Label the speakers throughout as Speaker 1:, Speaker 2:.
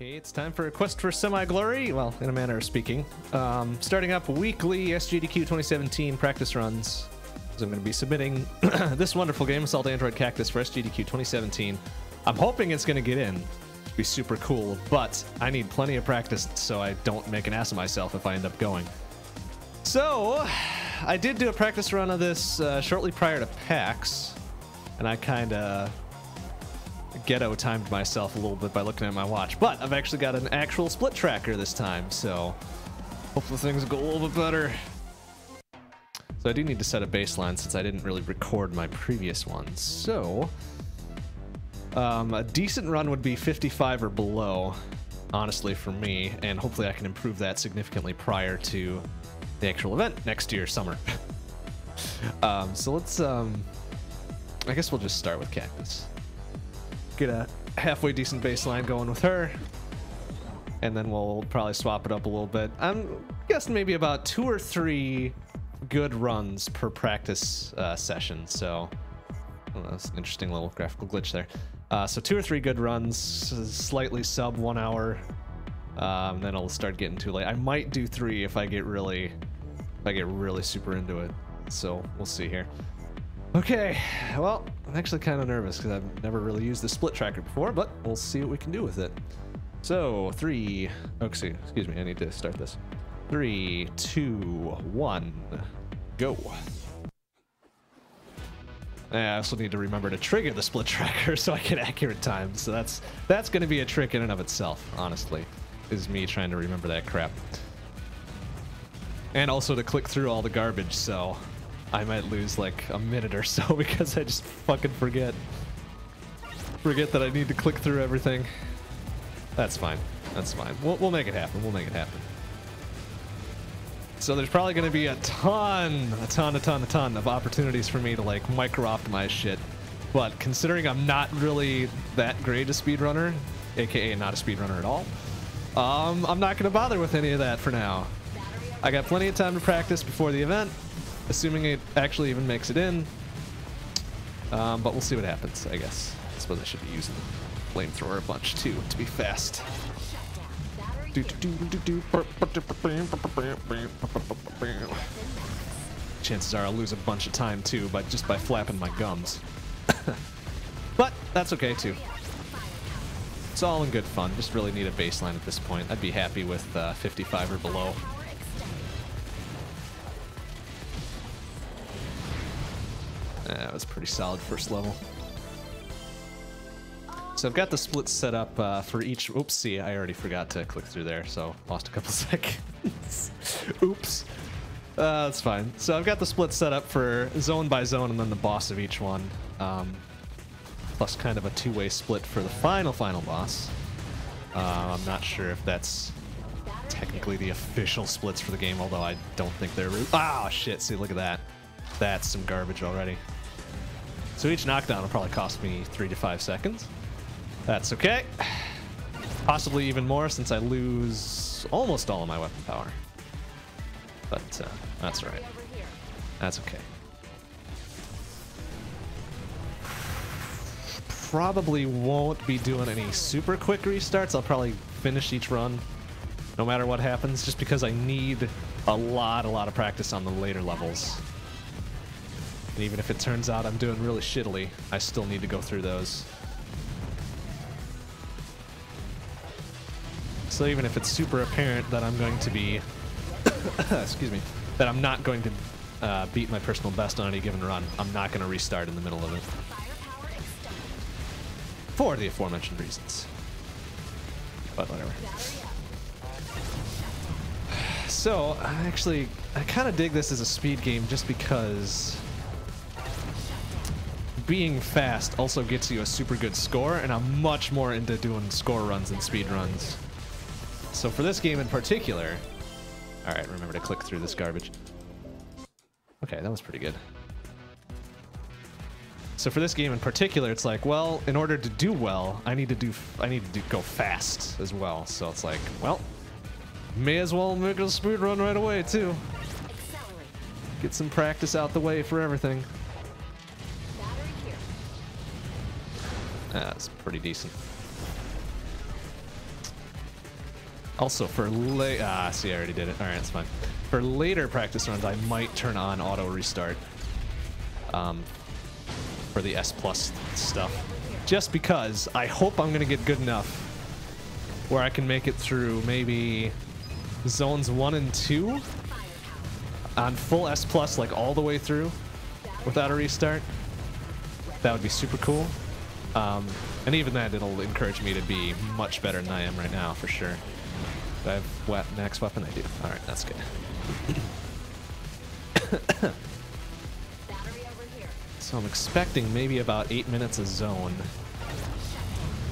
Speaker 1: Okay, it's time for a quest for semi-glory. Well, in a manner of speaking. Um, starting up weekly SGDQ 2017 practice runs. So I'm going to be submitting this wonderful game, Assault Android Cactus, for SGDQ 2017. I'm hoping it's going to get in. It'd be super cool, but I need plenty of practice so I don't make an ass of myself if I end up going. So, I did do a practice run of this uh, shortly prior to PAX, and I kind of ghetto timed myself a little bit by looking at my watch. But I've actually got an actual split tracker this time, so hopefully things go a little bit better. So I do need to set a baseline since I didn't really record my previous one. So um, a decent run would be 55 or below, honestly, for me, and hopefully I can improve that significantly prior to the actual event next year, summer. um, so let's, um, I guess we'll just start with Cactus. Get a halfway decent baseline going with her, and then we'll probably swap it up a little bit. I'm guessing maybe about two or three good runs per practice uh, session, so oh, that's an interesting little graphical glitch there. Uh, so two or three good runs, slightly sub one hour. Um, then I'll start getting too late. I might do three if I get really, if I get really super into it. So we'll see here. Okay, well, I'm actually kind of nervous because I've never really used the split tracker before, but we'll see what we can do with it. So three, oh, excuse, excuse me, I need to start this. Three, two, one, go. I also need to remember to trigger the split tracker so I get accurate time. So that's that's going to be a trick in and of itself, honestly, is me trying to remember that crap. And also to click through all the garbage, so I might lose like a minute or so because I just fucking forget. Forget that I need to click through everything. That's fine. That's fine. We'll, we'll make it happen. We'll make it happen. So there's probably going to be a ton, a ton, a ton, a ton of opportunities for me to like micro optimize shit. But considering I'm not really that great a speedrunner, aka not a speedrunner at all, um, I'm not going to bother with any of that for now. I got plenty of time to practice before the event, assuming it actually even makes it in. Um, but we'll see what happens, I guess. I suppose I should be using the flamethrower a bunch too, to be fast. Chances are I'll lose a bunch of time too, but just by flapping my gums. but that's okay too. It's all in good fun. Just really need a baseline at this point. I'd be happy with uh, 55 or below. That was pretty solid first level. So I've got the split set up uh, for each. Oopsie, I already forgot to click through there, so lost a couple seconds. Oops. Uh, that's fine. So I've got the split set up for zone by zone and then the boss of each one. Um, plus kind of a two-way split for the final, final boss. Uh, I'm not sure if that's technically the official splits for the game, although I don't think they're... Ah, oh, shit. See, look at that. That's some garbage already. So each knockdown will probably cost me three to five seconds. That's okay. Possibly even more since I lose almost all of my weapon power. But uh, that's right. That's okay. Probably won't be doing any super quick restarts. I'll probably finish each run no matter what happens just because I need a lot, a lot of practice on the later levels. And even if it turns out I'm doing really shittily, I still need to go through those. So even if it's super apparent that I'm going to be, excuse me, that I'm not going to uh, beat my personal best on any given run, I'm not going to restart in the middle of it. For the aforementioned reasons. But whatever. So, I actually, I kind of dig this as a speed game just because being fast also gets you a super good score, and I'm much more into doing score runs than speed runs. So for this game in particular, all right, remember to click through this garbage. Okay, that was pretty good. So for this game in particular, it's like, well, in order to do well, I need to do, I need to do, go fast as well. So it's like, well, may as well make a speed run right away too. Get some practice out the way for everything. That's pretty decent. Also for late, ah, see, I already did it. All right, it's fine. For later practice runs, I might turn on auto restart. Um, for the S plus stuff, just because I hope I'm gonna get good enough where I can make it through maybe zones one and two on full S plus, like all the way through, without a restart. That would be super cool. Um, and even that, it'll encourage me to be much better than I am right now, for sure. Do I have we max weapon? I do. All right, that's good. so I'm expecting maybe about eight minutes a zone.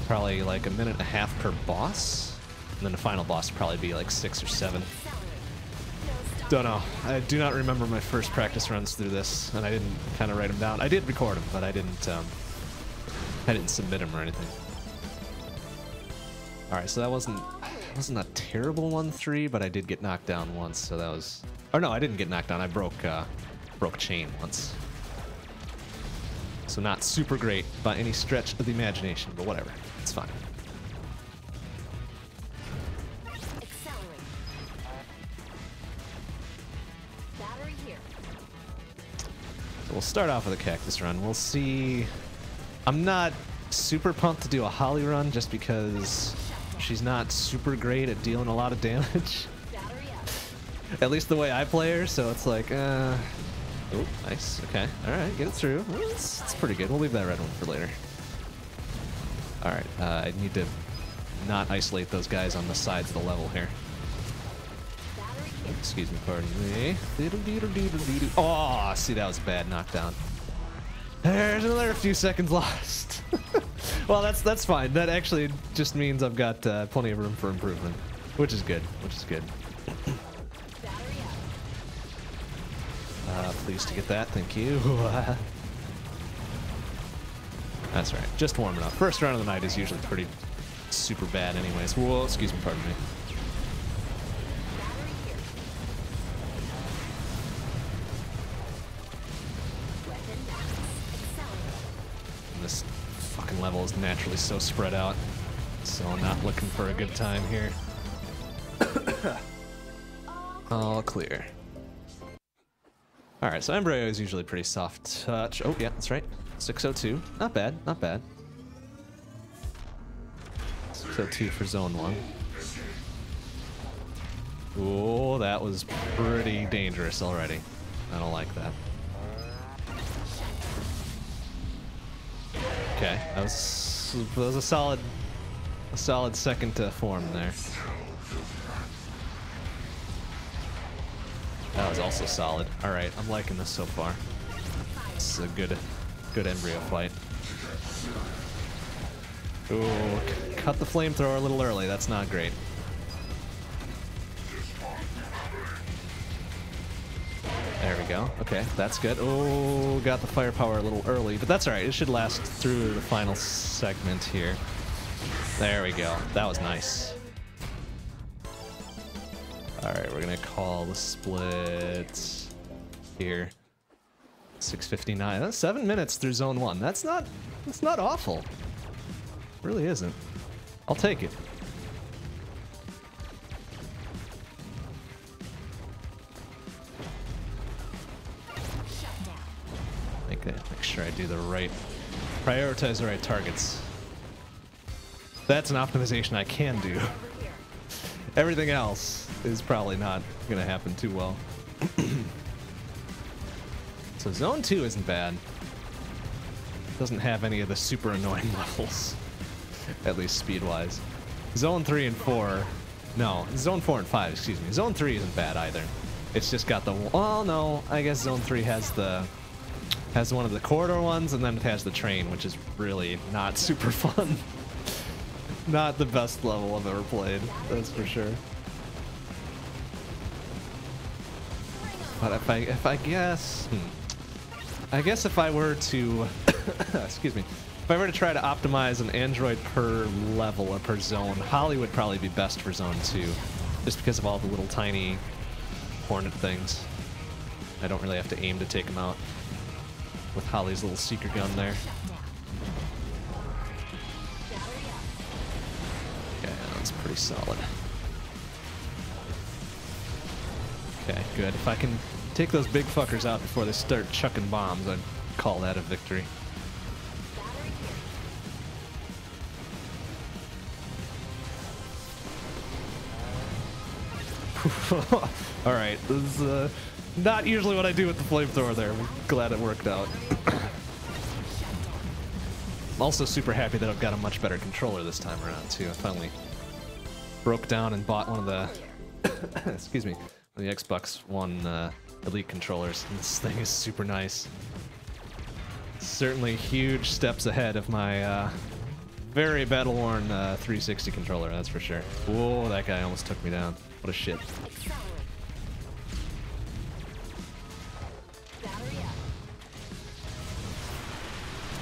Speaker 1: Probably like a minute and a half per boss. And then the final boss would probably be like six or seven. Don't know. I do not remember my first practice runs through this, and I didn't kind of write them down. I did record them, but I didn't. Um, I didn't submit him or anything. All right, so that wasn't wasn't a terrible one three, but I did get knocked down once, so that was. Or no, I didn't get knocked down. I broke uh, broke chain once. So not super great by any stretch of the imagination, but whatever. It's fine. So we'll start off with a cactus run. We'll see. I'm not super pumped to do a Holly run just because she's not super great at dealing a lot of damage. at least the way I play her, so it's like, uh... Oh, nice. Okay. Alright, get it through. It's, it's pretty good. We'll leave that red one for later. Alright, uh, I need to not isolate those guys on the sides of the level here. Excuse me, pardon me. Oh, see, that was a bad knockdown. There's another few seconds lost. well, that's that's fine. That actually just means I've got uh, plenty of room for improvement, which is good. Which is good. uh, pleased to get that. Thank you. that's right. Just warming up. First round of the night is usually pretty super bad, anyways. Whoa, excuse me, pardon me. Is naturally so spread out. So I'm not looking for a good time here. All clear. Alright, so Embryo is usually pretty soft touch. Oh, yeah, that's right. 602. Not bad, not bad. 602 for zone 1. Oh, that was pretty dangerous already. I don't like that. Okay, that was that was a solid a solid second to form there. That was also solid. All right, I'm liking this so far. This is a good good embryo fight. Ooh, cut the flamethrower a little early. That's not great. There we go. Okay, that's good. Oh, got the firepower a little early, but that's all right. It should last through the final segment here. There we go. That was nice. All right, we're gonna call the split here. 659. That's seven minutes through zone one. That's not. That's not awful. It really isn't. I'll take it. Make sure I do the right, prioritize the right targets. That's an optimization I can do. Everything else is probably not to happen too well. so zone 2 isn't bad. Doesn't have any of the super annoying levels. At least speed-wise. Zone 3 and 4... No, Zone 4 and 5, excuse me. Zone 3 isn't bad either. It's just got the... Well, no, I guess Zone 3 has the has one of the corridor ones, and then it has the train, which is really not super fun. not the best level I've ever played, that's for sure. But if I if I guess, hmm, I guess if I were to, excuse me, if I were to try to optimize an android per level or per zone, Holly would probably be best for zone two, just because of all the little tiny hornet things. I don't really have to aim to take them out with Holly's little seeker gun there. Yeah, that's pretty solid. Okay, good. If I can take those big fuckers out before they start chucking bombs, I'd call that a victory. All right, this is uh, not usually what I do with the flamethrower there. I'm glad it worked out. I'm also super happy that I've got a much better controller this time around too. I finally broke down and bought one of the, excuse me, the Xbox One uh, Elite controllers. And this thing is super nice. Certainly huge steps ahead of my uh, very battle-worn uh, 360 controller, that's for sure. Whoa, that guy almost took me down. What a shit.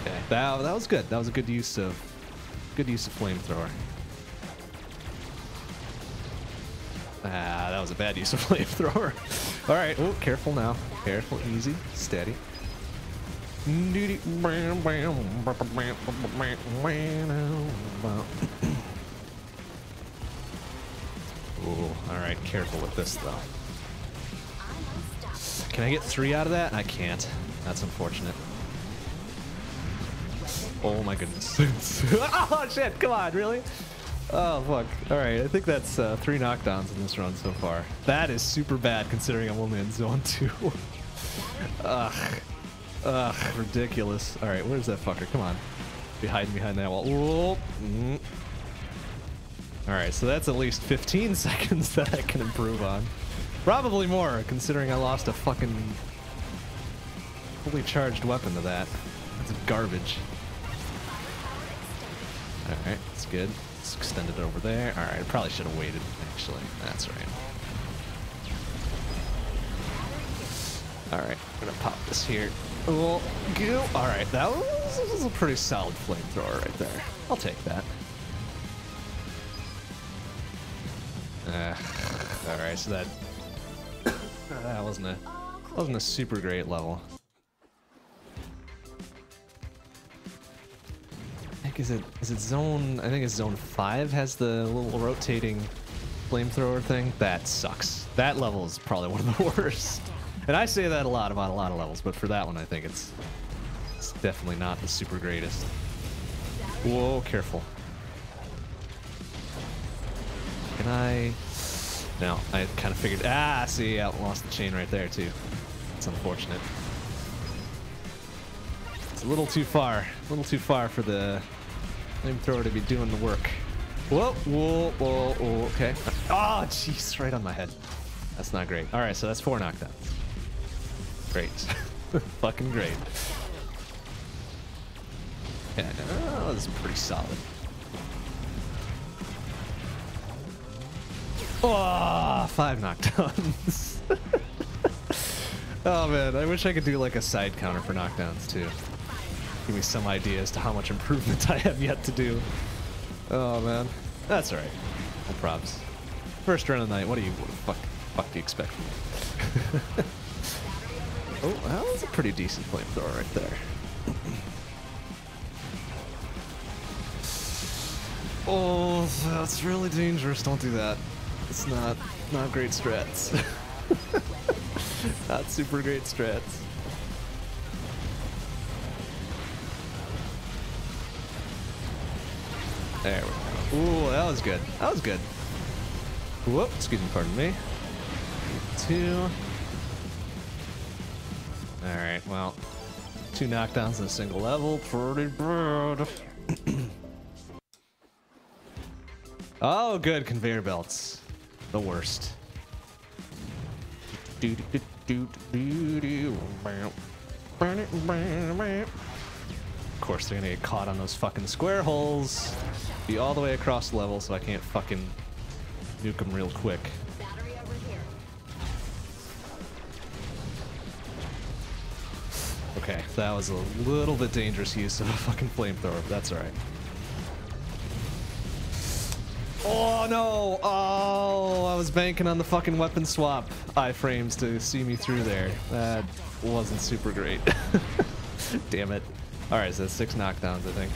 Speaker 1: Okay, that, that was good. That was a good use of good use of flamethrower. Ah, that was a bad use of flamethrower. All right, oh, careful now. Careful, easy, steady. Ooh, all right, careful with this though. Can I get three out of that? I can't. That's unfortunate. Oh my goodness. oh shit, come on, really? Oh fuck. Alright, I think that's uh, three knockdowns in this run so far. That is super bad considering I'm only in zone two. Ugh. Ugh, ridiculous. Alright, where's that fucker? Come on. Be hiding behind that wall. Mm. Alright, so that's at least 15 seconds that I can improve on. Probably more, considering I lost a fucking fully charged weapon to that. That's garbage. Alright, that's good. Let's extend it over there. Alright, I probably should have waited, actually. That's right. Alright, I'm gonna pop this here. Oh, go. Alright, that was, was a pretty solid flamethrower right there. I'll take that. Uh, Alright, so that that wasn't a wasn't a super great level. Is it is it zone I think it's zone five has the little rotating flamethrower thing. That sucks. That level is probably one of the worst. And I say that a lot about a lot of levels, but for that one I think it's it's definitely not the super greatest. Whoa, careful. Can I no, I kind of figured. Ah, see, I lost the chain right there too. It's unfortunate. It's a little too far. A little too far for the flamethrower to be doing the work. Whoa, whoa, whoa, whoa, okay. Oh, jeez, right on my head. That's not great. All right, so that's four knockdowns. Great. Fucking great. Yeah, no, is pretty solid. Oh, five knockdowns. oh man, I wish I could do like a side counter for knockdowns too. Give me some idea as to how much improvement I have yet to do. Oh man, that's alright. No props. First run of the night. What do you what the fuck? Fuck do you expect from me? oh, that was a pretty decent flamethrower right there. oh, that's really dangerous. Don't do that. It's not not great strats. not super great strats. There we go. Ooh, that was good. That was good. Whoop, excuse me, pardon me. Two. Alright, well. Two knockdowns in a single level. Pretty bad. oh, good. Conveyor belts the worst. Of course, they're gonna get caught on those fucking square holes. Be all the way across the level, so I can't fucking nuke them real quick. Okay, that was a little bit dangerous use of a fucking flamethrower, but that's alright. Oh no! Oh, I was banking on the fucking weapon swap iframes to see me through there. That wasn't super great. Damn it. Alright, so that's six knockdowns, I think.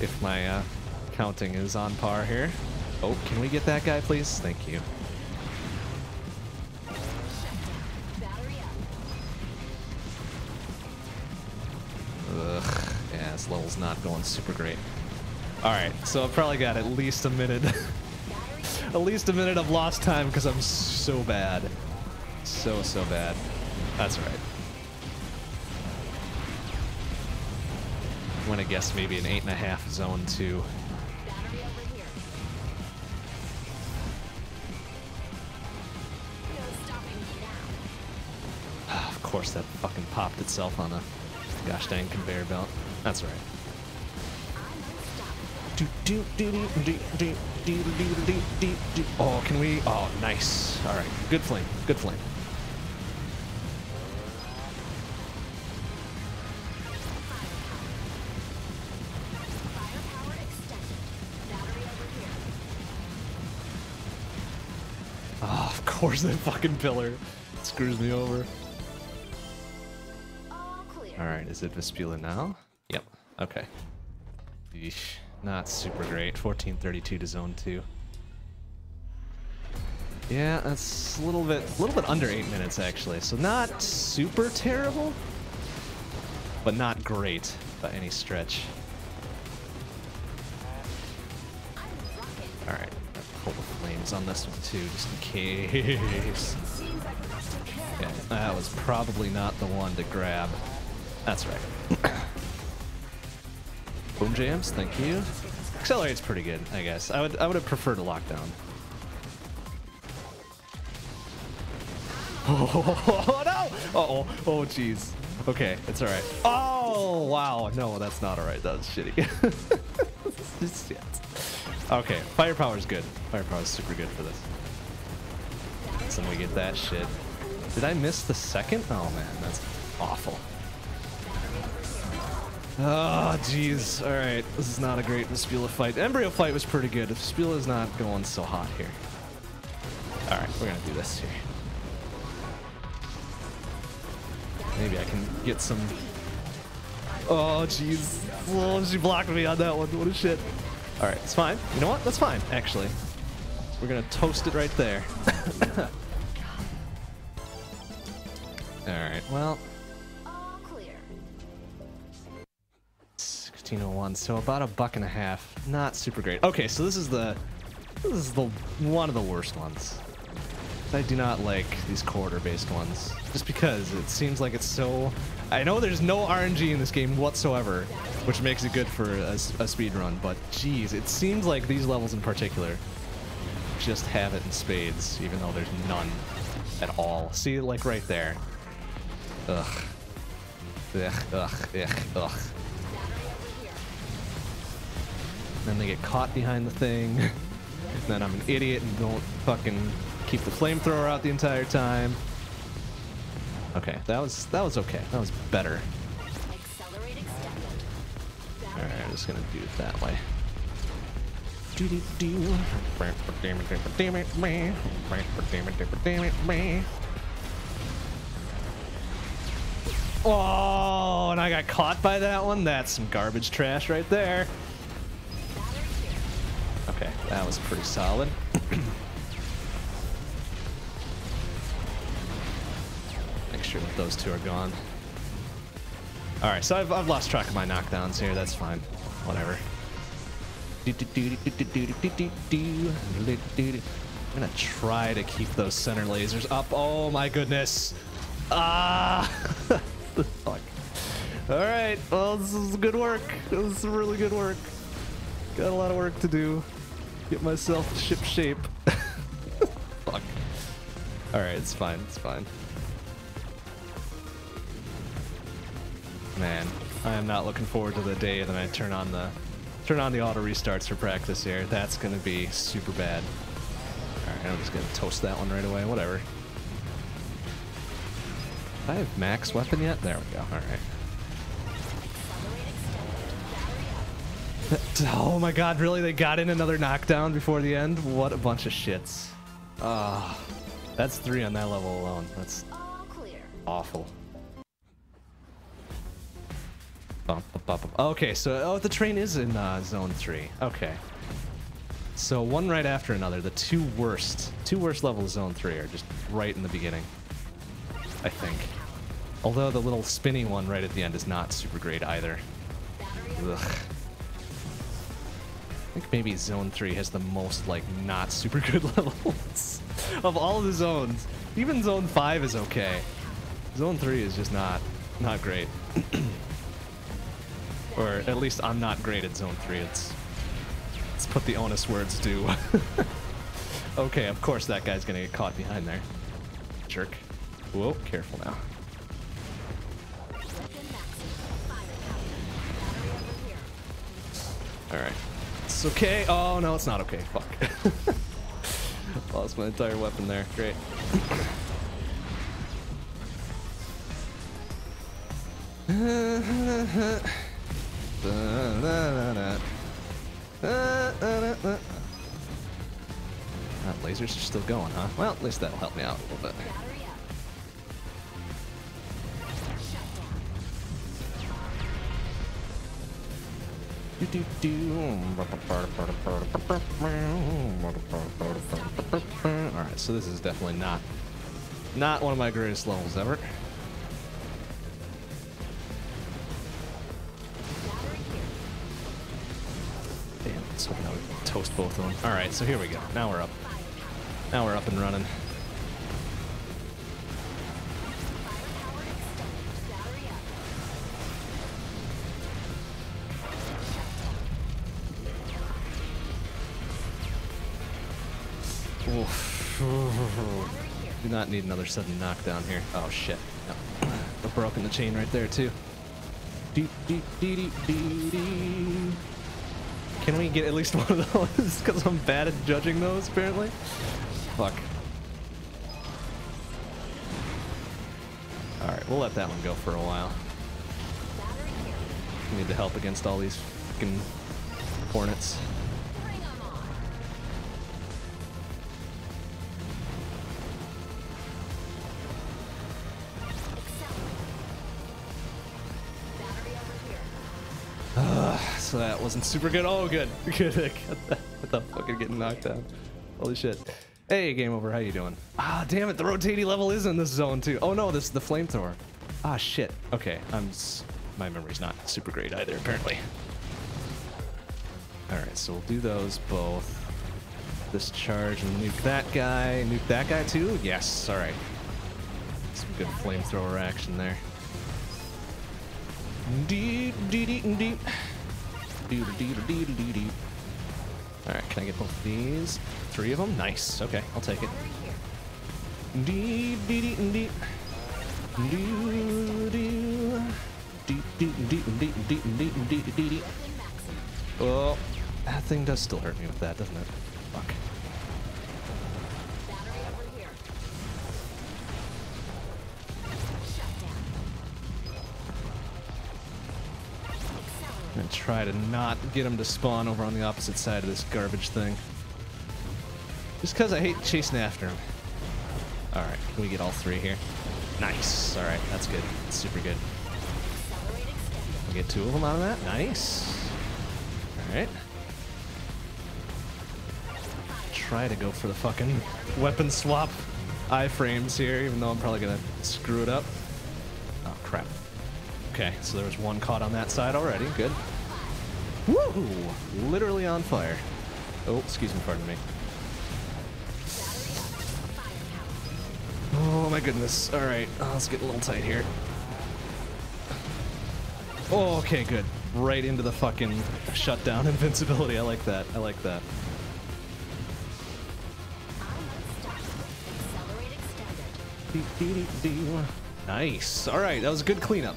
Speaker 1: If my uh, counting is on par here. Oh, can we get that guy, please? Thank you. Ugh, yeah, this level's not going super great. Alright, so I've probably got at least a minute. at least a minute of lost time because I'm so bad. So, so bad. That's right. I'm gonna guess maybe an 8.5 zone 2. of course that fucking popped itself on a gosh dang conveyor belt. That's right. Oh, can we? Oh, nice. All right, good flame, good flame. Of course that fucking pillar screws me over. Alright, is it Vespula now? Yep, okay. Eesh, not super great. 1432 to zone 2. Yeah, that's a little bit a little bit under 8 minutes actually. So not super terrible, but not great by any stretch. Alright, pull the on this one too, just in case. Yeah, that was probably not the one to grab. That's right. Boom jams, thank you. Accelerate's pretty good, I guess. I would I would have preferred a lockdown. Oh, no! Uh oh, oh jeez. Okay, it's alright. Oh wow, no, that's not alright. That's shitty. shit. Okay, firepower is good. Firepower is super good for this. So we get that shit. Did I miss the second? Oh man, that's awful. Oh, jeez. All right, this is not a great Vespula fight. Embryo fight was pretty good. Vespula is not going so hot here. All right, we're gonna do this here. Maybe I can get some. Oh, jeez. Oh, she blocked me on that one. What a shit. All right, it's fine. You know what? That's fine, actually. We're gonna toast it right there. All right. Well. 1601, so about a buck and a half. Not super great. Okay, so this is the this is the one of the worst ones. I do not like these corridor-based ones, just because it seems like it's so. I know there's no RNG in this game whatsoever, which makes it good for a, a speed run. But geez, it seems like these levels in particular just have it in spades, even though there's none at all. See, like right there. Ugh. Ugh. Ugh. Ugh. Ugh. Then they get caught behind the thing. then I'm an idiot and don't fucking keep the flamethrower out the entire time. Okay, that was that was okay. That was better. Just gonna do it that way. Do do do. Damn it, damn it, man. Damn it, damn it, man. Oh, and I got caught by that one. That's some garbage trash right there. Okay, that was pretty solid. Make sure that those two are gone. Alright, so I've, I've lost track of my knockdowns here. That's fine. Whatever. I'm gonna try to keep those center lasers up. Oh my goodness. Ah! Fuck. Alright, well, this is good work. This is really good work. Got a lot of work to do. Get myself ship shape. Fuck. Alright, it's fine, it's fine. Man, I am not looking forward to the day that I turn on the turn on the auto restarts for practice here. That's gonna be super bad. Alright, I'm just gonna toast that one right away, whatever. I have max weapon yet? There we go, alright. Oh my god, really? They got in another knockdown before the end? What a bunch of shits. Ah, oh, that's three on that level alone. That's awful. Okay, so oh, the train is in uh, zone three. Okay. So one right after another. The two worst, two worst levels of zone three are just right in the beginning. I think. Although the little spinning one right at the end is not super great either. Ugh. I think maybe Zone 3 has the most, like, not super good levels of all the zones. Even Zone 5 is okay. Zone 3 is just not, not great. or at least I'm not great at Zone 3. It's, let's put the honest words to. okay, of course that guy's gonna get caught behind there. Jerk. Whoa, careful now. Alright. It's okay. Oh, no, it's not okay. Fuck. Lost my entire weapon there. Great. That lasers are still going, huh? Well, at least that'll help me out a little bit. Alright, so this is definitely not not one of my greatest levels ever. Damn, let's hope now toast both of them. Alright, so here we go. Now we're up. Now we're up and running. Do not need another sudden knockdown here. Oh shit. No. I've broken the chain right there too. Dee, dee, dee. Can we get at least one of those? Because I'm bad at judging those, apparently. Fuck. Alright, we'll let that one go for a while. We need the help against all these fucking hornets. so that wasn't super good. Oh, good. Good. Without fucking getting knocked down. Holy shit. Hey, game over. How you doing? Ah, damn it. The rotating level is in this zone, too. Oh, no. This is the flamethrower. Ah, shit. Okay. I'm... My memory's not super great either, apparently. Alright, so we'll do those both. This charge and nuke that guy. Nuke that guy, too? Yes. Alright. Some good flamethrower action there. Deep. Alright, can I get both of these? Three of them? Nice. Okay, I'll take it. Oh, that thing does still hurt me with that, doesn't it? Fuck. And try to not get him to spawn over on the opposite side of this garbage thing. Just because I hate chasing after him. Alright, can we get all three here? Nice. Alright, that's good. That's super good. We get two of them out of that. Nice. Alright. Try to go for the fucking weapon swap iframes here, even though I'm probably gonna screw it up. Okay, so there was one caught on that side already. Good. Woo! Literally on fire. Oh, excuse me, pardon me. Oh my goodness. All right, oh, let's get a little tight here. Oh, okay, good. Right into the fucking shutdown invincibility. I like that. I like that. Nice. All right, that was a good cleanup.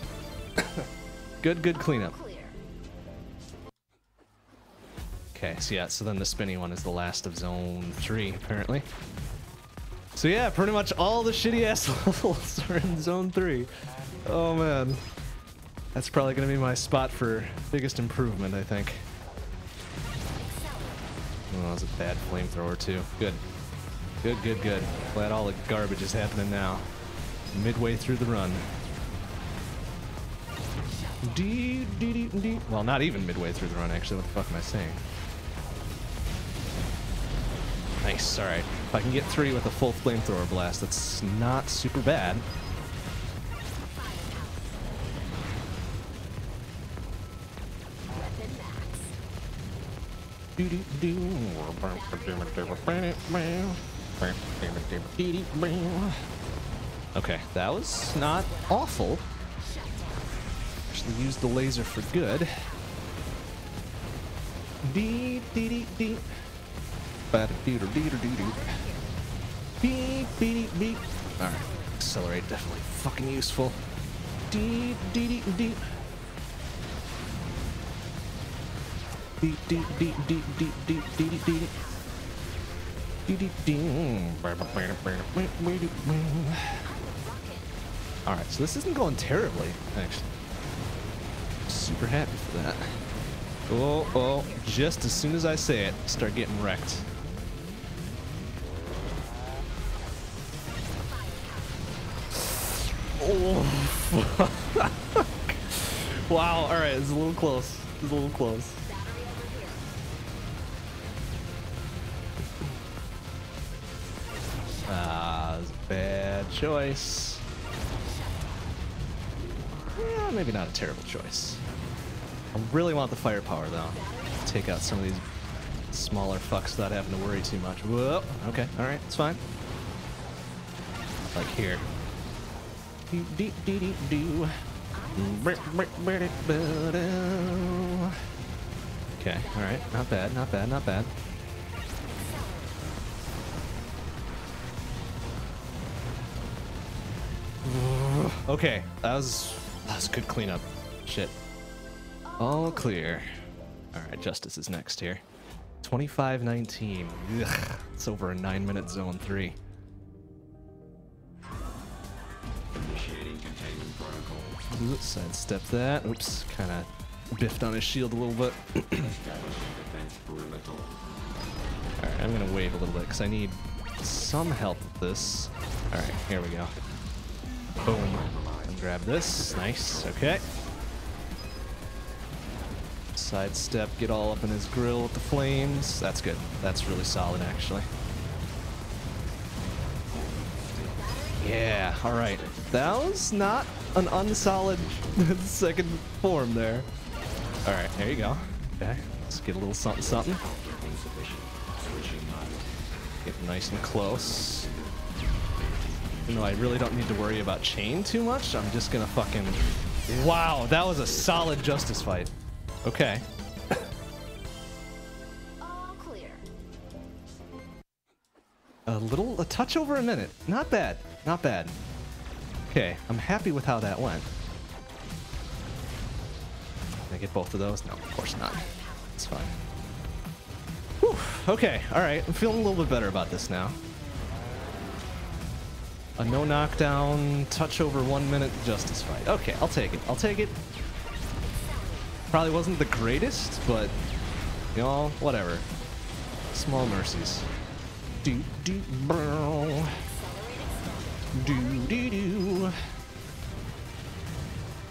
Speaker 1: good, good cleanup. Okay, so yeah, so then the spinny one is the last of zone three, apparently. So yeah, pretty much all the shitty ass levels are in zone three. Oh man. That's probably gonna be my spot for biggest improvement, I think. Oh, that was a bad flamethrower too. Good. Good, good, good. Glad all the garbage is happening now. Midway through the run. Dee, dee, dee, dee. Well, not even midway through the run, actually. What the fuck am I saying? Nice, alright. If I can get three with a full flamethrower blast, that's not super bad. Okay, that was not awful. Actually used the laser for good. Dee dee dee dee. Ba dee dee dee dee dee. Beep beep beep. All right, accelerate definitely fucking useful. Dee dee dee dee. Dee dee dee dee dee dee dee dee dee. Dee dee dee. All right, so this isn't going terribly, actually. Super happy for that. Oh, oh, just as soon as I say it, start getting wrecked. Oh, wow, all right, it's a little close. It's a little close. Ah, bad choice. Yeah, maybe not a terrible choice. I really want the firepower though. Take out some of these smaller fucks without having to worry too much. Whoa, okay, alright, it's fine. Like here. Do, do, do, do, do. Okay, alright, not bad, not bad, not bad. Okay, that was that was good cleanup. Shit. All clear. All right, Justice is next here. 2519. Ugh, it's over a nine minute zone three.
Speaker 2: Initiating containment protocol.
Speaker 1: Oops, sidestep that. Oops, kind of biffed on his shield a little bit.
Speaker 2: Establishing defense perimeter.
Speaker 1: All right, I'm gonna wait a little bit because I need some help with this. All right, here we go. Boom. And grab this. Nice. Okay. Sidestep, get all up in his grill with the flames. That's good. That's really solid, actually. Yeah, all right. That was not an unsolid second form there. All right, there you go. Okay, let's get a little something, something. Get nice and close. You know, I really don't need to worry about chain too much. I'm just gonna fucking... Wow, that was a solid justice fight. Okay.
Speaker 3: All clear.
Speaker 1: A little, a touch over a minute. Not bad. Not bad. Okay, I'm happy with how that went. Can I get both of those? No, of course not. It's fine. Whew, okay, alright. I'm feeling a little bit better about this now. A no knockdown, touch over one minute justice fight. Okay, I'll take it. I'll take it. Probably wasn't the greatest, but, you know, whatever. Small mercies. Do, do. Do, do, do.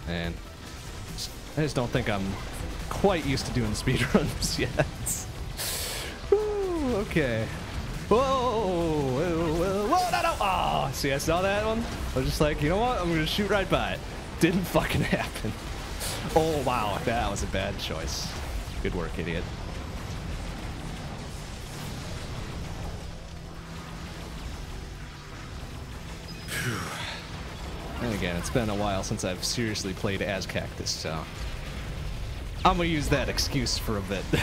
Speaker 1: And I just don't think I'm quite used to doing speedruns yet. Whew, okay. Whoa, whoa, whoa, whoa, no, no. Oh, see, I saw that one. I was just like, you know what? I'm gonna shoot right by it. Didn't fucking happen. Oh, wow. That was a bad choice. Good work, idiot. And again, it's been a while since I've seriously played as Cactus, so I'm gonna use that excuse for a bit.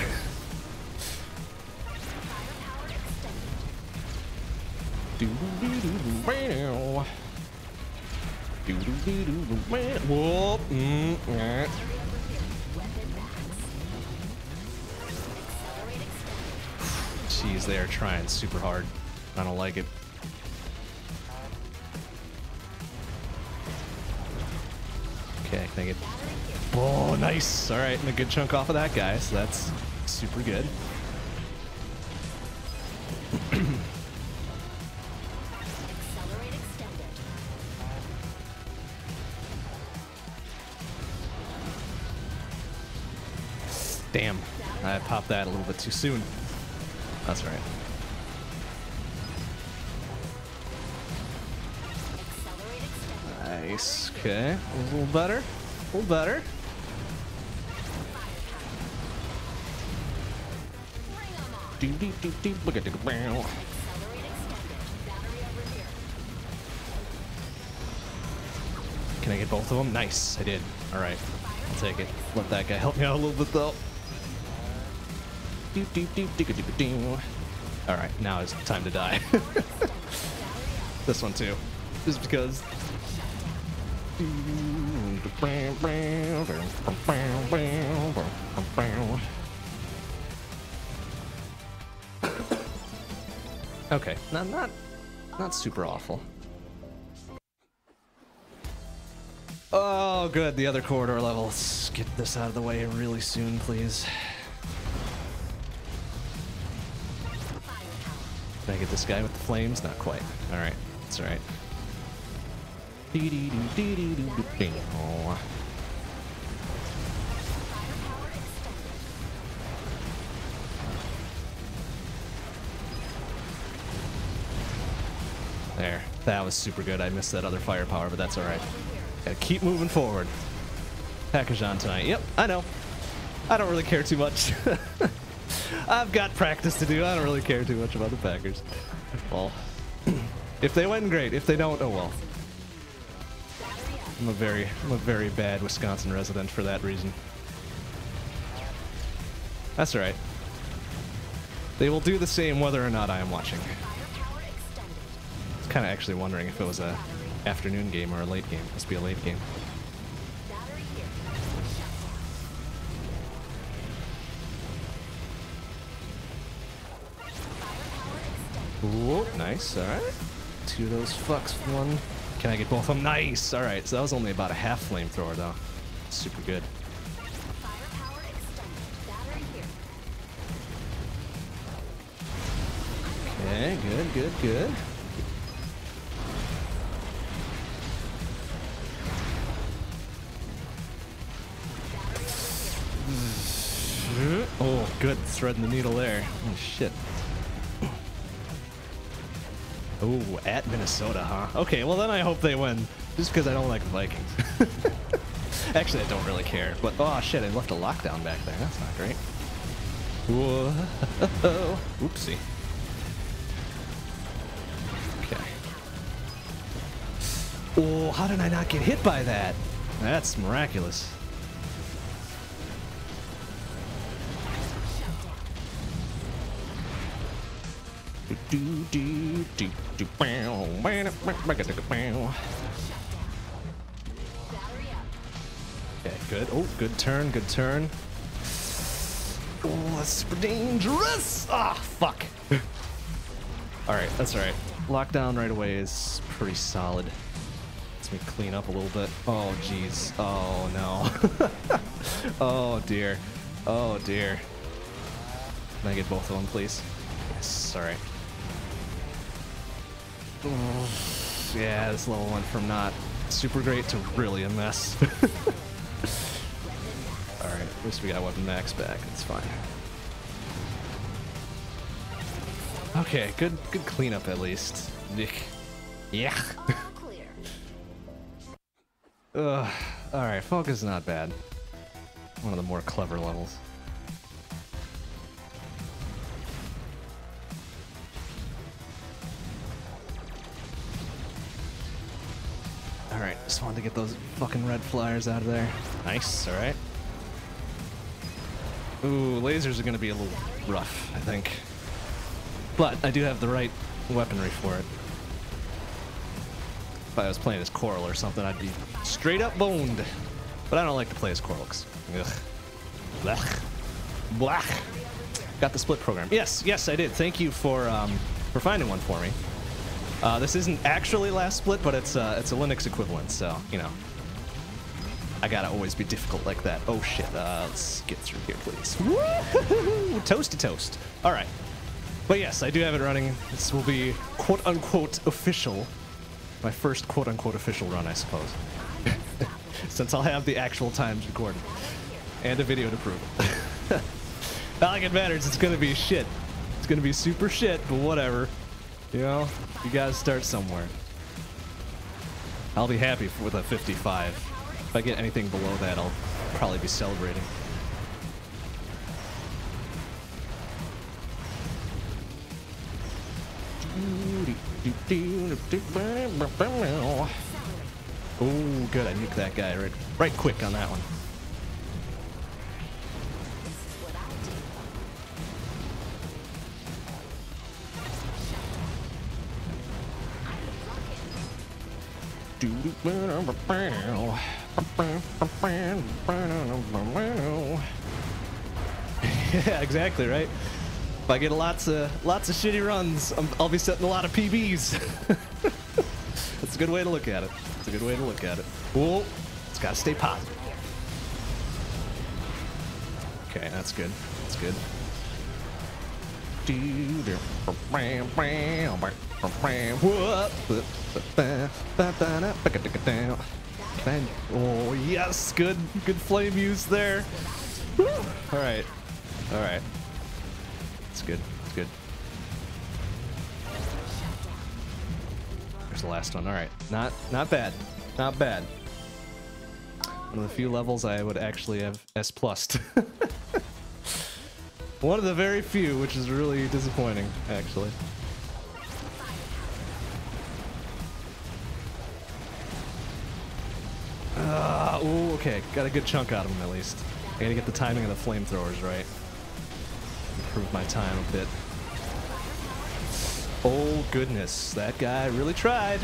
Speaker 1: Whoop. Mm, eh. Jeez, they are trying super hard. I don't like it. Okay, can I get... Oh, nice! Alright, and a good chunk off of that guy, so that's super good. That a little bit too soon. That's right. Nice. Okay, a little better. A little better.
Speaker 3: Battery over here.
Speaker 1: Can I get both of them? Nice, I did. All right, I'll take it. Let that guy help me out a little bit though. All right, now it's time to die. this one too, just because. Okay, not not not super awful. Oh, good. The other corridor level. Let's get this out of the way really soon, please. Can I get this guy with the flames? Not quite. All right, that's all right. Dee-dee-doo-dee-dee-doo-doo-ding. Oh. There. That was super good. I missed that other firepower, but that's all right. Gotta keep moving forward. Packers on tonight. Yep, I know. I don't really care too much. I've got practice to do. I don't really care too much about the Packers. Well, if they win, great. If they don't, oh well. I'm a very, I'm a very bad Wisconsin resident for that reason. That's all right. They will do the same whether or not I am watching. I was kind of actually wondering if it was a afternoon game or a late game. Must be a late game. Whoa, nice. All right. Two of those fucks. One. Can I get both of them? Nice. All right. So that was only about a half flamethrower, though. Super good.
Speaker 3: Firepower extended. Battery here.
Speaker 1: Okay. Good. Good. Good. Oh, good. Threading the needle there. Oh, shit. Oh, at Minnesota, huh? Okay, well then I hope they win. Just because I don't like the Vikings. Actually, I don't really care. But, oh shit, I left a lockdown back there. That's not great. Whoa. Oopsie. Okay. Oh, how did I not get hit by that? That's miraculous. Do, do, do, do, bow, bow. Okay, good. Oh, good turn, good turn. Oh, that's super dangerous! Ah, fuck. alright, that's alright. Lockdown right away is pretty solid. Lets me clean up a little bit. Oh, jeez. Oh, no. oh, dear. Oh, dear. Can I get both of them, please? Yes, alright. Oh, yeah, this level went from not super great to really a mess. Alright, at least we got weapon max back. It's fine. Okay, good good cleanup at least. Nick. Yeah. Ugh. Alright, focus is not bad. One of the more clever levels. Alright, just wanted to get those fucking red flyers out of there. Nice, alright. Ooh, lasers are gonna be a little rough, I think. But I do have the right weaponry for it. If I was playing as Coral or something, I'd be straight up boned. But I don't like to play as Coral 'cause- ugh. Blech. Blech. Got the split program. Yes, yes, I did. Thank you for um, for finding one for me. Uh, this isn't actually LiveSplit, but it's uh, it's a Linux equivalent, so you know. I gotta always be difficult like that. Oh shit! Uh, let's get through here, please. Woo! Toast to toast. All right. But yes, I do have it running. This will be quote unquote official. My first quote unquote official run, I suppose. Since I'll have the actual times recorded and a video to prove it. Not like it matters. It's gonna be shit. It's gonna be super shit, but whatever. You know, you gotta start somewhere. I'll be happy with a 55. If I get anything below that, I'll probably be celebrating. Oh, good. I nuked that guy right, right quick on that one. Yeah, exactly, right? If I get lots of lots of shitty runs, I'm, I'll be setting a lot of PBs. That's a good way to look at it. It's a good way to look at it. Whoa, it's got to stay positive. Okay, that's good. That's good. Oh yes, good, good flame use there. All right, all right. It's good. It's good. There's the last one. All right, not not bad, not bad. One of the few levels I would actually have S plussed. One of the very few, which is really disappointing, actually. Uh, ooh, okay. Got a good chunk out of him, at least. I gotta get the timing of the flamethrowers right. Improve my time a bit. Oh, goodness. That guy really tried.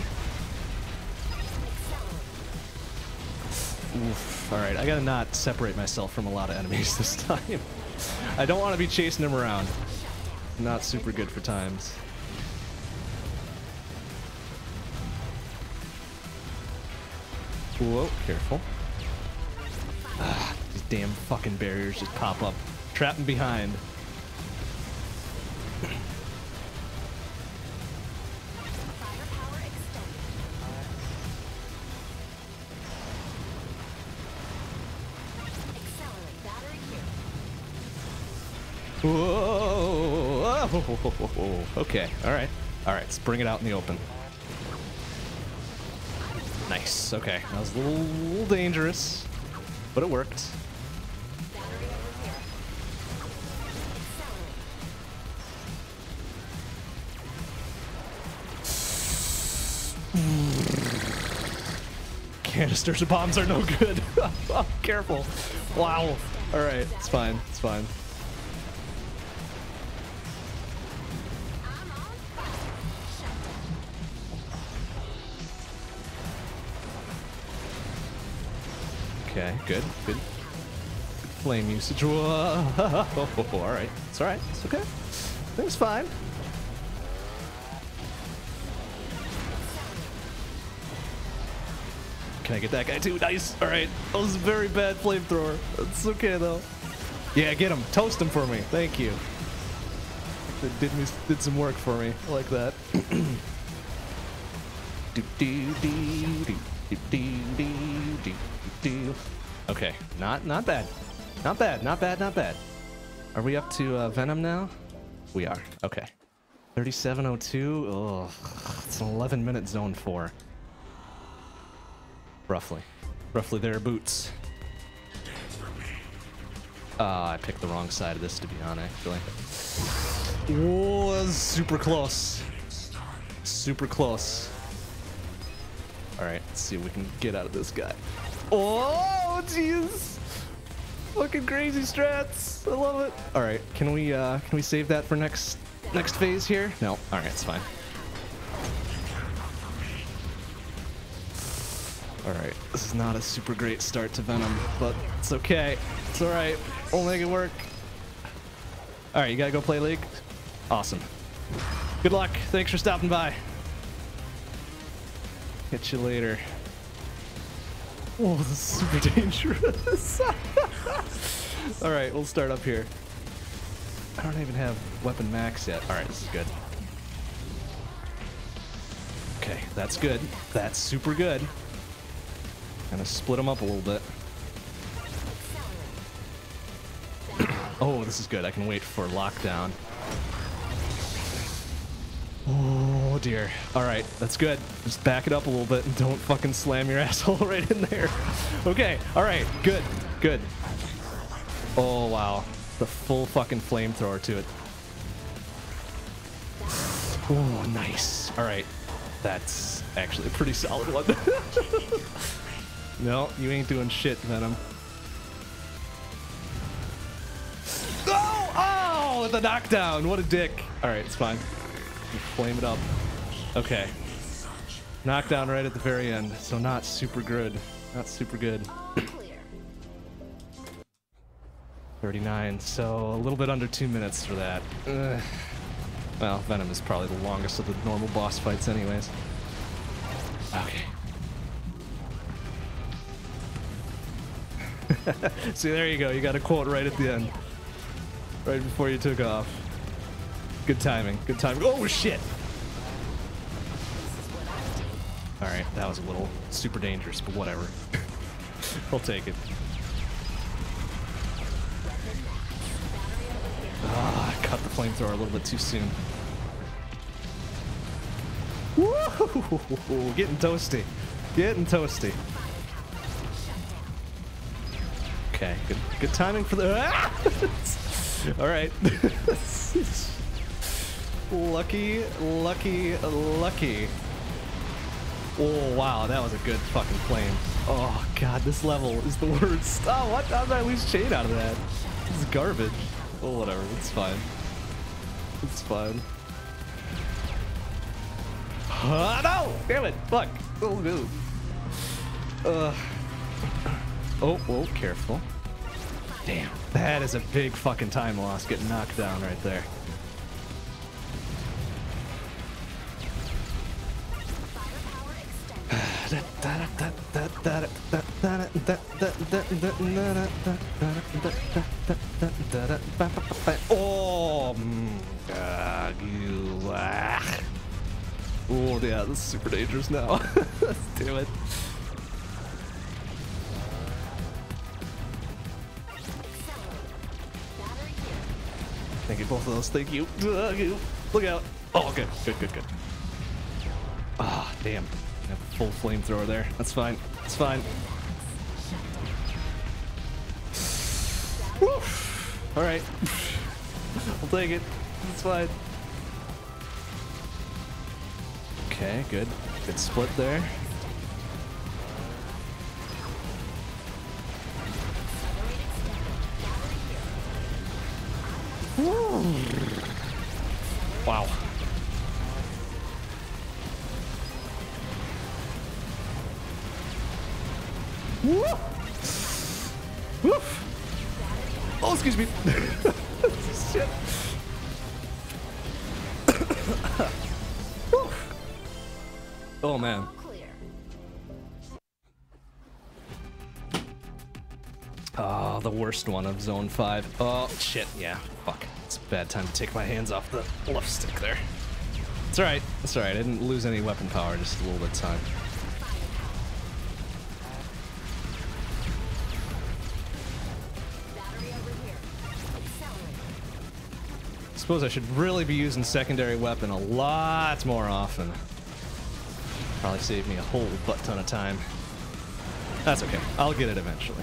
Speaker 1: Oof. Alright, I gotta not separate myself from a lot of enemies this time. I don't want to be chasing him around. Not super good for times. Whoa, careful. Ah, these damn fucking barriers just pop up. Trapping behind. Whoa! Okay, alright. Alright, let's bring it out in the open. Nice, okay. That was a little, dangerous, but it worked. Canisters of bombs are no good. careful. Wow. Alright, it's fine, it's fine. Okay, good, good. Flame usage. Whoa. Alright, it's alright, it's okay. Things fine. Can I get that guy too? Nice. All right. That was a very bad flamethrower. It's okay though. Yeah, get him. Toast him for me. Thank you. Did me did some work for me. I like that. do, do, do, do, Okay, not not bad, not bad, not bad, not bad. Are we up to uh, Venom now? We are. Okay. 3702. Oh, it's an 11 minute zone four. Roughly. Roughly their boots. Uh, I picked the wrong side of this to be on, actually. Was super close. Super close. Alright, let's see if we can get out of this guy. Oh, jeez! Fucking crazy strats. I love it. Alright, can we uh can we save that for next next phase here? No. Alright, it's fine. Alright, this is not a super great start to Venom, but it's okay. It's alright. We'll make it work. Alright, you gotta go play League? Awesome. Good luck. Thanks for stopping by. Catch you later. Oh, this is super dangerous. Alright, we'll start up here. I don't even have weapon max yet. Alright, this is good. Okay, that's good. That's super good. Gonna split them up a little bit. Oh, this is good. I can wait for lockdown. Oh dear. All right, that's good. Just back it up a little bit and don't fucking slam your asshole right in there. Okay. All right. Good. Good. Oh wow. The full fucking flamethrower to it. Oh, nice. All right. That's actually a pretty solid one. no, you ain't doing shit, Venom. Oh! Oh! The knockdown. What a dick. All right, it's fine. Flame it up. Okay. Knockdown right at the very end. So not super good. Not super good. 39, so a little bit under two minutes for that. Ugh. Well, Venom is probably the longest of the normal boss fights, anyways. Okay. See, there you go. You got a quote right at the end. Right before you took off. Good timing. Good timing. Oh, shit! Alright, that was a little super dangerous, but whatever. we'll take it. Ah, I cut the flamethrower a little bit too soon. Woo! Getting toasty. Getting toasty. Okay, good good timing for the. Ah! All right. lucky, lucky, lucky. Oh wow, that was a good fucking flame. Oh god, this level is the worst. Oh what? How did I lose chain out of that? This is garbage. Oh whatever, it's fine. It's fine. Ah no! Damn it! Fuck! Oh no. Uh. Oh, oh, careful. Damn, that is a big fucking time loss getting knocked down right there. Oh, oh yeah, this is super dangerous now. Let's
Speaker 3: do it.
Speaker 1: Thank you, both of those. Thank you. Look out. Oh, good, good, good, good. Ah, damn. Full flamethrower there. That's fine. It's fine. All right. I'll take it. It's fine. Okay, good. Good split there. Wow. Worst one of Zone 5. Oh, shit, yeah. Fuck. It's a bad time to take my hands off the left stick there. It's alright. It's alright. I didn't lose any weapon power, just a little bit of time. Suppose I should really be using secondary weapon a lot more often. Probably save me a whole butt ton of time. That's okay. I'll get it eventually.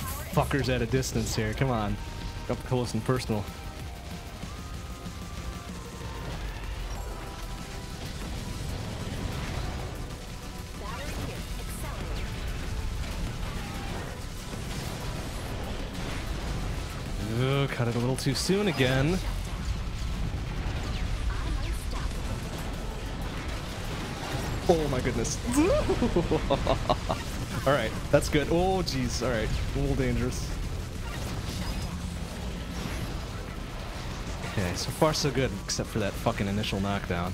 Speaker 1: fuckers at a distance here. Come on. Up close and personal. Ugh, cut it a little too soon again. Oh my goodness. all right, that's good. Oh jeez. All right, a little dangerous. Okay, so far so good, except for that fucking initial knockdown.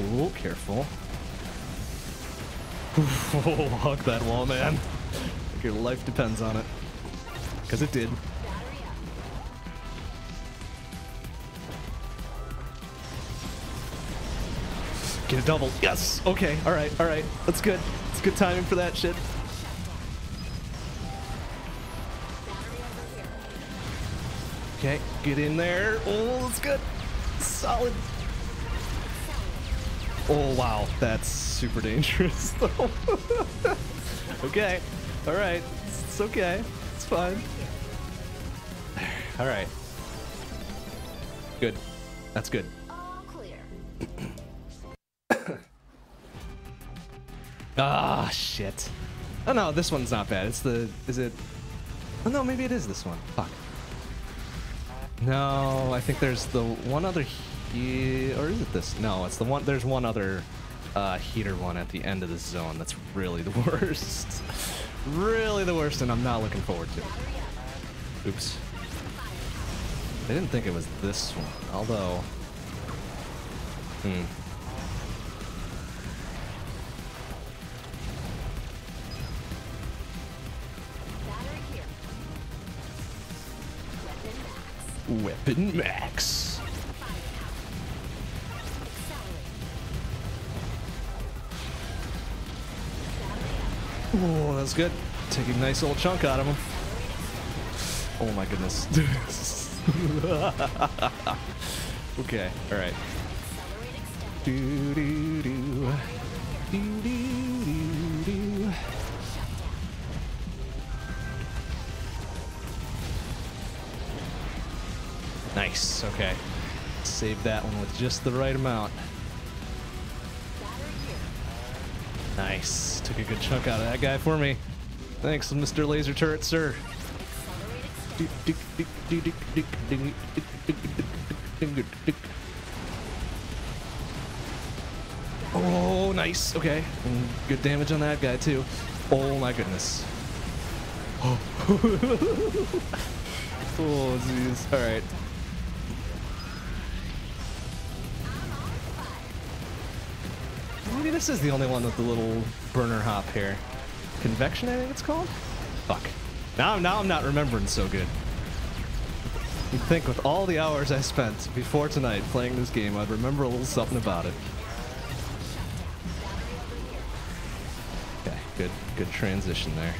Speaker 1: Oh, careful. Oh, hug that wall, man. Your life depends on it. Because it did. Get a double. Yes. Okay. All right. All right. That's good. It's good timing for that shit.
Speaker 3: Battery over here.
Speaker 1: Okay. Get in there. Oh, that's good. Solid. Oh, wow. That's super dangerous, though. okay. All right. It's okay. It's fine. All right. Good. That's good. Ah, shit. Oh no, this one's not bad. It's the. Is it. Oh no, maybe it is this one. Fuck. No, I think there's the one other. He- or is it this? No, it's the one. There's one other uh, heater one at the end of the zone that's really the worst. really the worst, and I'm not looking forward to. it. Oops. I didn't think it was this one, although. Hmm.
Speaker 3: Weapon max.
Speaker 1: Oh, that's good. Taking a nice old chunk out of him. Oh my goodness. okay, alright. Do do. Do do do Nice, okay. Save that one with just the right amount. Nice. Took a good chunk out of that guy for me. Thanks, Mr. Laser Turret, sir. Oh, nice. Okay. And good damage on that guy, too. Oh, my goodness. Oh jeez. All right. This is the only one with the little burner hop here. Convection, I think it's called? Fuck. Now, now I'm not remembering so good. You'd think with all the hours I spent before tonight playing this game, I'd remember a little something about it. Okay, good, good transition there.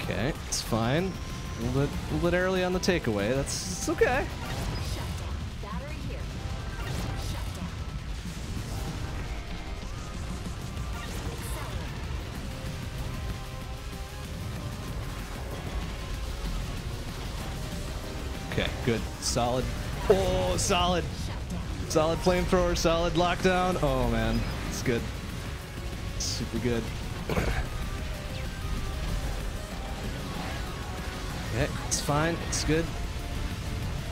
Speaker 1: Okay, it's fine. A little bit, a little bit early on the takeaway. That's okay. Solid. Oh, solid, solid flamethrower, solid lockdown. Oh man, it's good. Super good. Okay, it's fine. It's good.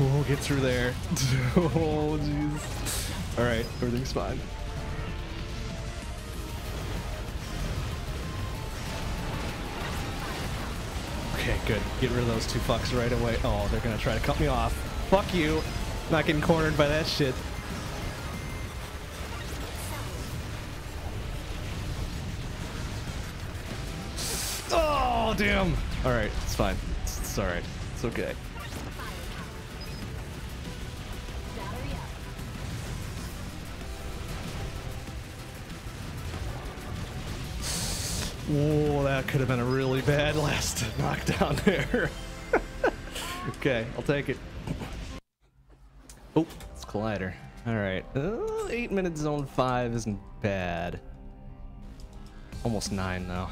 Speaker 1: We'll get through there. oh, jeez. All right, everything's fine. Okay, good. Get rid of those two fucks right away. Oh, they're gonna try to cut me off. Fuck you. Not getting cornered by that shit. Oh, damn. All right, it's fine. It's, it's all right. It's okay. Whoa, that could have been a really bad last knockdown there. okay, I'll take it. Oh, it's Collider. All right. Uh, eight minute zone five isn't bad. Almost nine now.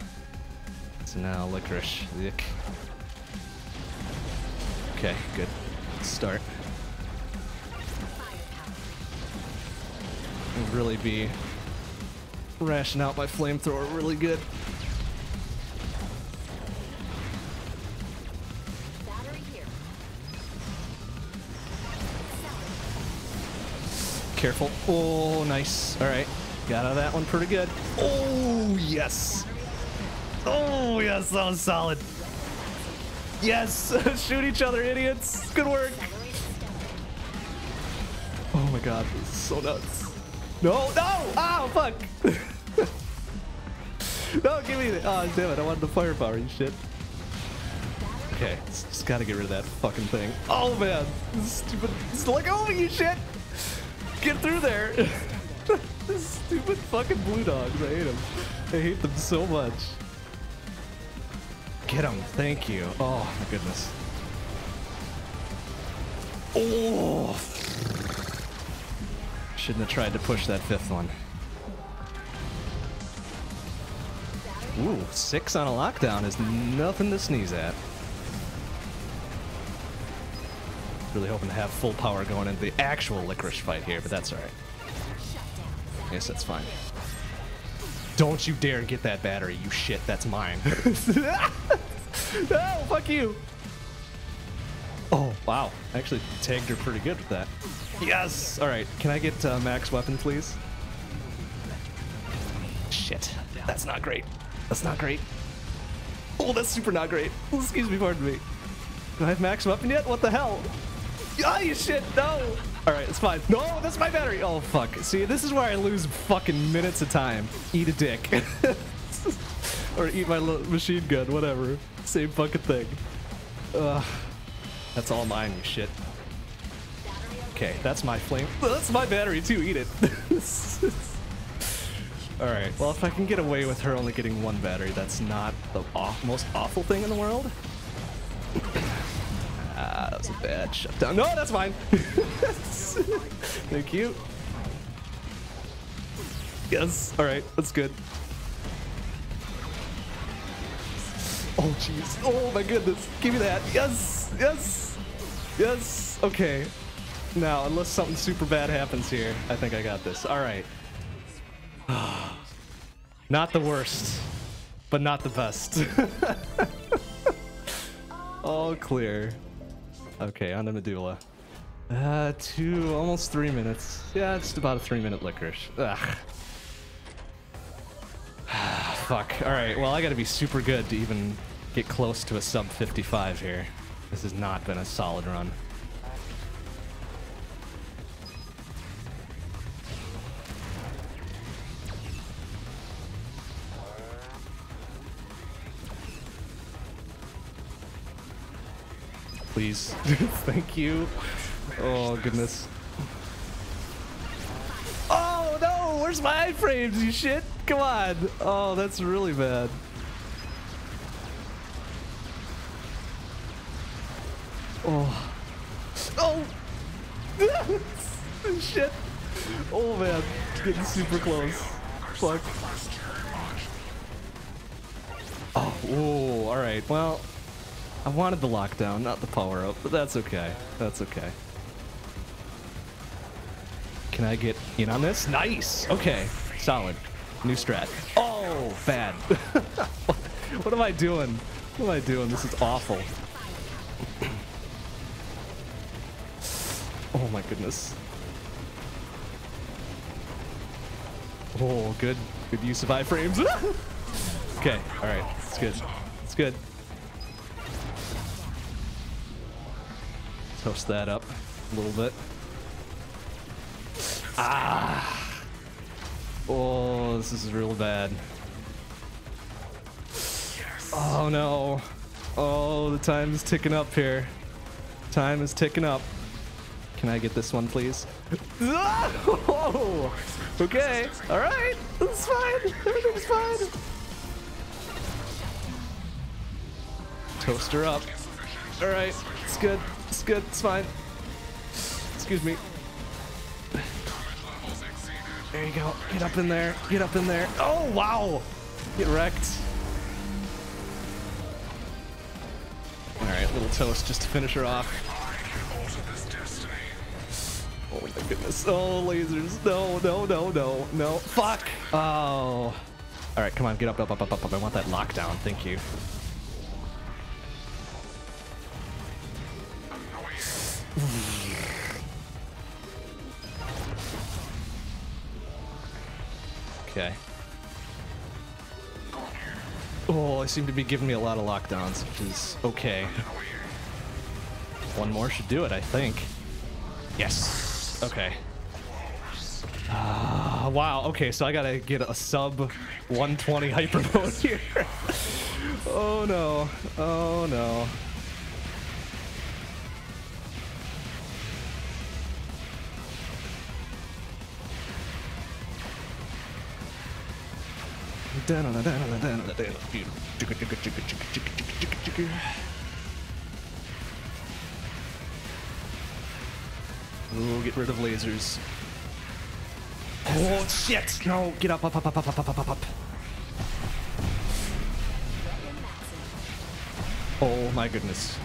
Speaker 1: So now licorice. Yuck. Okay, good. Let's start. Would really be ration out my flamethrower really good. Careful. Oh, nice. All right. Got out of that one pretty good. Oh, yes. Oh, yes. That was solid. Yes. Shoot each other, idiots. Good work. Oh, my god, this is so nuts. No, no! Oh, fuck! no, give me the. Oh, damn it, I wanted the firepower, you shit. Okay, just gotta get rid of that fucking thing. Oh man, this stupid. Just let go of oh, you shit! Get through there! this stupid fucking blue dogs, I hate them. I hate them so much. Get them. thank you. Oh my goodness. Oh! Shouldn't have tried to push that fifth one. Ooh, six on a lockdown is nothing to sneeze at. Really hoping to have full power going into the actual licorice fight here, but that's alright. Guess that's fine. Don't you dare get that battery, you shit, that's mine. oh, fuck you. Oh, wow. I actually tagged her pretty good with that. Yes! Alright, can I get uh, max weapon, please? Shit. That's not great. That's not great. Oh, that's super not great. Excuse me, pardon me. Do I have max weapon yet? What the hell? Oh, you shit, no! Alright, it's fine. No, that's my battery! Oh, fuck. See, this is where I lose fucking minutes of time. Eat a dick. or eat my machine gun, whatever. Same fucking thing. Ugh. That's all mine, you shit. Okay, that's my flame. That's my battery too, eat it. Alright, well if I can get away with her only getting one battery, that's not the most awful thing in the world. Ah, that was a bad shutdown. No, that's mine! Thank you. Yes, alright, that's good. Oh jeez. Oh my goodness. Give me that. Yes. Yes. Yes. Okay. Now, unless something super bad happens here, I think I got this. All right. not the worst, but not the best. All clear. Okay, on the Medulla. Uh, two, almost three minutes. Yeah, just about a three minute licorice. Ugh. Fuck. Alright, well, I gotta be super good to even get close to a sub 55 here. This has not been a solid run. Please. Thank you. Oh, goodness. Oh no! Where's my iframes, you shit? Come on! Oh, that's really bad. Oh. Oh! shit! Oh man, getting super close. Fuck. Oh, whoa, alright, well, I wanted the lockdown, not the power up, but that's okay. That's okay. Can I get in on this? Nice. Okay. Solid. New strat. Oh, bad. what am I doing? What am I doing? This is awful. oh my goodness. Oh, good. Good use of iframes. okay. All right. It's good. It's good. Toast that up a little bit. Ah. Oh, this is real bad. Oh no. Oh, the time is ticking up here. Time is ticking up. Can I get this one, please? Oh, okay. All right. It's fine. Everything's fine. Toaster up. All right. It's good. Good. It's fine. Excuse me. There you go. Get up in there. Get up in there. Oh, wow. Get wrecked. All right, little toast just to finish her off. Oh my goodness. Oh, lasers. No, no, no, no, no. Fuck. Oh. All right, come on. Get up, up, up, up, up, up. I want that lockdown. Thank you. Okay. Oh, they seem to be giving me a lot of lockdowns, which is okay. One more should do it, I think. Yes. Okay. Oh, wow. Okay, so I gotta get a sub 120 hyper mode here. oh no. Oh no. Ooh, get rid of lasers. Oh shit! No, get up, up, up, up, up, up, up, up, up. Oh my goodness.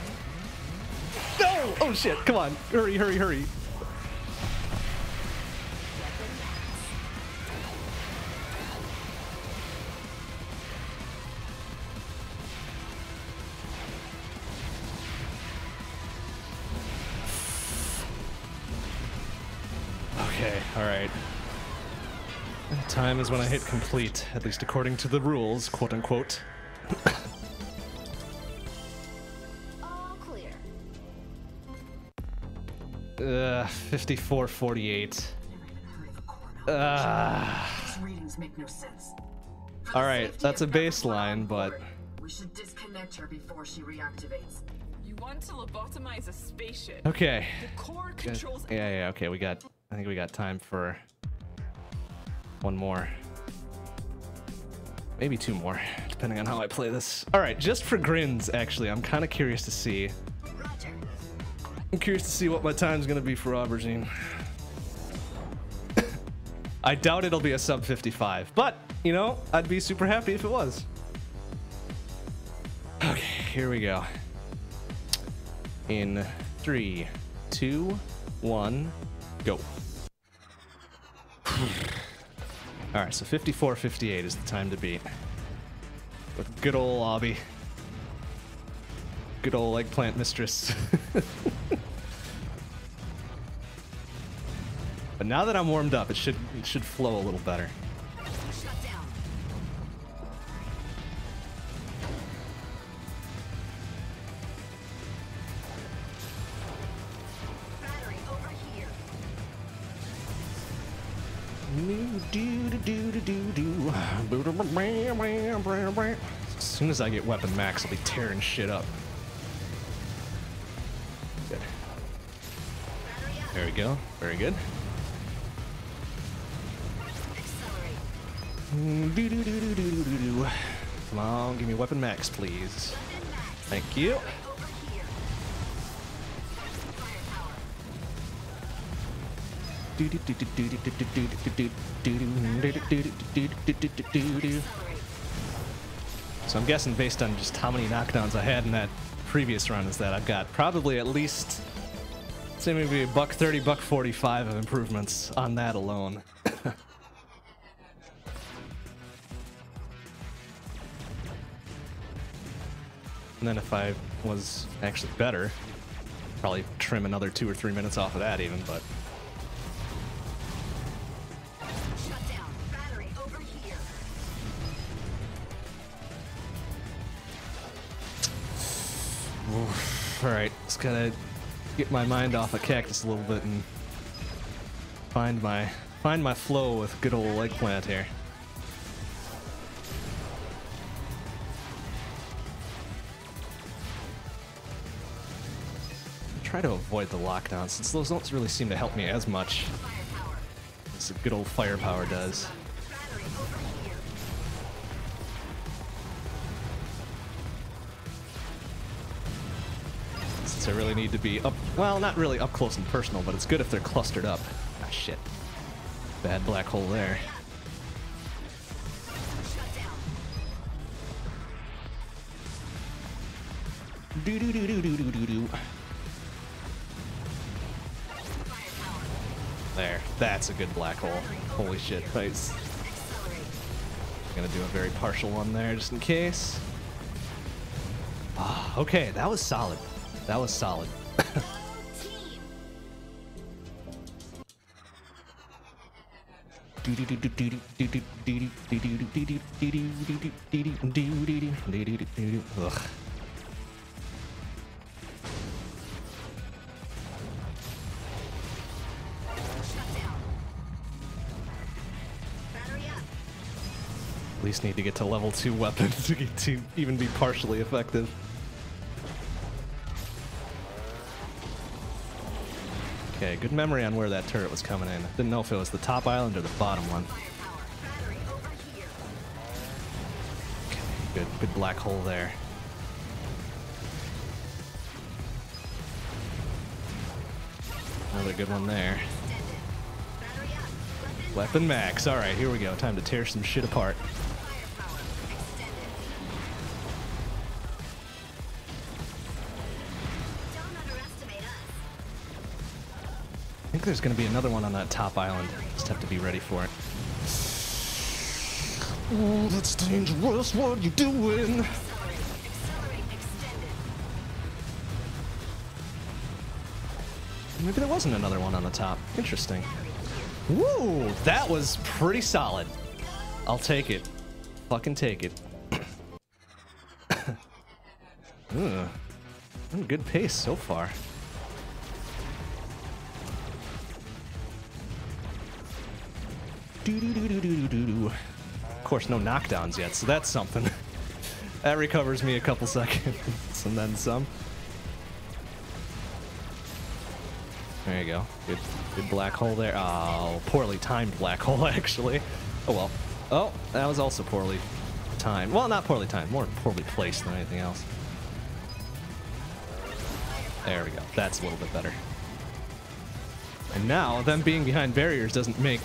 Speaker 1: No! Oh shit! Come on, hurry, hurry, hurry. Time is when I hit complete, at least according to the rules, quote unquote.
Speaker 3: All clear.
Speaker 1: Uh, 5448. Uh,
Speaker 4: These readings make no sense.
Speaker 1: alright, that's a baseline, but.
Speaker 4: We should disconnect her before she reactivates.
Speaker 5: You want to lobotomize a spaceship.
Speaker 1: Okay.
Speaker 5: The core controls
Speaker 1: Yeah, yeah, okay, we got. I think we got time for one more. Maybe two more, depending on how I play this. Alright, just for grins, actually, I'm kind of curious to see. I'm curious to see what my time's gonna be for Aubergine. I doubt it'll be a sub 55, but, you know, I'd be super happy if it was. Okay, here we go. In three, two, one, go. All right, so 54, 58 is the time to beat. With good old Obby. Good old eggplant mistress. but now that I'm warmed up, it should it should flow a little better. As soon as I get weapon max, I'll be tearing shit up. Good. There we go. Very good. Come on, give me weapon max, please. Thank you. So I'm guessing based on just how many knockdowns I had in that previous run is that I've got probably at least say maybe a buck 30 buck 45 of improvements on that alone. and then if I was actually better, probably trim another 2 or 3 minutes off of that even, but All right, just gotta get my mind off of cactus a little bit and find my find my flow with good old eggplant here. Try to avoid the lockdown since those don't really seem to help me as much as the good old firepower does. I really need to be up, well, not really up close and personal, but it's good if they're clustered up. Ah, shit. Bad black hole there. Do do do do do do do do. There, that's a good black hole. Holy shit, nice.
Speaker 3: Accelerate.
Speaker 1: Gonna do a very partial one there just in case. Ah, okay, that was solid. That was solid. At least need to get to level 2 weapons to, to even be partially effective. Good memory on where that turret was coming in. Didn't know if it was the top island or the bottom one. Good, good black hole there. Another good one there.
Speaker 3: Weapon
Speaker 1: max. All right, here we go. Time to tear some shit apart. There's going to be another one on that top island. Just have to be ready for it. Oh, that's dangerous. What are you doing? Maybe there wasn't another one on the top. Interesting. Woo! That was pretty solid. I'll take it. Fucking take it. Mm, Good pace so far. Of course, no knockdowns yet, so that's something. that recovers me a couple seconds and then some. There you go. Good, good black hole there. Oh, poorly timed black hole, actually. Oh well. Oh, that was also poorly timed. Well, not poorly timed, more poorly placed than anything else. There we go. That's a little bit better. And now, them being behind barriers doesn't make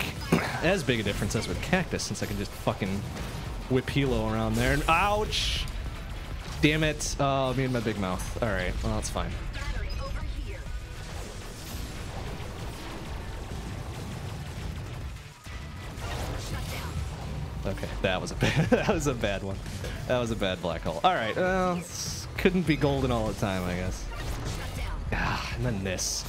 Speaker 1: as big a difference as with Cactus, since I can just fucking whip Hilo around there. And ouch! Damn it. Oh, me and my big mouth. Alright, well, that's fine. Okay, that was a bad, that was a bad one. That was a bad black hole. All right, well, couldn't be golden all the time, I guess. Ah, and then this.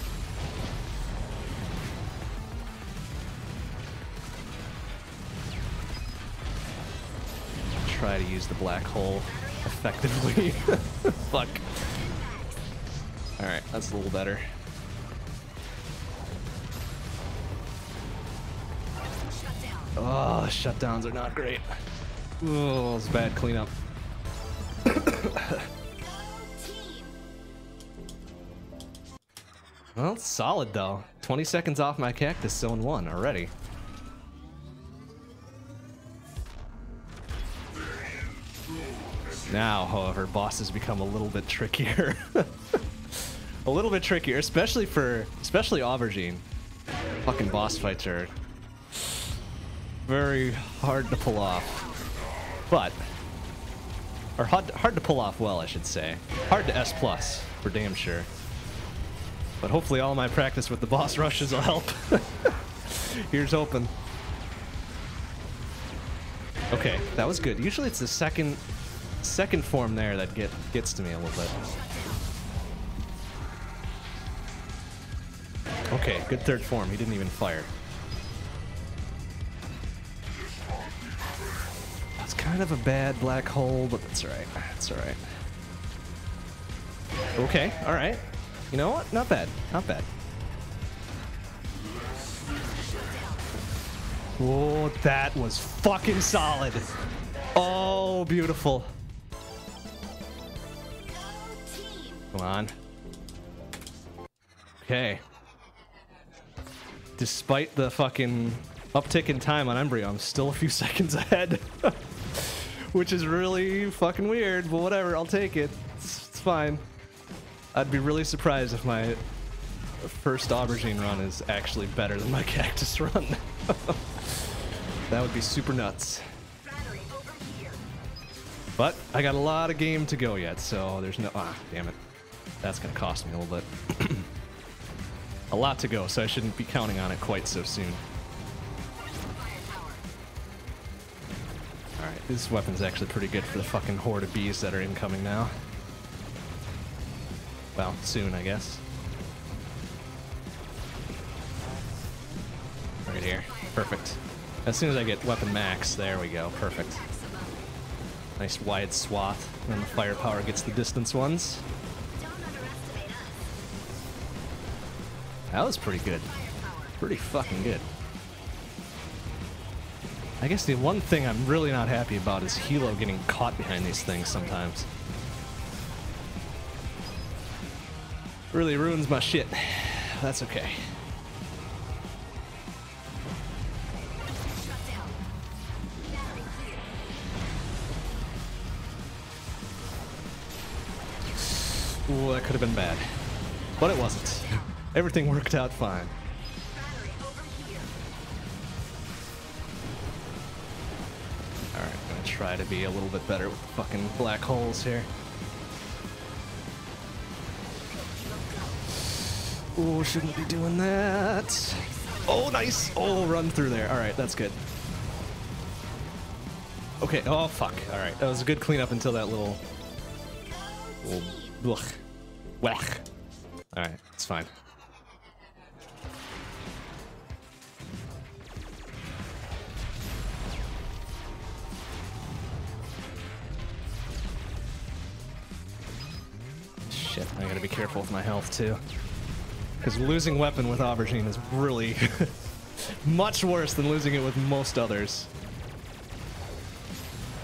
Speaker 1: Try to use the black hole effectively. Fuck. All right, that's a little better. Oh, shutdowns are not great. Oh, it's bad cleanup. Well, solid though. 20 seconds off my cactus zone one already. Now, however, bosses become a little bit trickier. a little bit trickier, especially for especially Aubergine. Fucking boss fights are very hard to pull off. But or hard, hard to pull off well, I should say. Hard to S plus for damn sure. But hopefully all my practice with the boss rushes will help. Here's hoping. Okay, that was good. Usually it's the second second form there that get gets to me a little bit. Okay, good third form. He didn't even fire. That's kind of a bad black hole, but that's alright. That's alright. Okay, alright. You know what? Not bad. Not bad. Oh, that was fucking solid. Oh, beautiful. Come on. Okay. Despite the fucking uptick in time on Embryo, I'm still a few seconds ahead. Which is really fucking weird, but whatever, I'll take it. It's, it's fine. I'd be really surprised if my first aubergine run is actually better than my cactus run. that would be super nuts. But I got a lot of game to go yet, so there's no. Ah, damn it. That's gonna cost me a little bit. a lot to go, so I shouldn't be counting on it quite so soon. Alright, this weapon's actually pretty good for the fucking horde of bees that are incoming now. Well, soon, I guess. Right here. Perfect. As soon as I get weapon max, there we go. Perfect. Nice wide swath. And the firepower gets the distance ones. That was pretty good. Pretty fucking good. I guess the one thing I'm really not happy about is Hilo getting caught behind these things sometimes. Really ruins my shit. That's okay. Ooh, that could have been bad. But it wasn't. Everything worked out fine. Alright, gonna try to be a little bit better with fucking black holes here. Oh, shouldn't be doing that. Oh, nice. Oh, run through there. All right, that's good. Okay. Oh, fuck. All right, that was a good cleanup until that little. little ugh, whack. All right, it's fine. Careful with my health too. Because losing weapon with Aubergine is really much worse than losing it with most others.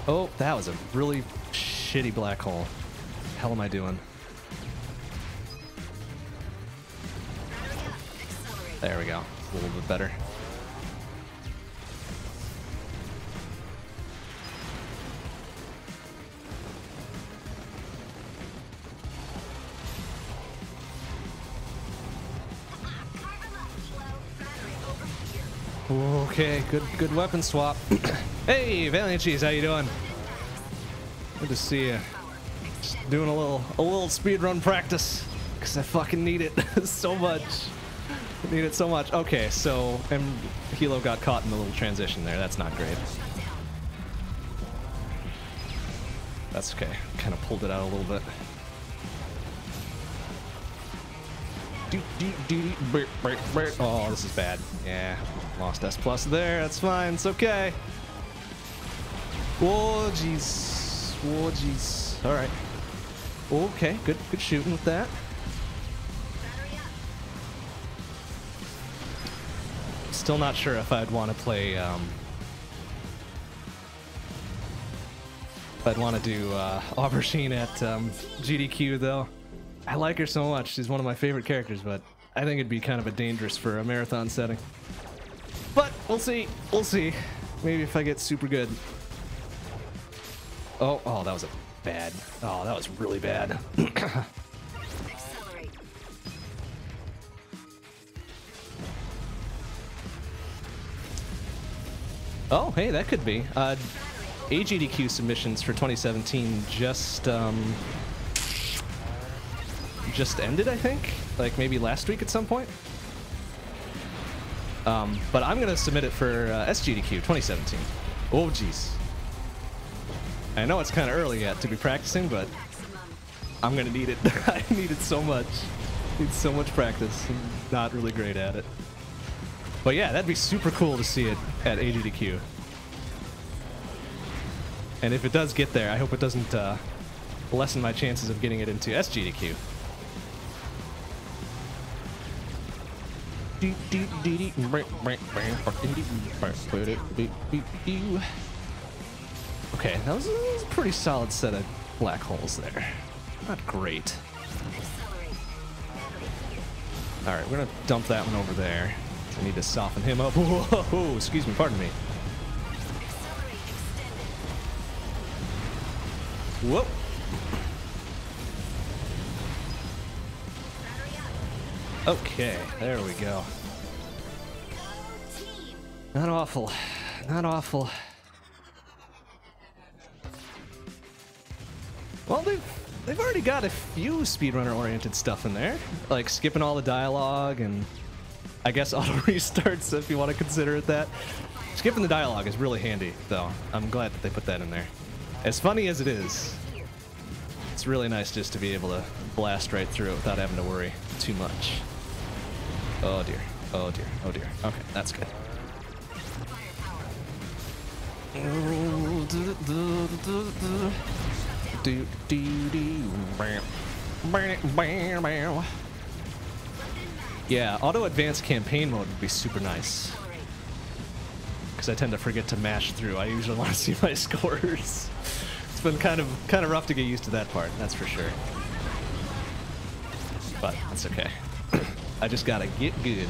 Speaker 1: Oh, that was a really shitty black hole. hell am I doing? There we go. A little bit better. Okay, good good weapon swap. hey, Valiant Cheese, how you doing? Good to see you. Just doing a little a little speed run practice because I fucking need it so much. Need it so much. Okay, so and Hilo got caught in the little transition there. That's not great. That's okay. Kind of pulled it out a little bit. Oh, this is bad. Yeah, lost S plus there. That's fine. It's okay. Whoa, jeez. Whoa, jeez. All right. Okay, good, good shooting with that. Still not sure if I'd want to play. Um, if I'd want to do uh, Aubergine at um, GDQ though. I like her so much. She's one of my favorite characters, but I think it'd be kind of a dangerous for a marathon setting. We'll see. We'll see. Maybe if I get super good. Oh, oh, that was a bad. Oh, that was really bad. Oh, hey, that could be. Uh, AGDQ submissions for 2017 just um, just ended, I think. Like maybe last week at some point. Um, but I'm gonna submit it for uh, SGDQ 2017. Oh, jeez. I know it's kind of early yet to be practicing, but I'm gonna need it. I need it so much. Need so much practice. I'm not really great at it. But yeah, that'd be super cool to see it at AGDQ. And if it does get there, I hope it doesn't uh, lessen my chances of getting it into SGDQ. Okay, that was, that was a pretty solid set of black holes there. Not great.
Speaker 3: Accelerate. Battery here.
Speaker 1: All right, we're gonna dump that one over there. I need to soften him up. Whoa, excuse me, pardon me.
Speaker 3: Accelerate
Speaker 1: Okay, there we go. Not awful. Not awful. Well, they've they've already got a few speedrunner oriented stuff in there, like skipping all the dialogue and I guess auto restarts if you want to consider it that. Skipping the dialogue is really handy, though. I'm glad that they put that in there. As funny as it is, it's really nice just to be able to blast right through it without having to worry too much. Oh dear. Oh dear. Oh dear. Okay, that's good. Yeah, auto advanced campaign mode would be super nice. Because I tend to forget to mash through. I usually want to see my scores. it's been kind of kind of rough to get used to that part. That's for sure. But that's okay. I just gotta get good.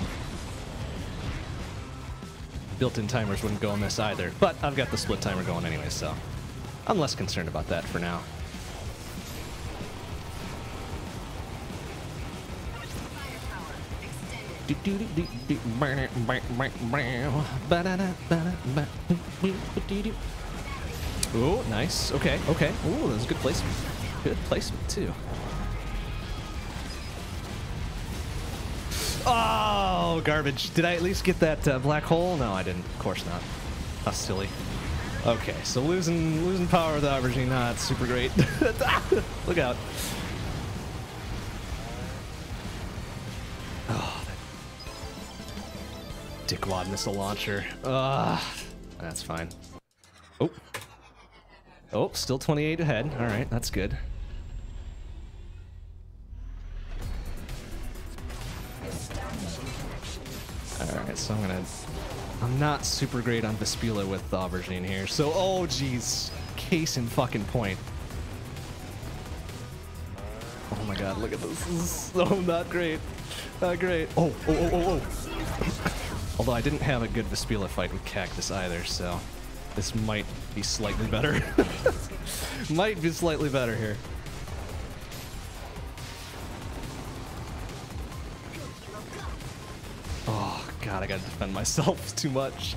Speaker 1: Built-in timers wouldn't go on this either, but I've got the split timer going anyway, so I'm less concerned about that for now. Ooh, nice. Okay, okay. Ooh, that was a good placement. Good placement, too. Oh, garbage. Did I at least get that uh, black hole? No, I didn't. Of course not. That's silly. Okay, so losing losing power with Aubergine, not super great. Look out. Oh, that dickwad missile launcher. Ugh. That's fine. Oh. Oh, still 28 ahead. All right, that's good. Not super great on Vespula with the aubergine here. So, oh geez, case in fucking point. Oh my god, look at this. This is so not great. Not great. Oh, oh, oh, oh, oh. Although I didn't have a good Vespula fight with Cactus either, so this might be slightly better. might be slightly better here. God, I gotta defend myself too much.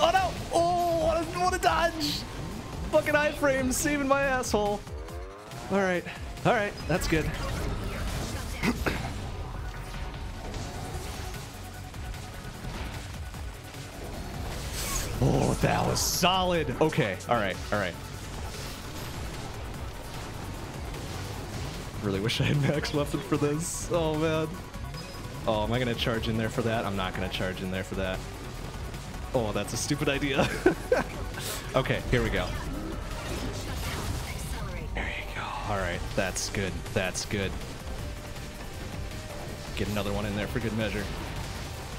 Speaker 1: Oh no! Oh, what a, what a dodge! Fucking iframe saving my asshole. All right, all right, that's good. oh, that was solid. Okay, all right, all right. Really wish I had max weapon for this. Oh man. Oh, am I gonna charge in there for that? I'm not gonna charge in there for that. Oh, that's a stupid idea. okay, here we go. There you go. All right, that's good. That's good. Get another one in there for good measure.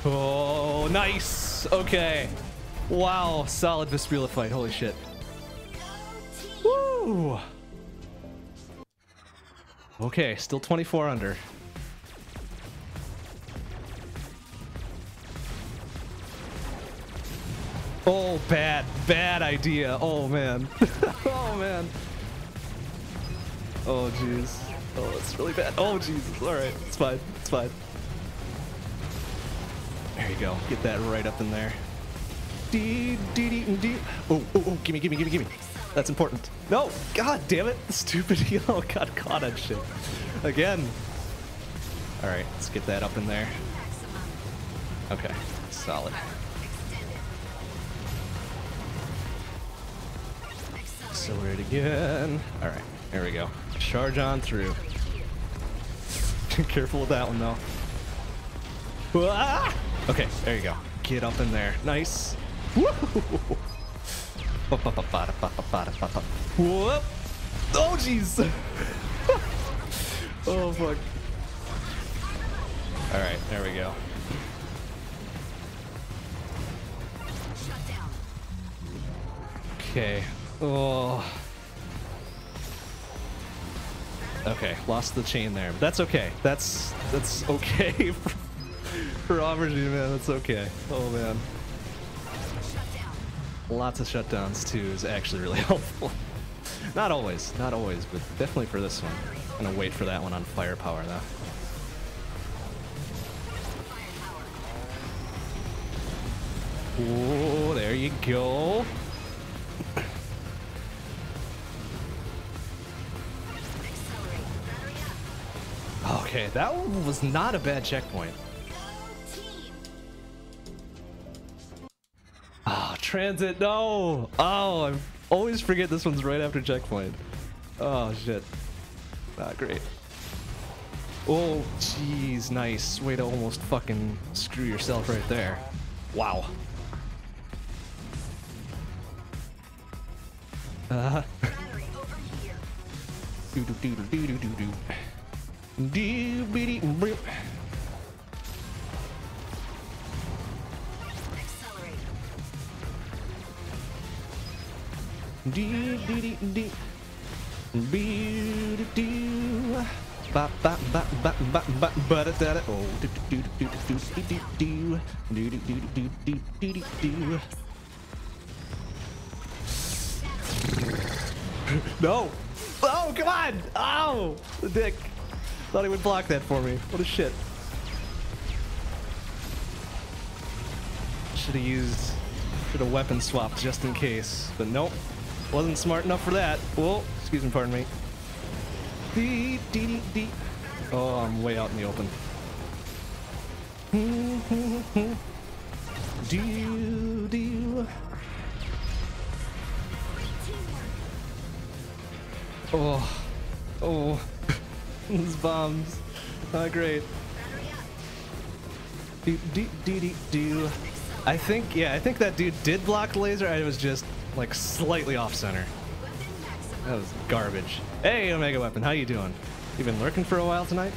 Speaker 1: Oh, nice. Okay. Wow, solid Vespula fight. Holy shit. Woo. Okay, still 24 under. Oh, bad, bad idea. Oh, man. oh, man. Oh, jeez. Oh, it's really bad. Oh, Jesus. All right. It's fine. It's fine. There you go. Get that right up in there. Dee, dee, dee, dee. Oh, oh, oh. Gimme, gimme, gimme, gimme. That's important. No. God damn it. Stupid helo got caught on shit. Again. All right. Let's get that up in there. Okay. Solid. Accelerate again. All right, there we go. Charge on through. Careful with that one though. Ah! Okay, there you go. Get up in there. Nice. Whoop! Oh jeez. oh fuck. All right, there we go. Okay. Oh. Okay, lost the chain there. That's okay. That's that's okay for, for aubergine, man. That's okay. Oh man, lots of shutdowns too is actually really helpful. Not always, not always, but definitely for this one. I'm gonna wait for that one on firepower though. Oh, there you go. Okay, that one was not a bad checkpoint.
Speaker 3: Team.
Speaker 1: Oh, transit, no! Oh, I always forget this one's right after checkpoint. Oh, shit. Not great. Oh, jeez, nice. Way to almost fucking screw yourself right there. Wow. Uh,
Speaker 3: Battery
Speaker 1: Dee dee dee dee. Bee doo doo. Ba ba ba ba ba ba ba da da da. Oh, do do do do do do do do do do do do do do do do. No! Oh, come on! Oh, the dick. Thought he would block that for me. What a shit. Should have used, should have weapon swapped just in case, but nope. Wasn't smart enough for that. Whoa, excuse me, pardon me. Dee, dee, dee. Oh, I'm way out in the open. Do, do. Oh, oh, these bombs. Not great. Do, do, do, do, do. I think, yeah, I think that dude did block the laser. I was just like slightly off center. That was garbage. Hey, Omega Weapon, how you doing? You been lurking for a while tonight?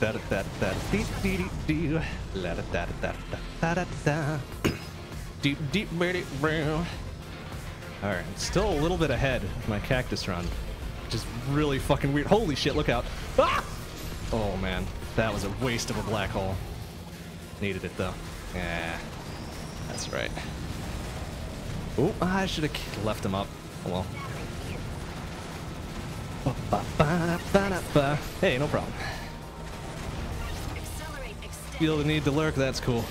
Speaker 1: da da da da dee dee dee dee la da da da da da da da deep deep brown. All right, still a little bit ahead of my cactus run, which is really fucking weird. Holy shit! Look out! Ah! Oh man, that was a waste of a black hole. Needed it though. Yeah, that's right. Oh, I should have left him up. Oh well. Hey, no problem. Feel the need to lurk. That's cool.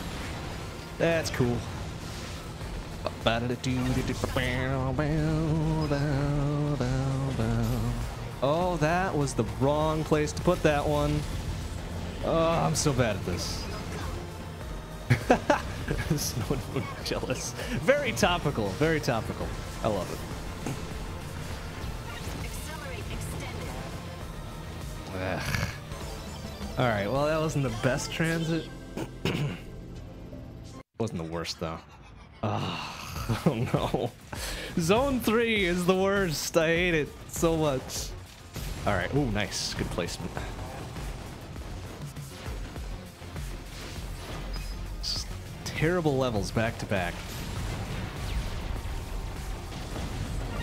Speaker 1: That's cool. Oh, that was the wrong place to put that one. Oh, I'm so bad at this. Be jealous. Very topical. Very topical. I love it. Ugh. All right. Well, that wasn't the best transit. wasn't the worst though. Oh no. Zone three is the worst. I hate it so much. All right. Oh, nice. Good placement. Just terrible levels back to back.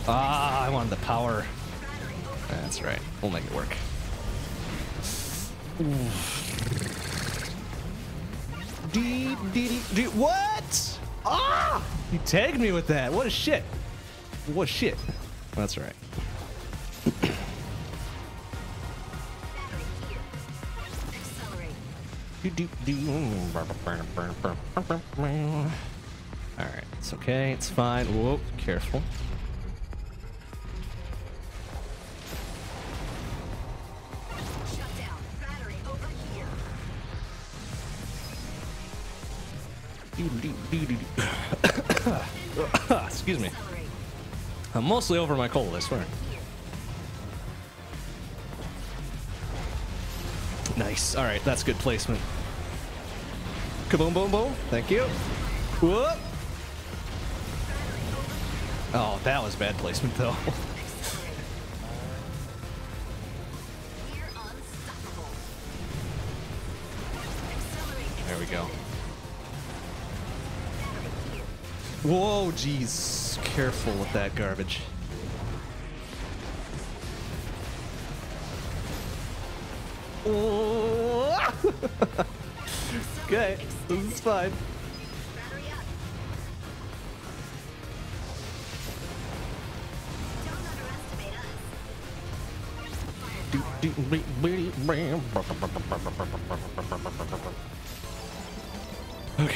Speaker 1: Ah, I wanted the power. That's right. We'll make it work. Dee, dee, dee. What? Ah! You tagged me with that. What a shit. What a shit. That's right. Do, do, do. All right, it's okay. It's fine. Whoa, careful. Excuse me. I'm mostly over my cold, I swear. Nice. All right, that's good placement. Kaboom, boom, boom. Thank you. Whoop. Oh, that was bad placement, though.
Speaker 3: Accelerate. We're unstoppable. Accelerate.
Speaker 1: There we go. Whoa, jeez. Careful with that garbage. Okay, this is fine. Okay,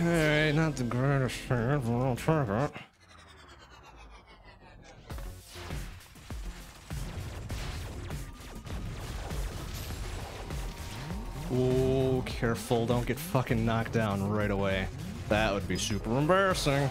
Speaker 1: alright, not the greatest trigger. But I'll try it. Oh, careful. Don't get fucking knocked down right away. That would be super embarrassing.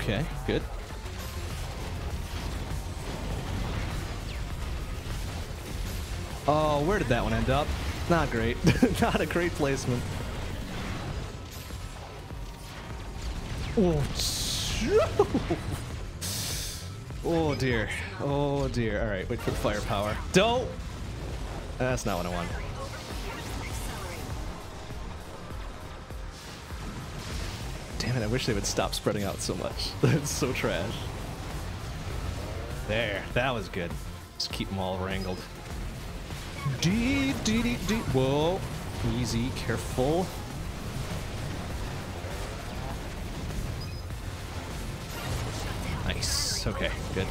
Speaker 1: Okay, good. Oh, where did that one end up? Not great. Not a great placement. Oh, Oh dear. Oh dear. All right, wait for the firepower. Don't. That's not what I want. Damn it! I wish they would stop spreading out so much. That's so trash. There, that was good. Just keep them all wrangled. Dee, dee, dee, dee. Whoa. Easy, careful. Nice. Okay, good.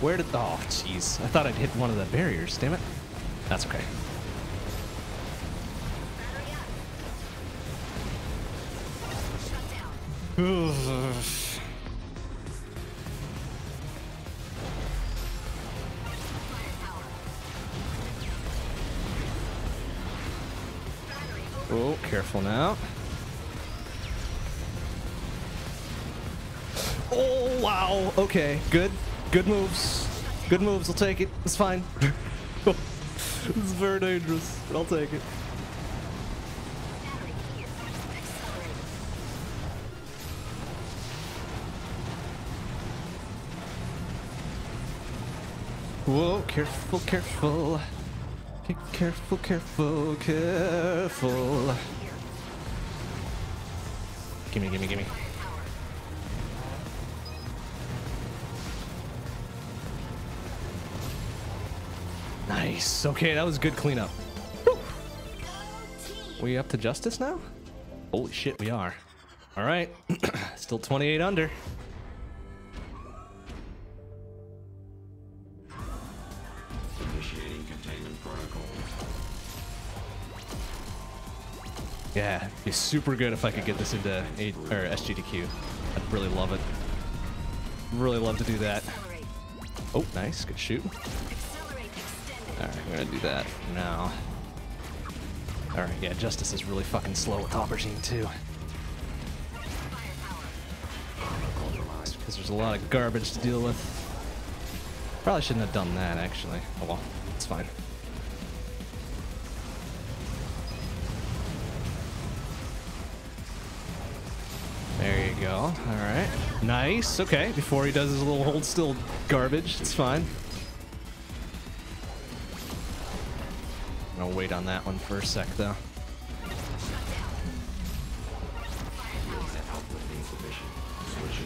Speaker 1: Where did... Oh, jeez. I thought I'd hit one of the barriers. Damn it. That's okay. Oh, careful now. Oh, wow. Okay, good. Good moves. Good moves. I'll take it. It's fine. is very dangerous. but I'll take it. Whoa, careful, careful. Be careful, careful, careful. Gimme, gimme, gimme. Nice. Okay, that was good cleanup. Whew. We up to justice now? Holy shit, we are. All right. Still 28 under. Yeah, it'd be super good if I could get this into A or SGDQ. I'd really love it. Really love to do that. Oh, nice. Good shoot. Alright, I'm gonna do that now. Alright, yeah, Justice is really fucking slow with Aubergine too. Because there's a lot of garbage to deal with. Probably shouldn't have done that, actually. Oh well, it's fine. You go. Alright. Nice. Okay, before he does his little hold still garbage, it's fine. I'm gonna wait on that one for a sec though.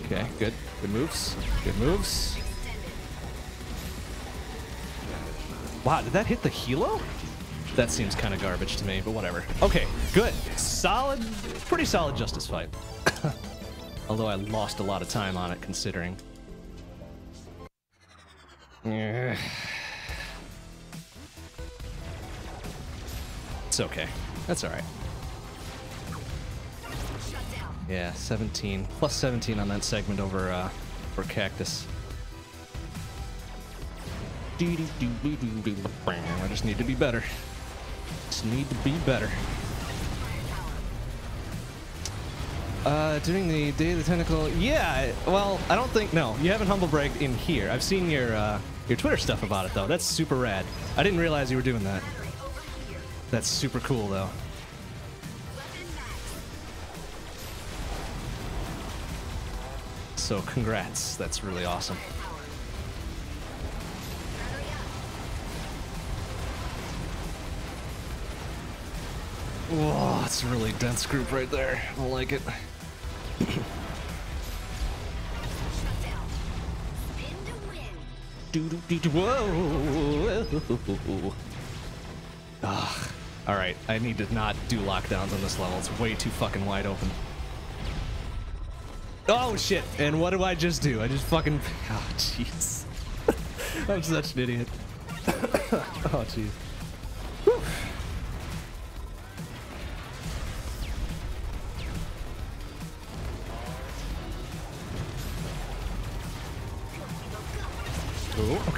Speaker 1: Okay, good. Good moves. Good moves. Wow, did that hit the Hilo? That seems kind of garbage to me, but whatever. Okay, good. Solid, pretty solid justice fight. Although I lost a lot of time on it considering. It's okay. That's alright. Yeah, 17. Plus 17 on that segment over uh, for Cactus. I just need to be better. Just need to be better. Uh, doing the Day of the Tentacle. Yeah, well, I don't think no. You haven't humble break in here. I've seen your uh, your Twitter stuff about it though. That's super rad. I didn't realize you were doing that. That's super cool though. So congrats. That's really awesome. Whoa, it's a really dense group right there. I like it. Whoa! Ugh. Ah, all right, I need to not do lockdowns on this level. It's way too fucking wide open. Oh shit! And what do I just do? I just fucking. Oh jeez. I'm such an idiot. oh jeez.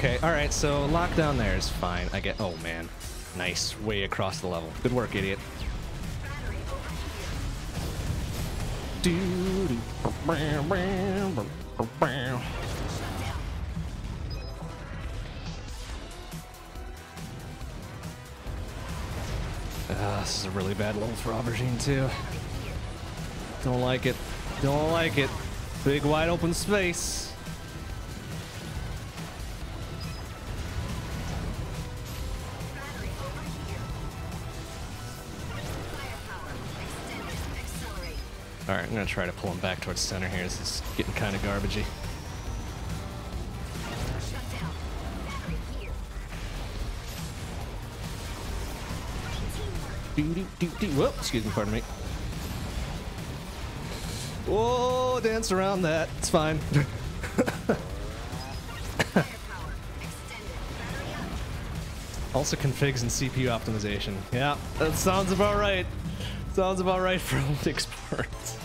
Speaker 1: Okay, alright, so lockdown there is fine. I get. Oh man. Nice. Way across the level. Good work, idiot. Ah, this is a really bad level for Aubergine too. Don't like it. Don't like it. Big wide open space. All right, I'm gonna try to pull him back towards center here. This is getting kind of garbagey. Doo. Whoop, excuse me, pardon me. Whoa, dance around that. It's fine. Also configs and CPU optimization. Yeah, that sounds about right. Sounds about right for Olympic sports.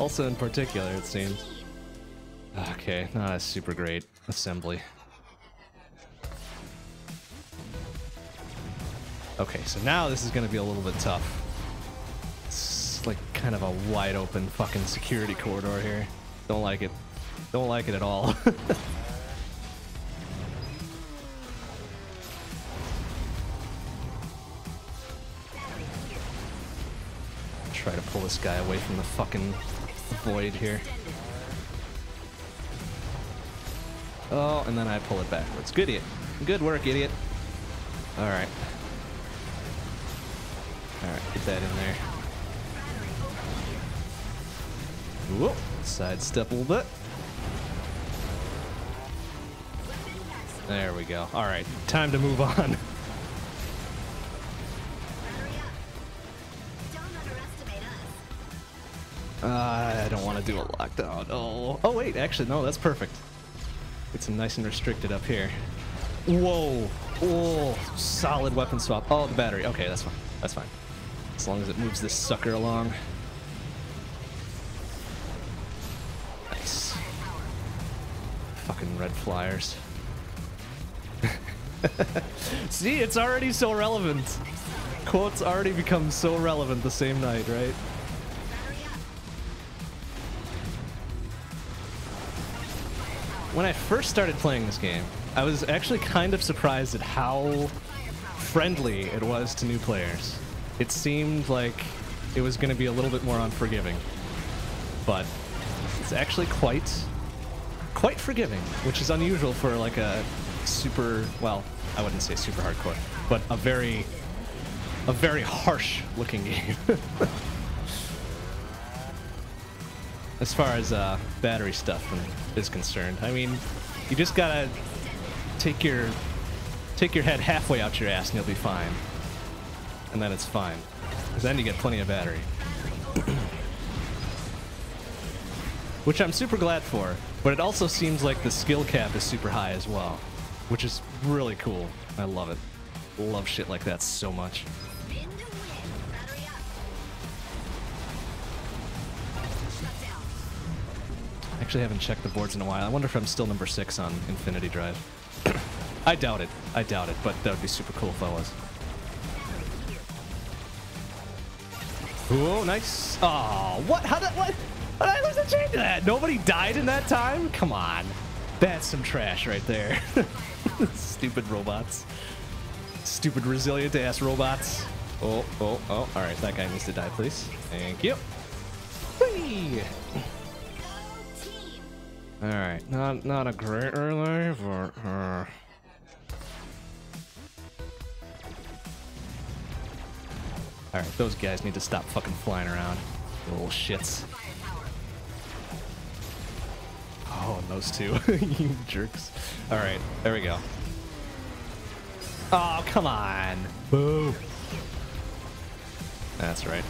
Speaker 1: Also in particular, it seems. Okay, not a super great assembly. Okay, so now this is gonna be a little bit tough. It's like kind of a wide open fucking security corridor here. Don't like it. Don't like it at all. Try to pull this guy away from the fucking void here. Oh, and then I pull it backwards. Good idiot. Good work, idiot. All right. All right, get that in there. Whoop. Sidestep a little bit. There we go. All right, time to move on. Uh, I don't want to do a lockdown. Oh. Oh wait, actually no, that's perfect. It's nice and restricted up here. Whoa. Oh, solid weapon swap. Oh, the battery. Okay, that's fine. That's fine. As long as it moves this sucker along. Nice. Fucking red flyers. See, it's already so relevant. Quotes already become so relevant the same night, right? When I first started playing this game, I was actually kind of surprised at how friendly it was to new players. It seemed like it was going to be a little bit more unforgiving, but it's actually quite quite forgiving, which is unusual for like a super well, I wouldn't say super hardcore, but a very a very harsh looking game. As far as uh, battery stuff is concerned. I mean, you just gotta take your take your head halfway out your ass and you'll be fine, and then it's fine. 'Cause then you get plenty of battery, which I'm super glad for. But it also seems like the skill cap is super high as well, which is really cool. I love it. Love shit like that so much. Actually, haven't checked the boards in a while. I wonder if I'm still number six on Infinity Drive. I doubt it. I doubt it, but that would be super cool if I was. Oh, nice. Oh, what? How did what? How did I lose the chain to that? Nobody died in that time? Come on. That's some trash right there. Stupid robots. Stupid resilient ass robots. Oh, oh, oh. All right, that guy needs to die, please. Thank you. Whee! All right, not not a great but uh... all right, those guys need to stop fucking flying around, little shits. Oh, and those two, you jerks. All right, there we go. Oh, come on. Boo. That's right.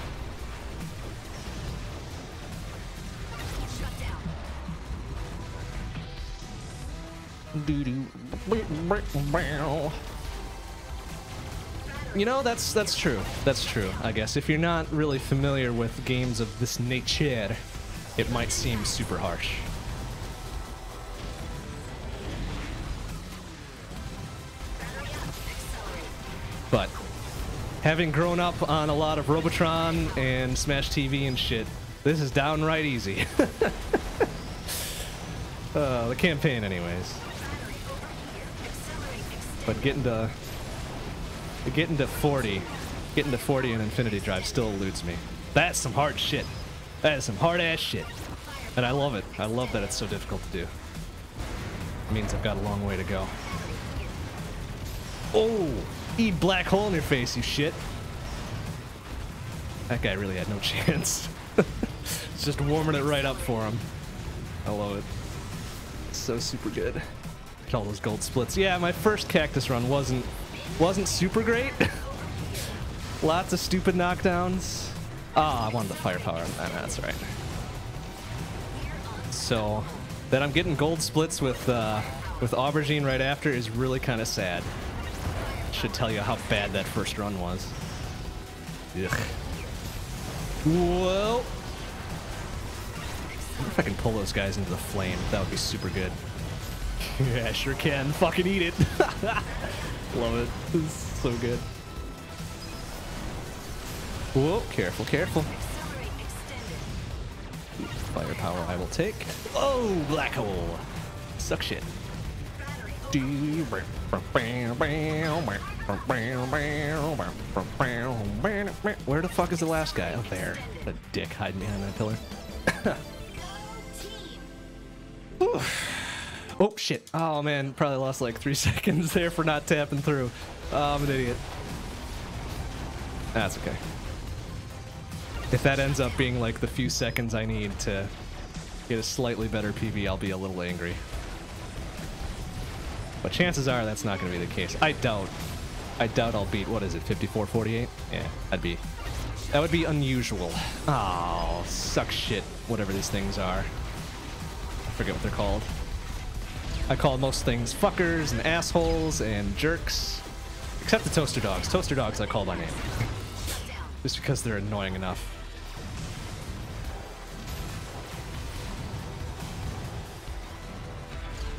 Speaker 1: You know, that's that's true. That's true. I guess if you're not really familiar with games of this nature, it might seem super harsh. But having grown up on a lot of Robotron and Smash TV and shit, this is downright easy. uh, the campaign, anyways. But getting to getting to 40 getting to 40 in Infinity Drive still eludes me. That's some hard shit. That is some hard ass shit. And I love it. I love that it's so difficult to do. It means I've got a long way to go. Oh, eat black hole in your face, you shit. That guy really had no chance. it's just warming it right up for him. I love it. So super good. All those gold splits. Yeah, my first cactus run wasn't wasn't super great. Lots of stupid knockdowns. Ah, I wanted the firepower. Ah, that's right. So that I'm getting gold splits with uh, with aubergine right after is really kind of sad. Should tell you how bad that first run was. Ugh. Whoa. I wonder if I can pull those guys into the flame. That would be super good. yeah, sure can. Fucking eat it. Love it. This is so good. Whoa, careful, careful. Firepower I will take. Oh, black hole. Suck shit. Where the fuck is the last guy? Oh, there. The dick hiding behind that pillar. Oh shit. Oh man, probably lost like three seconds there for not tapping through. Oh, I'm an idiot. That's okay. If that ends up being like the few seconds I need to get a slightly better PB, I'll be a little angry. But chances are that's not going to be the case. I doubt. I doubt I'll beat, what is it, 54-48? Yeah, that'd be... That would be unusual. Oh, suck shit, whatever these things are. I forget what they're called. I call most things fuckers and assholes and jerks. Except the toaster dogs. Toaster dogs I call by name. Just because they're annoying enough.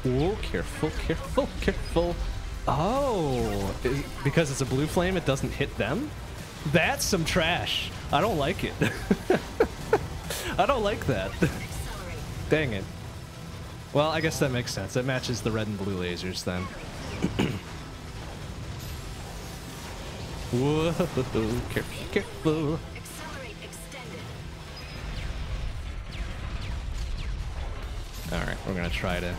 Speaker 1: Whoa, careful, careful, careful. Oh, is- because it's a blue flame, it doesn't hit them? That's some trash. I don't like it. I don't like that. Dang it. Well, I guess that makes sense. That matches the red and blue lasers then. Whoa, careful, careful. Alright, we're gonna try to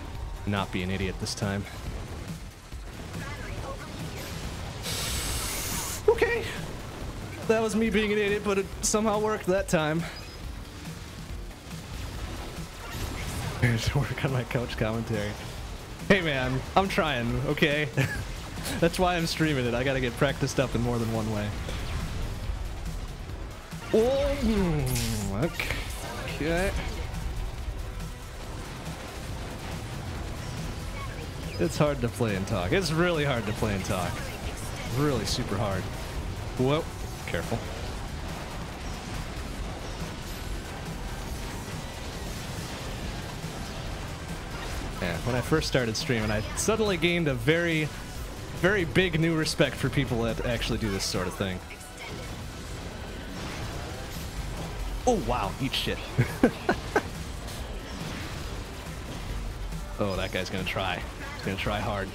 Speaker 1: not be an idiot this time.
Speaker 3: Battery over here.
Speaker 1: Okay. That was me being an idiot, but it somehow worked that time. To work on my couch commentary. Hey man, I'm trying, okay? That's why I'm streaming it. I gotta get practiced up in more than one way. Oh, okay. okay. It's hard to play and talk. It's really hard to play and talk. Really super hard. Whoa, careful. Yeah, when I first started streaming, I suddenly gained a very, very big new respect for people that actually do this sort of thing. Oh wow, eat shit. oh, that guy's gonna try. He's gonna try hard.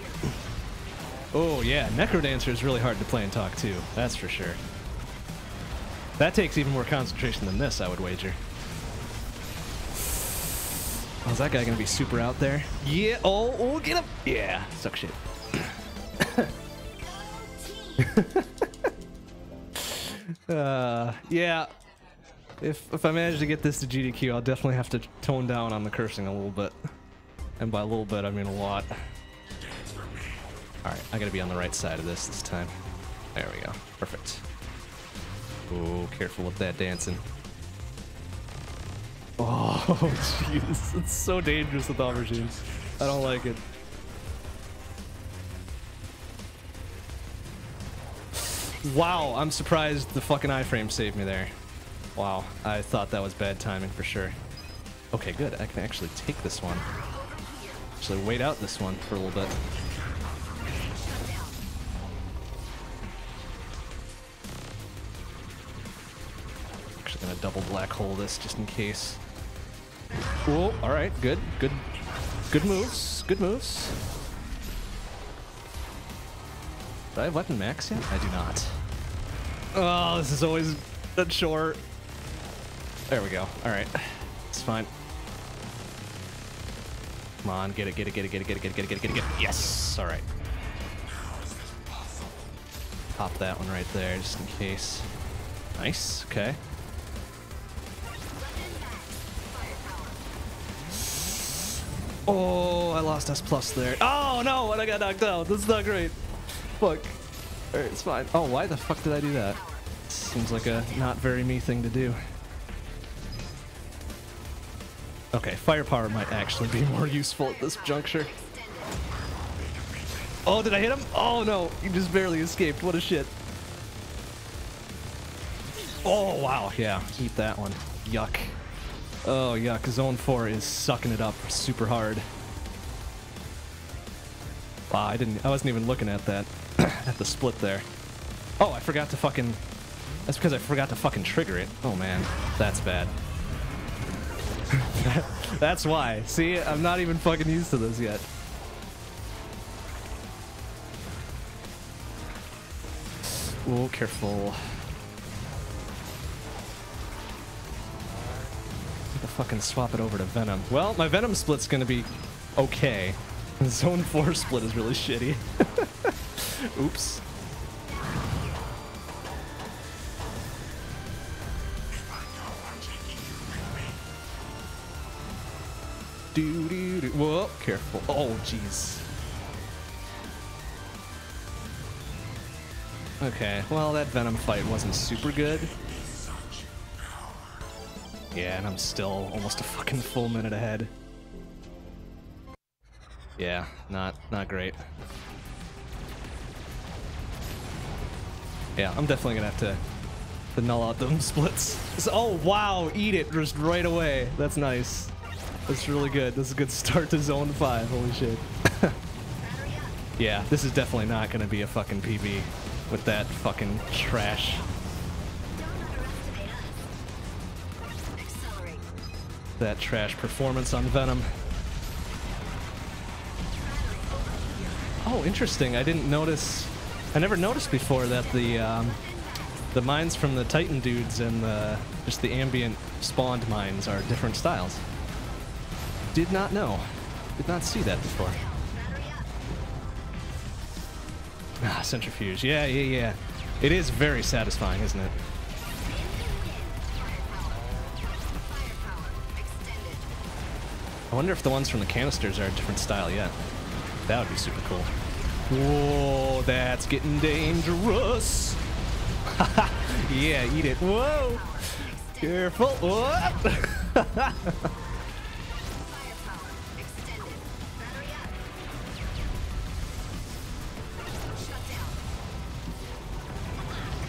Speaker 1: Oh yeah, Necrodancer is really hard to play and talk too. That's for sure. That takes even more concentration than this, I would wager. Oh, is that guy gonna be super out there? Yeah. Oh, oh, get him. Yeah. Suck shit. uh, yeah. If if I manage to get this to GDQ, I'll definitely have to tone down on the cursing a little bit. And by a little bit, I mean a lot. Alright, I gotta be on the right side of this this time. There we go. Perfect. Oh, careful with that dancing. Oh, jeez. It's so dangerous with aubergines. I don't like it. Wow, I'm surprised the fucking iframe saved me there. Wow, I thought that was bad timing for sure. Okay, good. I can actually take this one. Actually, wait out this one for a little bit. Actually, gonna double black hole this just in case. Whoa! All right, good, good, good moves. Good moves. Do I have weapon max yet? I do not. Oh, this is always a chore. There we go. All right. It's fine. Come on, get it, get it, get it, get it, get it, get it, get it, get it, get it. Yes! All right. Pop that one right there, just in case. Nice, okay. Oh, I lost S plus there. Oh no, and I got knocked out. This is not great. Fuck. Alright, it's fine. Oh, why the fuck did I do that? Seems like a not very me thing to do. Okay, firepower might actually be more useful at this juncture. Oh, did I hit him? Oh no, he just barely escaped. What a shit. Oh wow, yeah, eat that one. Yuck. Oh yuck, Zone 4 is sucking it up super hard. Wow, I didn't I wasn't even looking at that at the split there. Oh, I forgot to fucking That's because I forgot to fucking trigger it. Oh man, that's bad. that's why. See, I'm not even fucking used to this yet. Oh, careful. To fucking swap it over to Venom. Well, my Venom split's gonna be okay. Zone 4 split is really shitty. Oops. Do do do. Whoa, careful. Oh, jeez. Okay, well, that Venom fight wasn't super good. Yeah, and I'm still almost a fucking full minute ahead. Yeah, not not great. Yeah, I'm definitely gonna have to, to null out them splits. So- oh wow, eat it just right away. That's nice. That's really good. This is a good start to zone five. Holy shit. yeah, this is definitely not gonna be a fucking PB with that fucking trash. That trash performance on Venom. Oh, interesting. I didn't notice. I never noticed before that the um, the mines from the Titan dudes and the just the ambient spawned mines are different styles. Did not know. Did not see that before. Ah, centrifuge. Yeah, yeah, yeah. It is very satisfying, isn't it? I wonder if the ones from the canisters are a different style yet. That would be super cool. Whoa, that's getting dangerous. yeah, eat it. Whoa. Careful. What?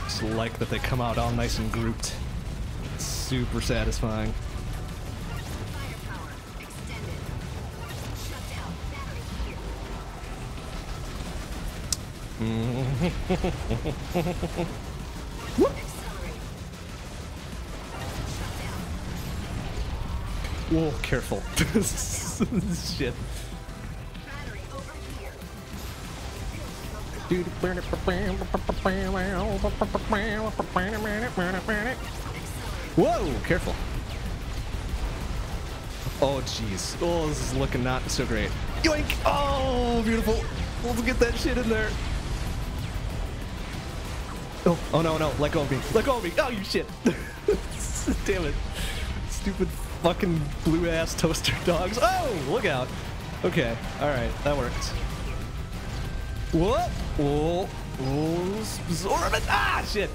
Speaker 1: Just like that they come out all nice and grouped. Super satisfying. Whoa, careful. Shit. Whoa, careful. Oh, jeez. Oh, this is looking not so great. Yoink! Oh, beautiful. Let's get that shit in there. Oh, oh no, no. Let go of me. Let go of me. Oh, you shit. Damn it. Stupid fucking blue ass toaster dogs. Oh, look out. Okay, alright. That worked. What? Oh, oh, Zorbit. Ah, shit.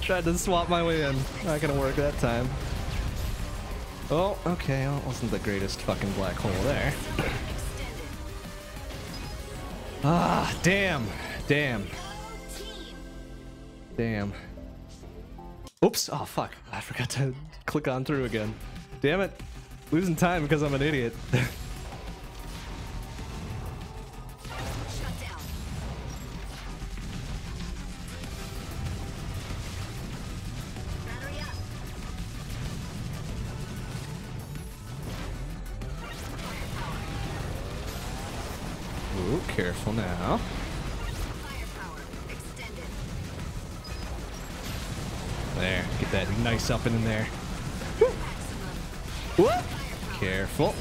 Speaker 1: Tried to swap my way in. Not gonna work that time. Oh, okay. Well, wasn't the greatest fucking black hole there. ah, damn. Damn. Damn. Oops. Oh, fuck. I forgot to click on through again. Damn it. Losing time because I'm an idiot. Ooh, careful now. Nice up in there. Whoop! Careful.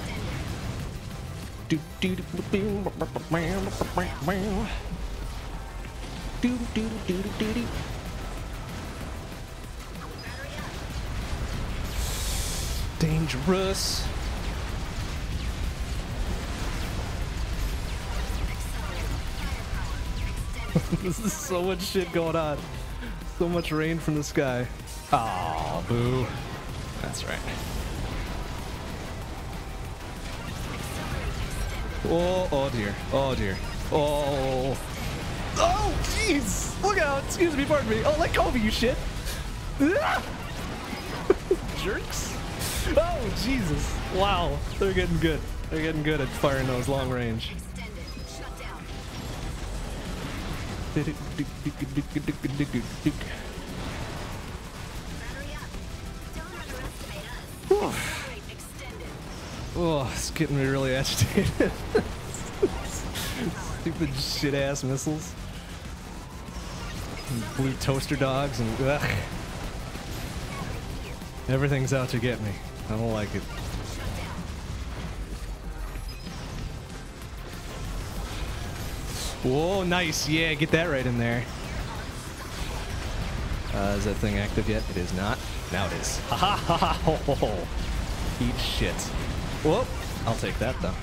Speaker 1: Do, do, do, do, do, do, do, do, do. Dangerous. this is so much shit going on. So much rain from the sky. Oh, boo. That's right. Oh, oh dear. Oh dear. Oh. Oh, jeez. Look out. Excuse me, pardon me. Oh, let go of you shit. Jerks. Oh, Jesus. Wow. They're getting good. They're getting good at firing those long range. Oh, it's getting me really agitated. Stupid shit ass missiles. And Blue toaster dogs and ugh. Everything's out to get me. I don't like it. Whoa, nice. Yeah, get that right in there. Uh, is that thing active yet? It is not. Now it is. Ha ha ha ha. Eat shit. Whoop. I'll take that though.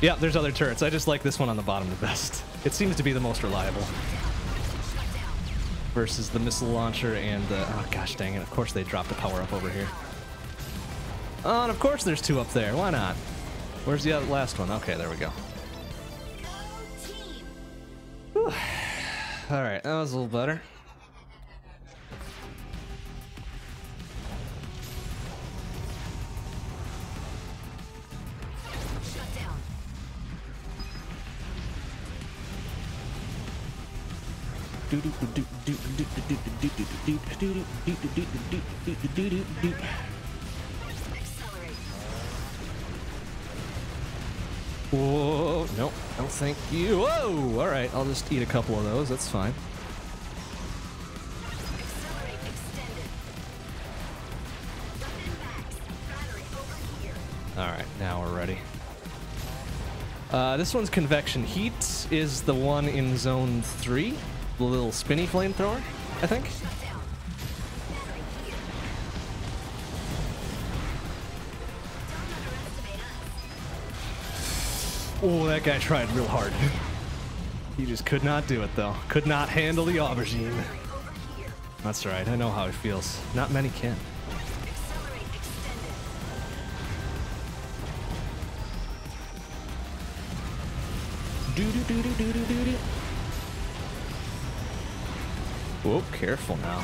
Speaker 1: Yeah, there's other turrets. I just like this one on the bottom the best. It seems to be the most reliable. Versus the missile launcher and the... Oh gosh dang it, of course they dropped a power up over here. Oh, and of course there's two up there. Why not? Where's the other last one? Okay, there we go.
Speaker 3: Go.
Speaker 1: Alright, that was a little better. Whoa, nope, no thank you. Whoa, alright, I'll just eat a couple of those, that's fine.
Speaker 3: Here.
Speaker 1: Alright, now we're ready. Uh, this one's convection heat is the one in zone three, the little spinny flamethrower, I think. Oh, that guy tried real hard. he just could not do it though. Could not handle the aubergine. That's right, I know how it feels. Not many can. Do do do do do do do do. Whoa, careful now.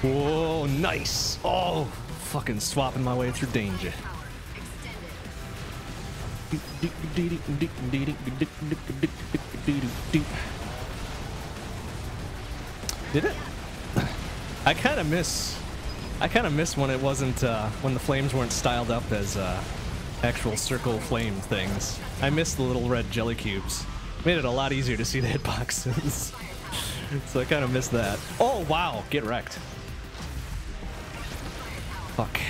Speaker 1: Whoa, nice. Oh, fucking swapping my way through danger. Did it? I kind of miss. I kind of miss when it wasn't uh, when the flames weren't styled up as uh, actual circle flame things. I miss the little red jelly cubes. Made it a lot easier to see the hitboxes. so I kind of missed that. Oh wow, get wrecked. Fuck.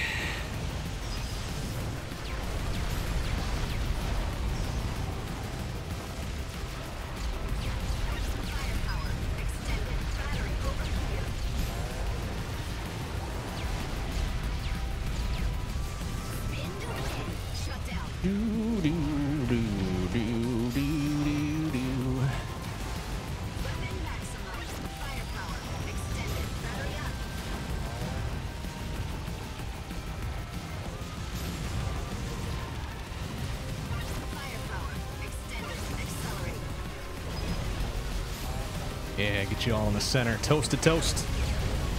Speaker 1: You all in the center. Toast to toast.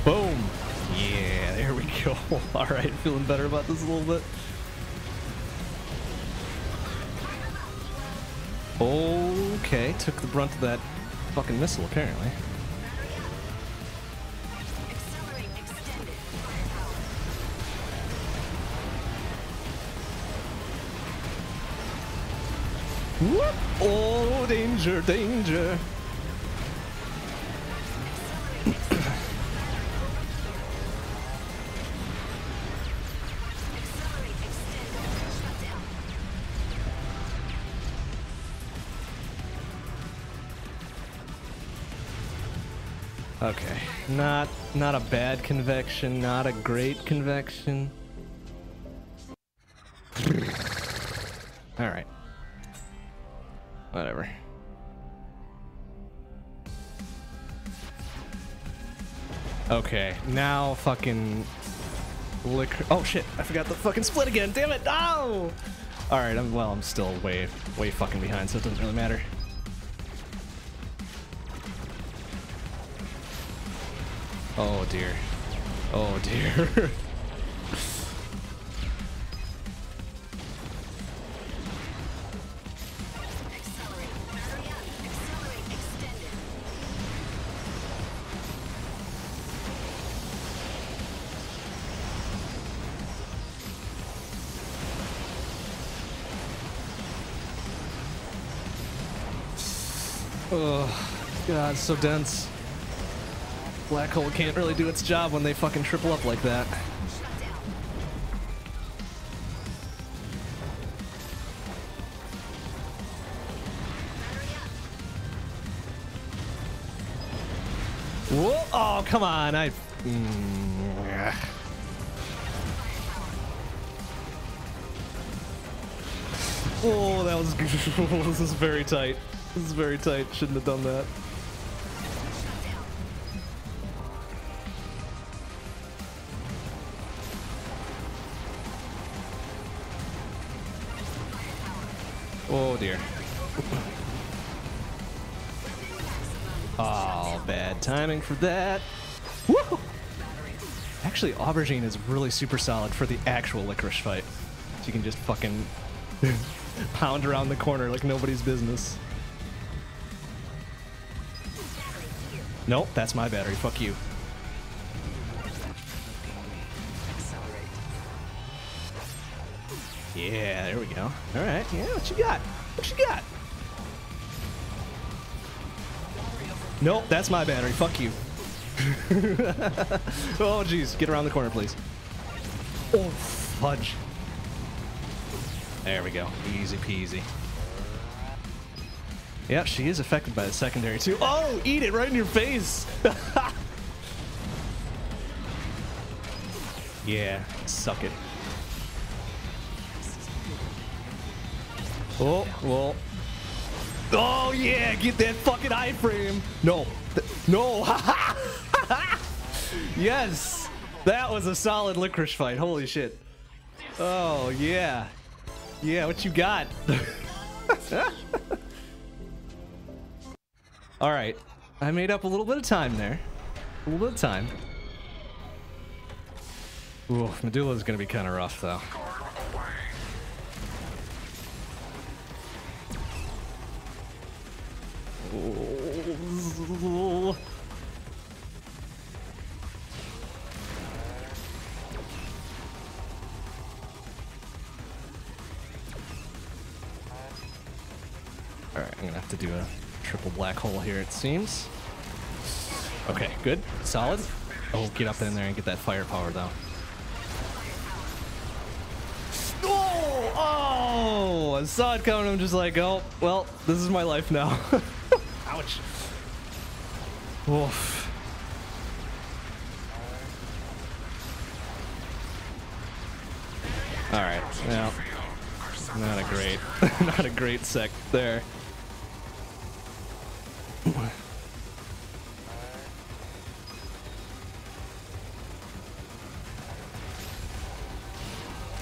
Speaker 1: Boom. Yeah, there we go. All right, feeling better about this a little bit. Okay, took the brunt of that fucking missile apparently. Whoop. Oh, danger, danger. Not not a bad convection, not a great convection. All right. Whatever. Okay, now fucking liquor. Oh shit! I forgot the fucking split again. Damn it! Oh. All right. I'm well. I'm still way way fucking behind, so it doesn't really matter. Oh dear. Oh dear. Oh god, so dense. Black hole can't really do its job when they fucking triple up like that. Whoa! Oh, come on! I. Mm. Oh, that was. this is very tight. This is very tight. Shouldn't have done that. Timing for that. Woo! Actually, Aubergine is really super solid for the actual licorice fight. You can just fucking pound around the corner like nobody's business. Nope, that's my battery. Fuck you. Yeah, there we go. All right, yeah, what you got? What you got? Nope, that's my battery. Fuck you. oh, jeez. Get around the corner, please. Oh, fudge. There we go. Easy peasy. Yeah, she is affected by the secondary, too. Oh, eat it right in your face. yeah, suck it. Oh, well. Oh, yeah, get that fucking iframe. No, no. yes, that was a solid licorice fight. Holy shit. Oh, yeah. Yeah, what you got? All right, I made up a little bit of time there. A little bit of time. Ooh, Medulla is gonna be kind of rough though. Ooh. All right, I'm gonna have to do a triple black hole here. It seems. Okay, good, solid. Oh, get up in there and get that firepower though. Oh, oh! I saw it coming. I'm just like, oh, well, this is my life now. Ouch. Oof. All right. Well, not a great, not a great sec there.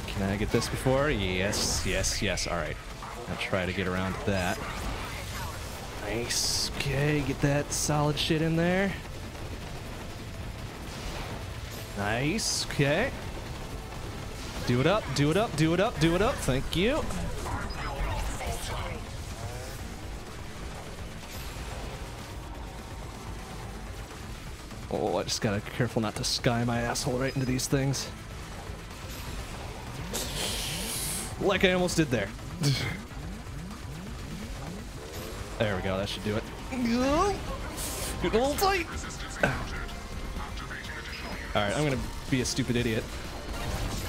Speaker 1: Can I get this before? Yes, yes, yes. All right. I'll try to get around to that. Nice. Okay, get that solid shit in there. Nice. Okay. Do it up, do it up, do it up, do it up. Thank you. Oh, I just gotta be careful not to sky my asshole right into these things. Like I almost did there. there we go, that should do it. Good old tight. Alright, I'm gonna be a stupid idiot.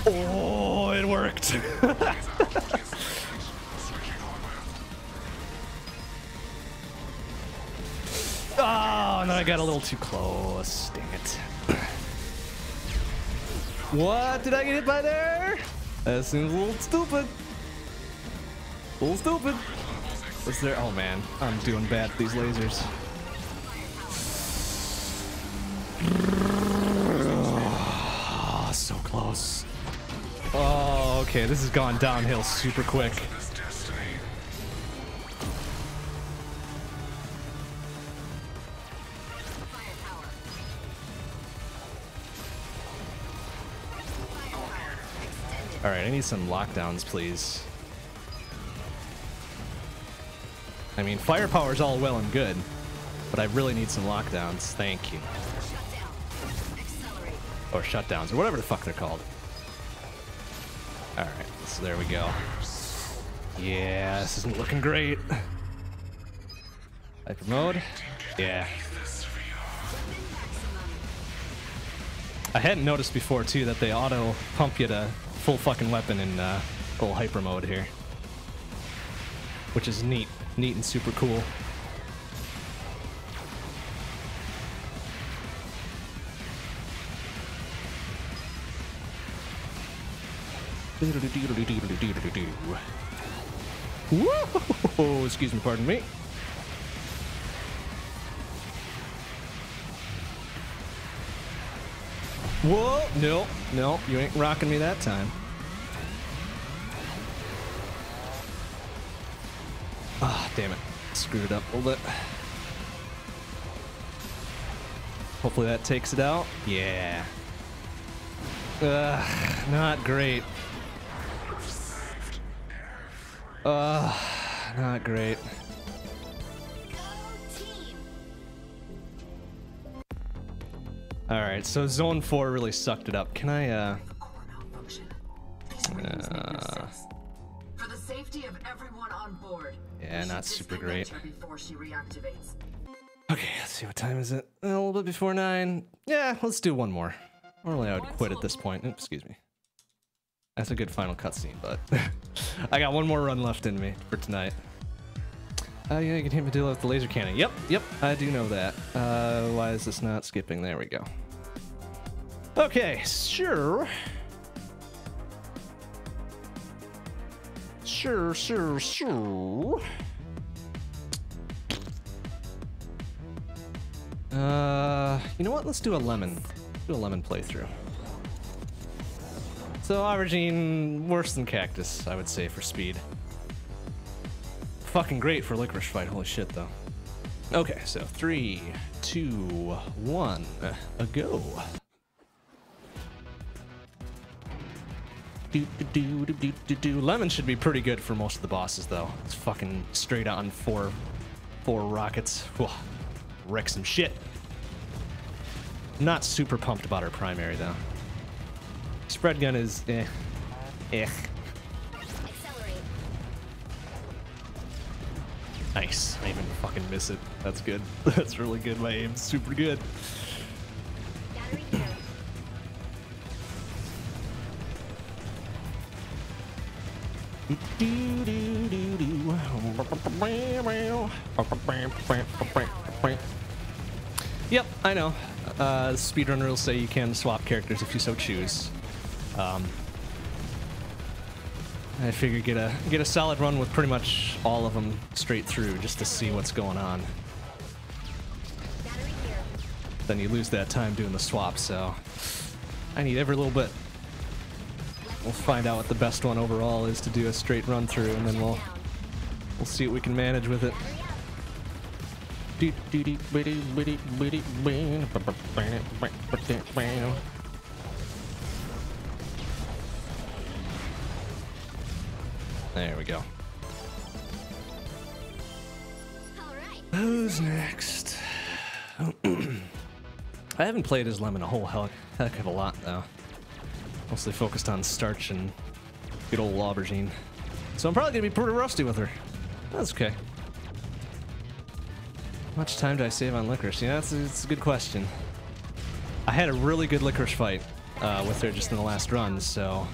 Speaker 1: Oh, it worked. oh and then I got a little too close. Dang it. What? Did I get hit by there? That seems a little stupid. A little stupid. What's there? Oh man, I'm doing bad with these lasers. Oh, so close. Oh, okay, this has gone downhill super quick. All right, I need some lockdowns, please. I mean, firepower is all well and good, but I really need some lockdowns. Thank you. Or shutdowns, or whatever the fuck they're called. All right, so there we go. Yeah, this isn't looking great. Hyper mode. Yeah. I hadn't noticed before too that they auto pump you to full fucking weapon in uh, full hyper mode here, which is neat, neat and super cool. Whoa! Excuse me, pardon me. Whoa! No, no, you ain't rocking me that time. Damn it. Screwed it up a little bit. Hopefully that takes it out. Yeah. Ugh, not great. Ugh, not great. Alright, so zone 4 really sucked it up. Can I, uh... not super great.
Speaker 4: disconnect her Before she reactivates.
Speaker 1: Okay, let's see, what time is it? A little bit before 9. Yeah, let's do one more. Normally I would quit at this point. Oops, excuse me. That's a good final cutscene, but... I got one more run left in me for tonight. Oh yeah, you can hit Medulla with the laser cannon. Yep, yep, I do know that. Uh, why is this not skipping? There we go. Okay, sure. Sure, sure, sure. Uh, you know what? Let's do a lemon. Do a lemon playthrough. So averaging worse than cactus, I would say, for speed. Fucking great for licorice fight. Holy shit, though. Okay, so three, two, one, a go. Do, do, do, do, do, do. Lemon should be pretty good for most of the bosses, though. It's fucking straight on four, four rockets. Whew. Wreck some shit. Not super pumped about our primary, though. Spread gun is eh. Eh. Nice. I even fucking miss it. That's good. That's really good. My aim's super good. Yep, I know. Uh, speedrunner will say you can swap characters if you so choose. Um, I figure get a get a solid run with pretty much all of them straight through just to see what's going on. Then you lose that time doing the swap, so I need every little bit. We'll find out what the best one overall is to do a straight run through, and then we'll we'll see what we can manage with it. There we go. Who's next? I haven't played as Lemon a whole heck, heck of a lot, though. Mostly focused on Starch and good old Aubergine. So I'm probably gonna be pretty rusty with her. That's okay. How much time do I save on licorice? Yeah, that's a, that's a good question. I had a really good licorice fight uh, with her just in the last run, so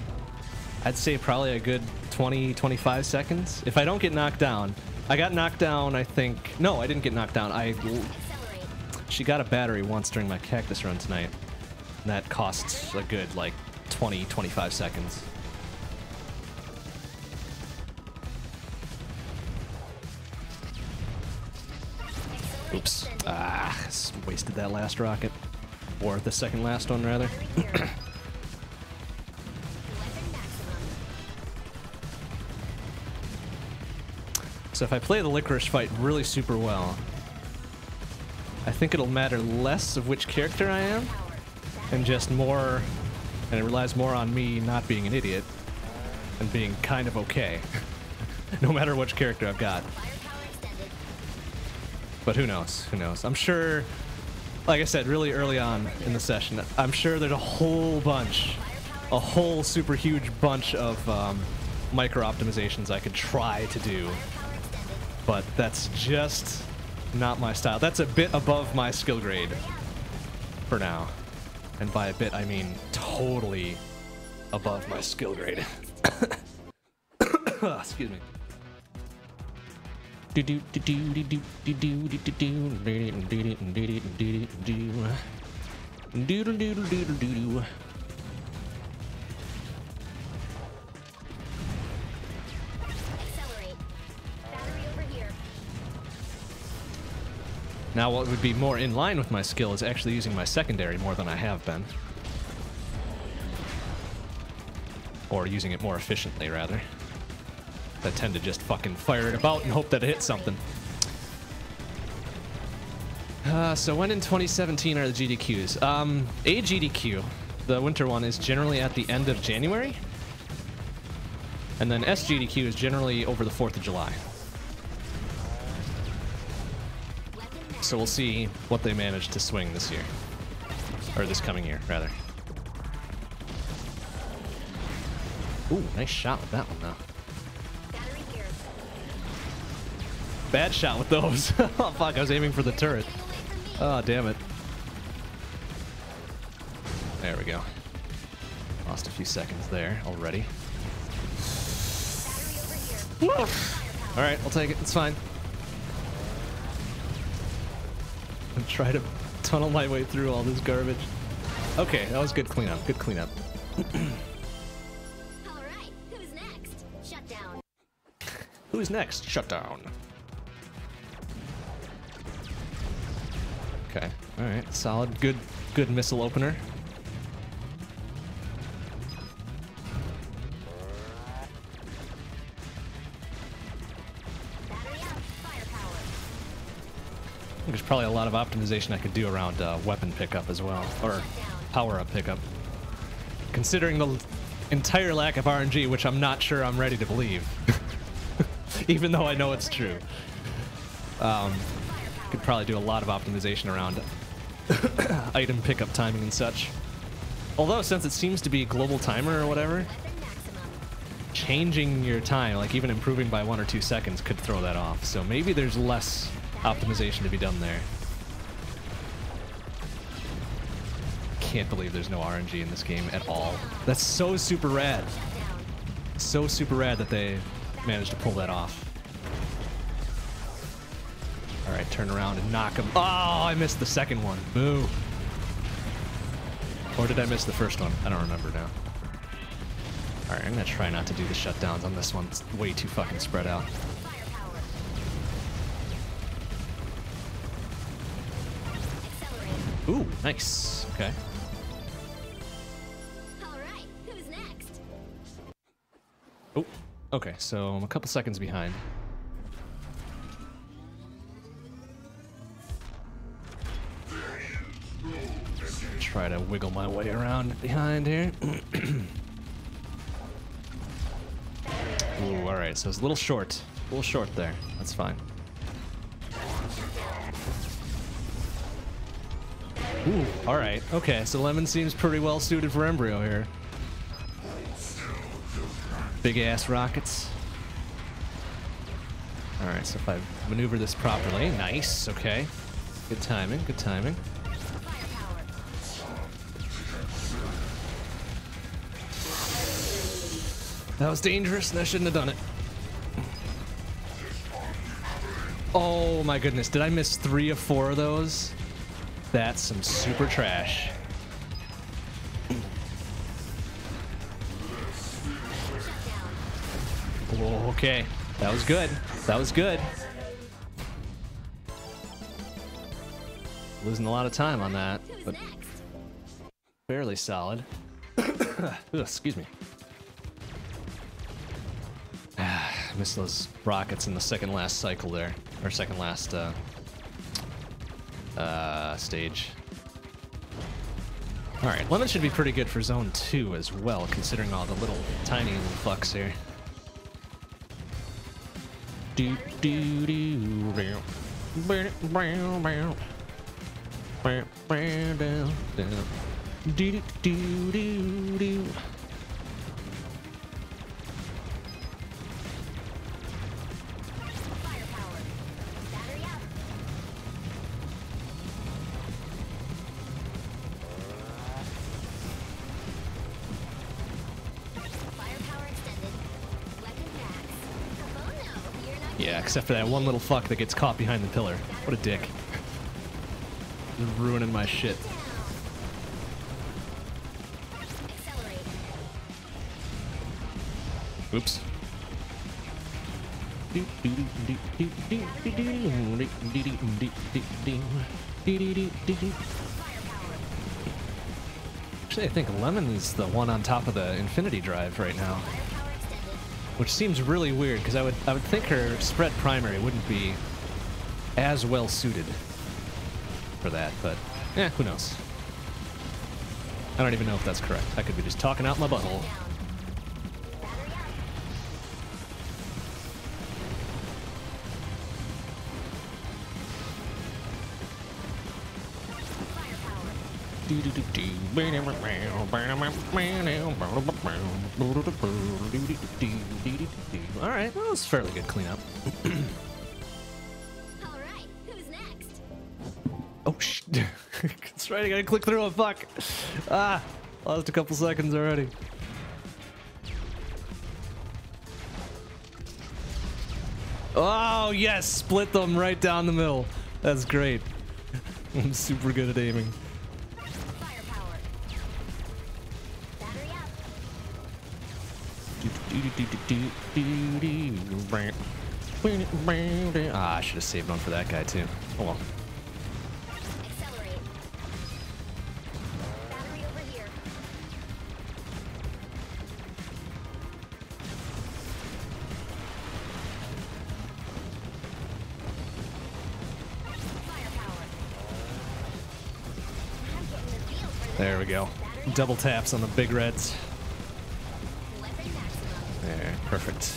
Speaker 1: I'd say probably a good 20, 25 seconds. If I don't get knocked down, I got knocked down, I think. No, I didn't get knocked down. I. she got a battery once during my cactus run tonight. That costs a good like 20, 25 seconds. Oops. Ah, wasted that last rocket. Or the second last one, rather. So if I play the licorice fight really super well, I think it'll matter less of which character I am and just more, and it relies more on me not being an idiot and being kind of okay, no matter which character I've got. But who knows? Who knows? I'm sure, like I said, really early on in the session, I'm sure there's a whole bunch, a whole super huge bunch of um, micro optimizations I could try to do. But that's just not my style. That's a bit above my skill grade for now. And by a bit, I mean totally above my skill grade. Excuse me. Now, what would be more in line with my skill is actually using my secondary more than I have been. Or using it more efficiently, rather. I tend to just fucking fire it about and hope that it hits something. Uh, so when in 2017 are the GDQs? Um, AGDQ, the winter one, is generally at the end of January. And then SGDQ is generally over the 4th of July. So we'll see what they manage to swing this year. Or this coming year, rather. Ooh, nice shot with that one, though. Bad shot with those. oh, fuck, I was aiming for the turret.
Speaker 3: Stay away from me.
Speaker 1: Oh, damn it. There we go. Lost a few seconds there already.
Speaker 3: Battery over here. Firepower.
Speaker 1: Alright, I'll take it. It's fine. I'm trying to tunnel my way through all this garbage. Okay, that was good cleanup. Good cleanup.
Speaker 3: Who's next? Shut down.
Speaker 1: All right. Solid. Good. Good missile opener. There's probably a lot of optimization I could do around uh, weapon pickup as well, or power up pickup. Considering the entire lack of RNG, which I'm not sure I'm ready to believe, even though I know it's true. Um, could probably do a lot of optimization around item pickup timing and such. Although, since it seems to be global timer or whatever, changing your time, like even improving by one or two seconds, could throw that off. So maybe there's less optimization to be done there. Can't believe there's no RNG in this game at all. That's so super rad. So super rad that they managed to pull that off. All right, turn around and knock him. Oh, I missed the second one. Boo. Or did I miss the first one? I don't remember now. All right, I'm gonna try not to do the shutdowns on this one. It's way too fucking spread out. Ooh, nice. Okay.
Speaker 3: Right.
Speaker 1: Oh, okay. So I'm a couple seconds behind. Try to wiggle my way around behind here. Ooh, all right. So it's a little short. A little short there. That's fine. Ooh, all right. Okay, so Lemon seems pretty well suited for Embryo here. Big ass rockets. All right, so if I maneuver this properly, nice. Okay, good timing. Good timing. That was dangerous, and I shouldn't have done it. Oh my goodness, did I miss three of four of those? That's some super trash. Okay, that was good. That was good. Losing a lot of time on that, but fairly solid. Ugh, excuse me. I missed those rockets in the second last cycle there, or second last uh, uh, stage. All right, lemon should be pretty good for zone two as well, considering all the little tiny little fucks here. Do do do. Except for that one little fuck that gets caught behind the pillar. What a dick. Just ruining my shit. Oops. Actually, I think Lemon is the one on top of the Infinity Drive right now. Which seems really weird because I would I would think her spread primary wouldn't be as well suited for that, but yeah, who knows? I don't even know if that's correct. I could be just talking out my butthole. All right, well, it's fairly good cleanup.
Speaker 3: All right, who's next?
Speaker 1: Oh, sh! That's right, I gotta click through it. Fuck. Ah, lost a couple seconds already. Oh yes, split them right down the middle. That's great. I'm super good at aiming.
Speaker 3: Firepower. Battery up.
Speaker 1: Ah, I should have saved one for that guy too. Oh well. There we go. Double taps on the big reds. Perfect.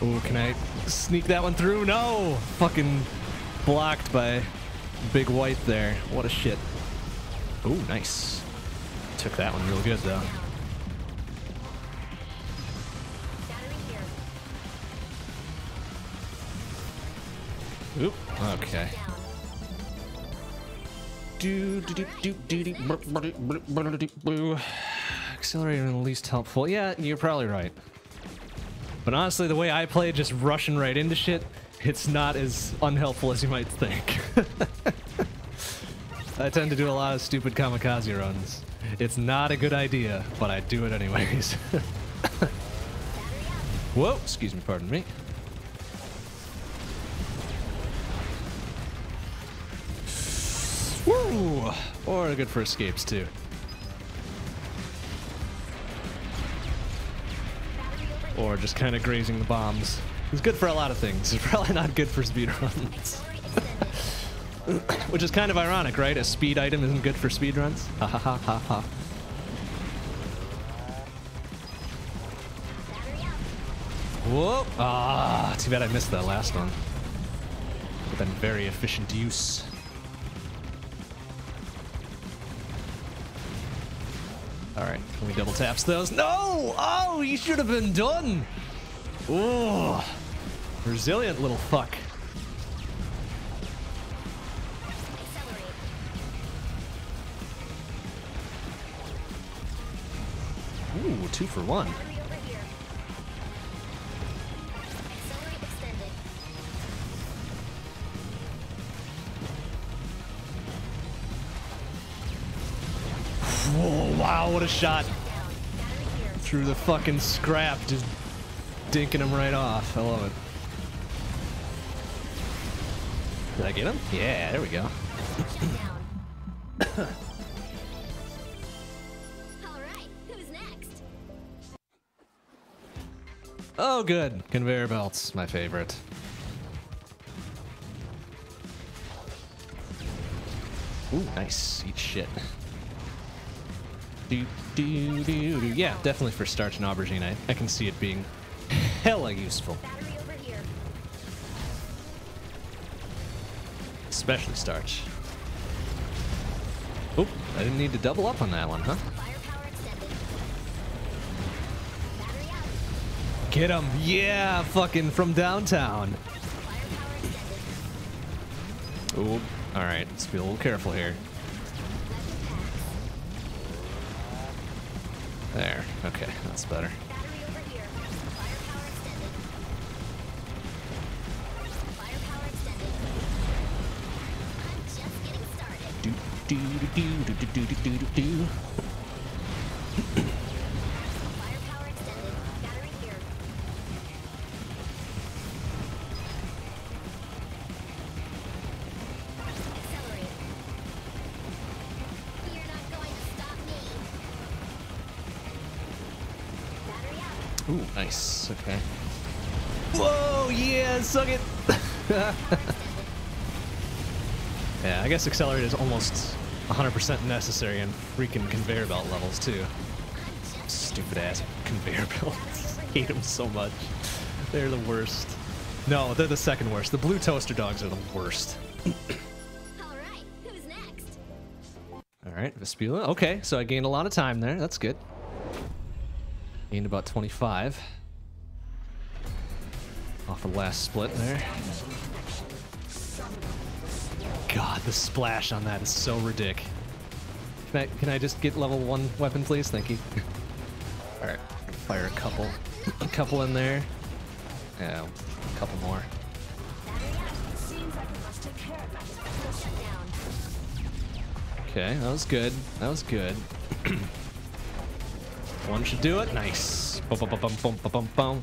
Speaker 1: Oh, can I sneak that one through? No! Fucking blocked by big white there. What a shit. Oh, nice. Took that one real good though. Oop. Okay. Accelerator the least helpful. Yeah, you're probably right. But honestly, the way I play, just rushing right into shit, it's not as unhelpful as you might think. I tend to do a lot of stupid kamikaze runs. It's not a good idea, but I do it anyways. Whoa, excuse me, pardon me. Woo! Or good for escapes too. Or just kind of grazing the bombs. It's good for a lot of things. It's probably not good for speedruns. Which is kind of ironic, right? A speed item isn't good for speedruns? Ha ha ha ha ha. Whoa! Ah, too bad I missed that last one. But then very efficient use. All right, can we double taps those? No! Oh, you should have been done. Oh, resilient little fuck. Two for one.
Speaker 3: Battery over here. Accelerate extended.
Speaker 1: Whoa, wow, what a shot.
Speaker 3: Down. Battery here.
Speaker 1: Through the fucking scrap, just dinking him right off. I love it. Did I get him? Yeah, there we go. Oh, good. Conveyor belts, my favorite. Ooh, nice. Eat shit. Do, do, do, do. Yeah, definitely for starch and aubergine. I, I can see it being hella useful,
Speaker 3: Battery over here.
Speaker 1: especially starch. Oop, I didn't need to double up on that one, huh? Get him! Yeah, fucking from downtown. Ooh, all right. Let's be a little careful here. There. Okay, that's better. Do do do do do do do do do. Nice. Okay. Whoa, yeah, suck it. yeah, I guess accelerate is almost 100% necessary in freaking conveyor belt levels too. Stupid ass conveyor belts. Hate them so much. They're the worst. No, they're the second worst. The blue toaster dogs are the worst.
Speaker 3: all right. Who's next?
Speaker 1: All right, Vespula. Okay, so I gained a lot of time there. That's good. Gained about 25. Off the last split there. God, the splash on that is so ridiculous. Can I, can I just get level one weapon, please? Thank you. All right, fire a couple, a couple in there. Yeah, a couple more.
Speaker 3: Battery out. Seems like we must take care of that. Shut down.
Speaker 1: Okay, that was good. That was good. One should do it. Nice. Bum, bum, bum,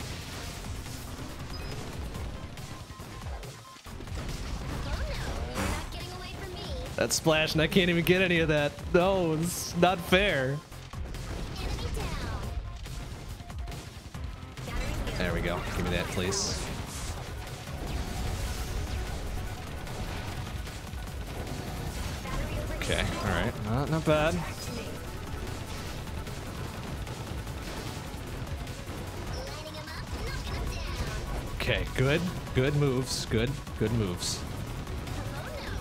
Speaker 3: from me.
Speaker 1: That splash, and I can't even get any of that. No, it's not fair. There we go. Give me that, please. Okay, all right. Not, not bad. Okay, good. Good moves. Good. Good moves.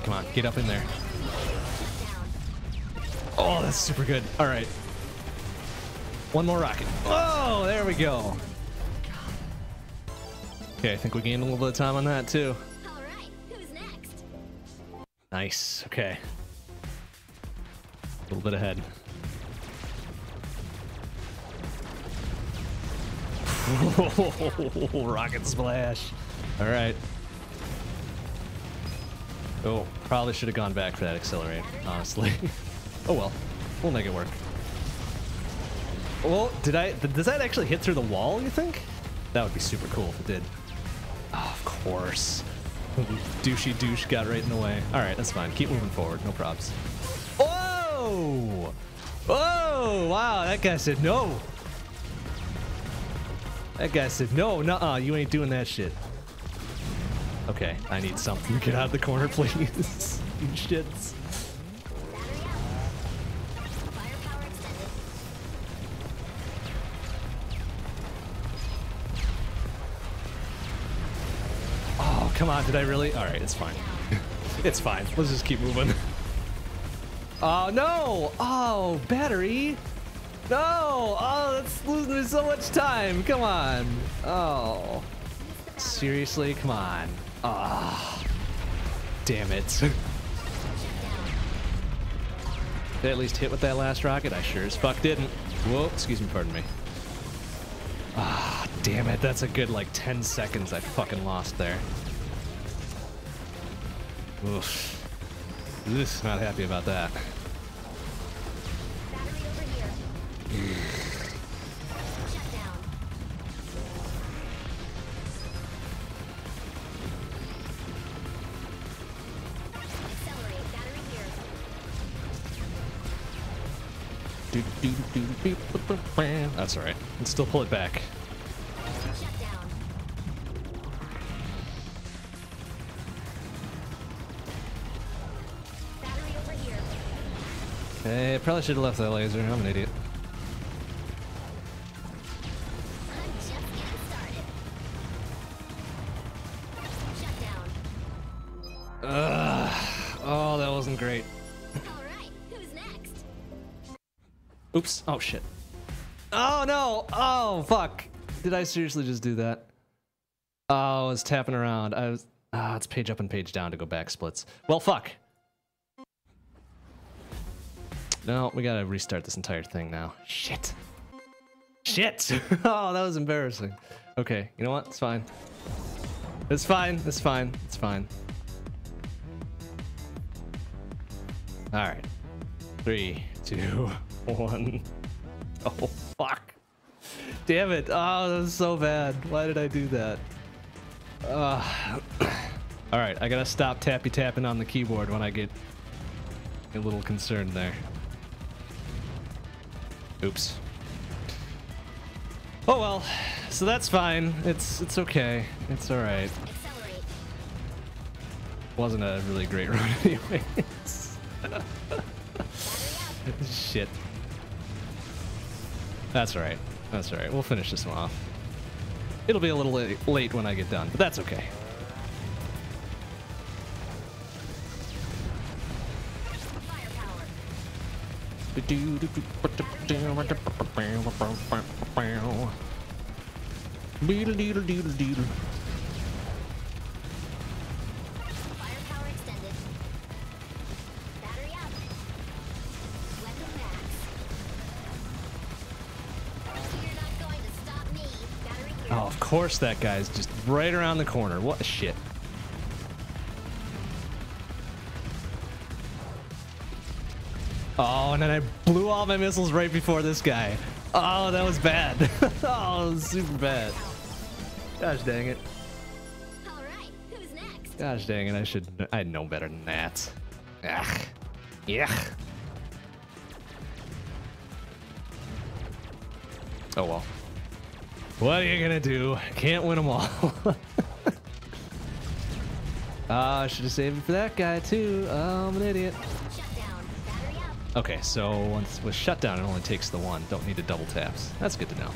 Speaker 1: Come on, get up in there. Oh, that's super good. All right. One more rocket. Oh, there we go. Okay, I think we gained a little bit of time on that too. Nice. Okay. A little bit ahead. Rocket splash. All right. Oh, probably should have gone back for that accelerate, honestly. oh well. We'll make it work. Well, did I? Does that actually hit through the wall, you think? That would be super cool if it did. Oh, of course. Douchey douche got right in the way. All right, that's fine. Keep moving forward. No probs. Whoa! Whoa! Wow, that guy said no. That guy said no. Nuh-uh, you ain't doing that shit. Okay, I need something. Get out of the corner, please. you shits.
Speaker 3: Battery out. Firepower extended.
Speaker 1: Oh, come on. Did I really? All right, it's fine. it's fine. Let's just keep moving. Oh, no! Oh, battery! No! Oh, that's losing me so much time. Come on. Oh. Seriously? Come on. Ah. Damn it. Did I at least hit with that last rocket? I sure as fuck didn't. Whoa, excuse me, pardon me. Ah, damn it. That's a good like 10 seconds I fucking lost there. Oof. Ugh, not happy about that. That's alright. Let's still pull it back. Hey, probably should have left that laser. I'm an idiot. Oops. Oh, shit. Oh, no. Oh, fuck. Did I seriously just do that? Oh, I was tapping around. I was. Ah, it's page up and page down to go back splits. Well, fuck. No, we gotta restart this entire thing now. Shit. Shit. oh, that was embarrassing. Okay, you know what? It's fine. It's fine. It's fine. It's fine. All right. Three, two, one. Oh, fuck. Damn it. Oh, that was so bad. Why did I do that? Uh, all right, I gotta stop tappy tapping on the keyboard when I get a little concerned there. Oops. Oh well, so that's fine. It's it's okay. It's all right. Wasn't a really great run anyways. Shit. That's right. That's right. We'll finish this one off. It'll be a little late, late when I get done, but that's okay. Course that guy's just right around the corner. What a shit. Oh, and then I blew all my missiles right before this guy. Oh, that was bad. oh, was super bad. Gosh dang it. Gosh dang it, I should I'd know better than that. Ugh. Yeah. Oh well. What are you gonna do? Can't win them all. Ah, I should have saved it for that guy too. Oh, I'm an idiot.
Speaker 3: Shut down. Battery up.
Speaker 1: Okay, so once with shutdown, it only takes the one. Don't need to double taps. That's good to know.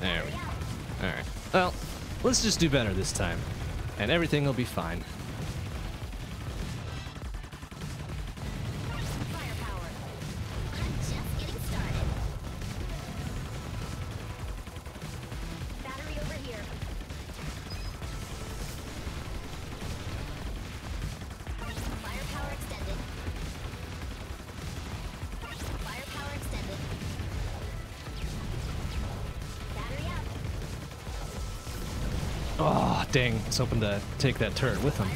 Speaker 1: There we go. All right. Well, let's just do better this time, and everything will be fine. Dang. I was hoping to take that turret with him.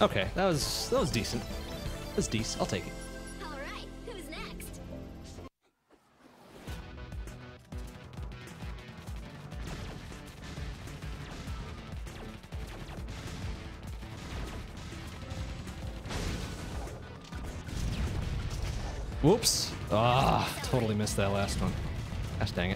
Speaker 1: Okay, that was that was decent. That was decent. I'll take it.
Speaker 3: All right, who's next?
Speaker 1: Whoops. Ah, totally missed that last one. Gosh dang it.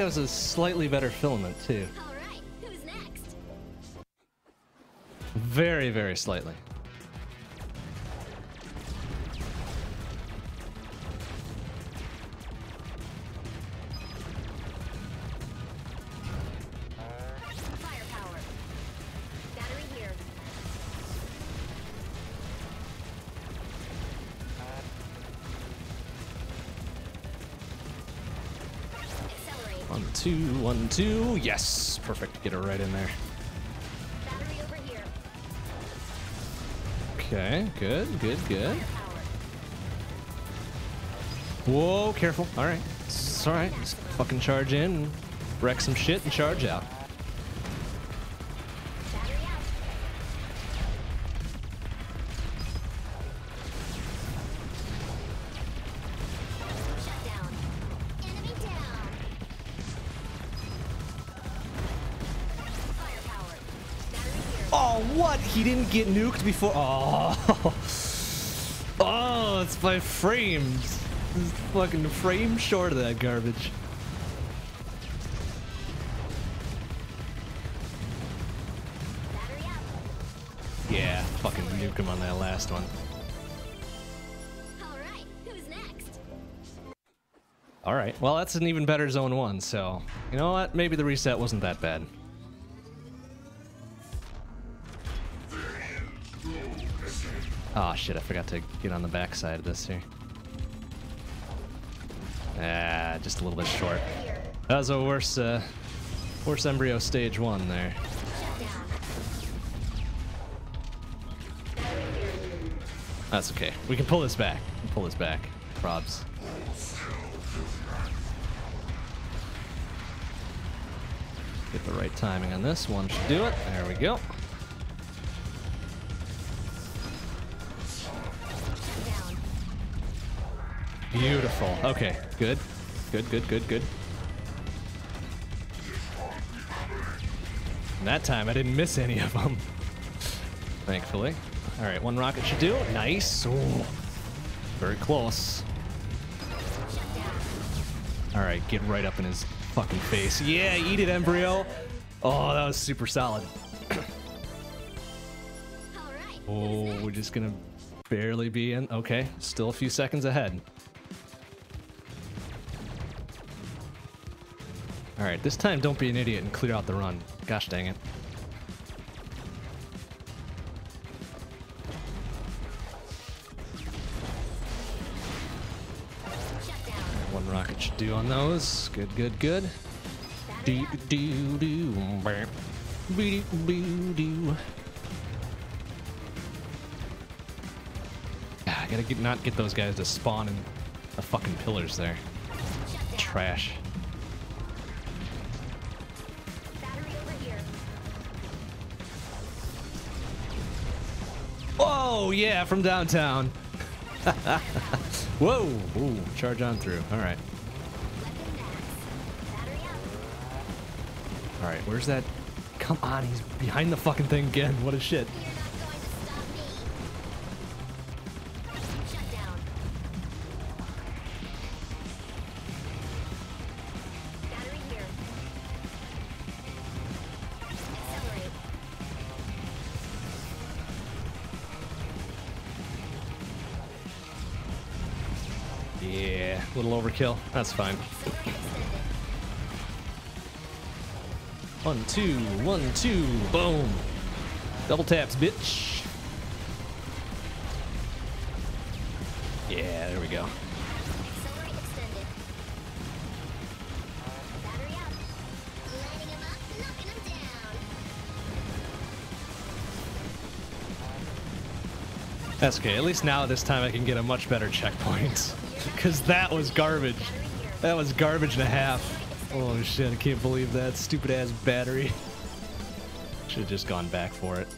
Speaker 1: that was a slightly better filament too.
Speaker 3: All right, who's next?
Speaker 1: Very, very slightly. Two. Yes, perfect. Get it right in there. Okay, good, good, good. Whoa, careful. All right, it's all right. Just fucking charge in, wreck some shit, and charge out. Get nuked before. Oh, oh, it's by frames. It's fucking frame short of that garbage. Yeah, fucking nuke him on that last one.
Speaker 3: All right, who's next?
Speaker 1: All right. Well, that's an even better zone one. So you know what? Maybe the reset wasn't that bad. Shit! I forgot to get on the back side of this here. Ah, just a little bit short. That was a worse, uh, worse embryo stage one there. That's okay. We can pull this back. Pull this back. Probs. Get the right timing on this one. Should do it. There we go. Beautiful. Okay. Good. Good, good, good, good. And that time I didn't miss any of them. Thankfully. All right, one rocket should do. Nice. Ooh. Very close. All right, get right up in his fucking face. Yeah, eat it, embryo. Oh, that was super solid. Oh, we're just gonna barely be in. Okay, still a few seconds ahead. All right, this time don't be an idiot and clear out the run. Gosh dang it. One rocket should do on those. Good, good, good. Do do do. Boo do. Ah, I gotta get not get those guys to spawn in the fucking pillars there. Trash. Oh yeah, from downtown. Whoa! Ooh, charge on through. All right, all right. Where's that? Come on, he's behind the fucking thing again. What a shit. kill. That's fine. One, two, one, two, boom. Double taps, bitch. Yeah, there we go. That's okay. At least now, this time, I can get a much better checkpoint. Because that was garbage. That was garbage and a half. Oh shit, I can't believe that. Stupid ass battery. Should have just gone back for it.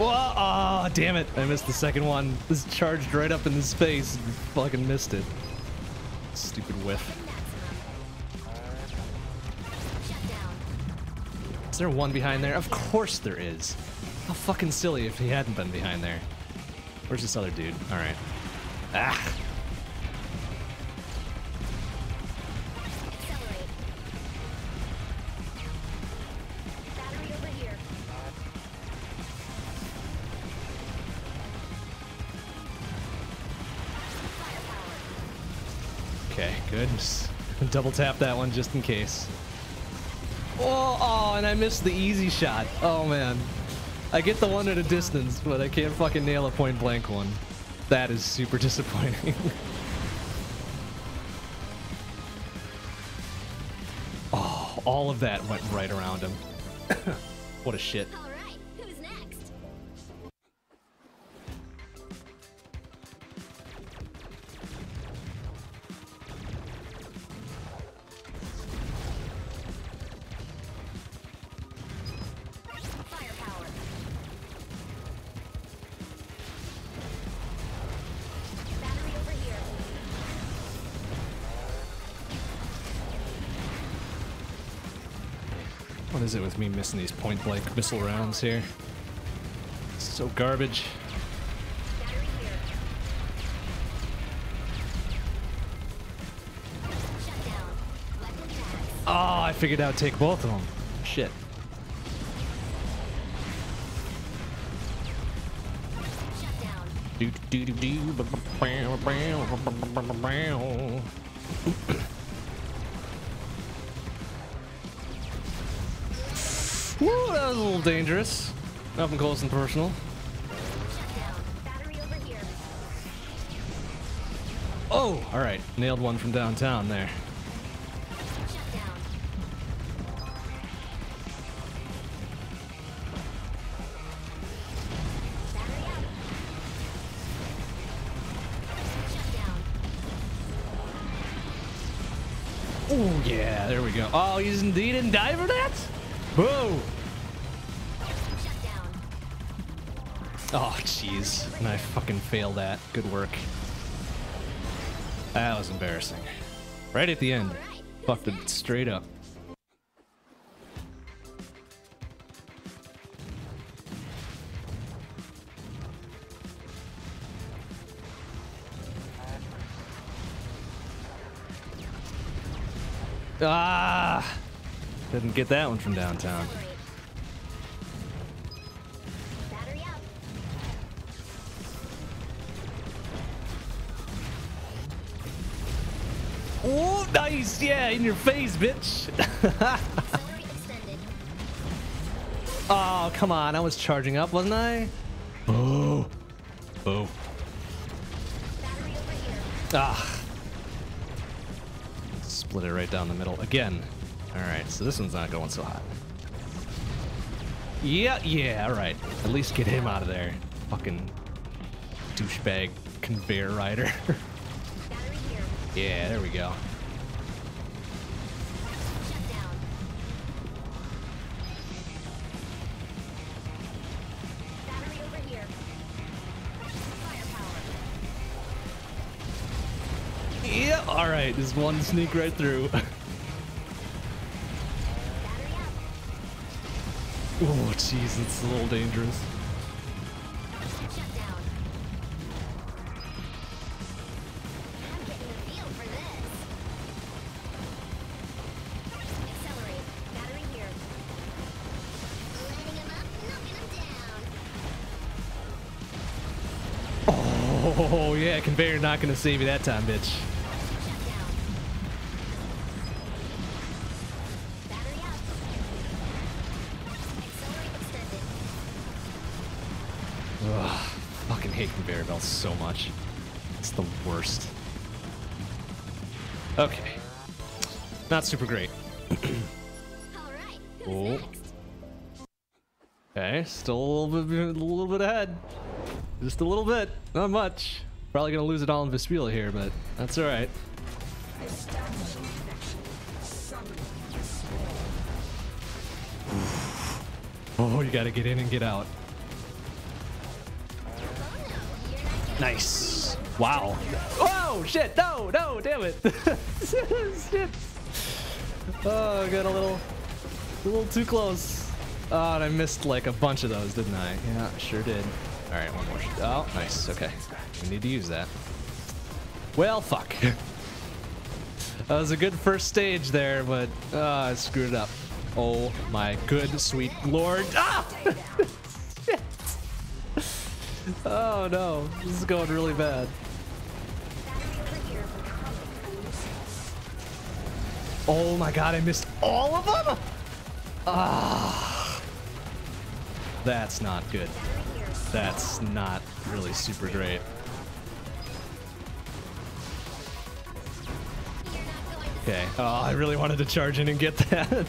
Speaker 1: Whoa, oh, damn it. I missed the second one. This charged right up in the space. And fucking missed it. Stupid whiff. Is there one behind there? Of course there is. How fucking silly if he hadn't been behind there. Where's this other dude? Alright. Ah! Double tap that one just in case. Oh, oh, and I missed the easy shot. Oh man. I get the one at a distance, but I can't fucking nail a point blank one. That is super disappointing. oh, all of that went right around him. what a shit. Is it with me missing these point blank missile rounds here? So garbage. Oh, I figured out take both of them. Shit. Do do do do. Little dangerous. Nothing close and personal. Oh, all right, nailed one from downtown there. Oh yeah, there we go. Oh, he's indeed in die for that. Whoa. Oh, jeez. And I fucking failed that. Good work. That was embarrassing. Right at the end.
Speaker 3: Who's
Speaker 1: Fucked it straight up. Ah! Didn't get that one from downtown. Yeah, in your face, bitch! Oh, come on. I was charging up, wasn't I? Oh. Oh.
Speaker 3: Battery over here.
Speaker 1: Ah. Split it right down the middle again. All right, so this one's not going so hot. Yeah, yeah, all right. At least get him out of there. Fucking douchebag conveyor rider. Yeah, there we go. Just one sneak right through. Oh, jeez, it's a little dangerous. Oh, yeah, conveyor not gonna save you that time, bitch. Hate so much. It's the worst. Okay. Not super great.
Speaker 3: All right.
Speaker 1: Oh. Okay, still a little bit, a little bit ahead. Just a little bit, not much. Probably gonna lose it all in Vespula here, but that's all right. Oh, you gotta get in and get out. Nice. Wow. Oh, shit, no, no, damn it. shit. Oh, got a little, a little too close. Oh, and I missed like a bunch of those, didn't I? Yeah, sure did. All right, one more. Oh, nice. Okay, we need to use that. Well, fuck. that was a good first stage there, but uh, I screwed it up. Oh my good sweet lord! Ah! Oh no, this is going really bad. Oh my god, I missed all of them? Ah. That's not good. That's not really super great. Okay. Oh, I really wanted to charge in and get that.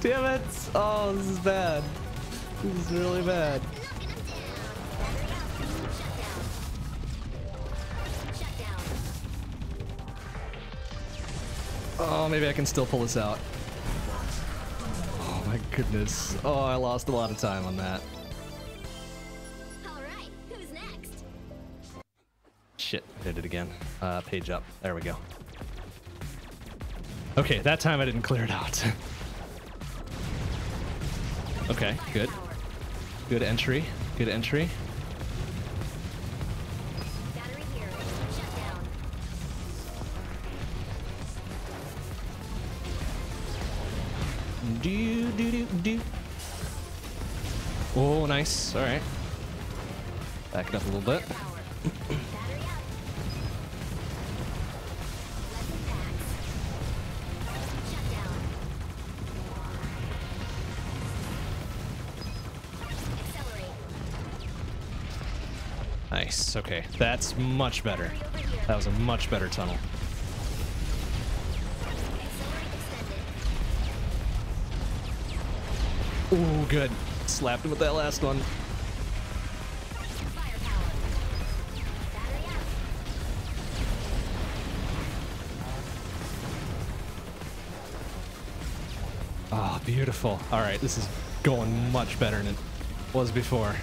Speaker 1: Damn it. Oh, this is bad. This is really bad. Oh, maybe I can still pull this out. Oh my goodness. Oh, I lost a lot of time on that.
Speaker 3: All right. Who's next?
Speaker 1: Shit, I did it again. Uh, page up. There we go. Okay, that time I didn't clear it out. okay, good. Good entry. Good entry. Do do do do. Oh, nice. All right. Back it up a little bit. Nice. Okay, that's much better. That was a much better tunnel. Ooh, good. Slapped him with that last one. Ah, beautiful. All right, this is going much better than it was before.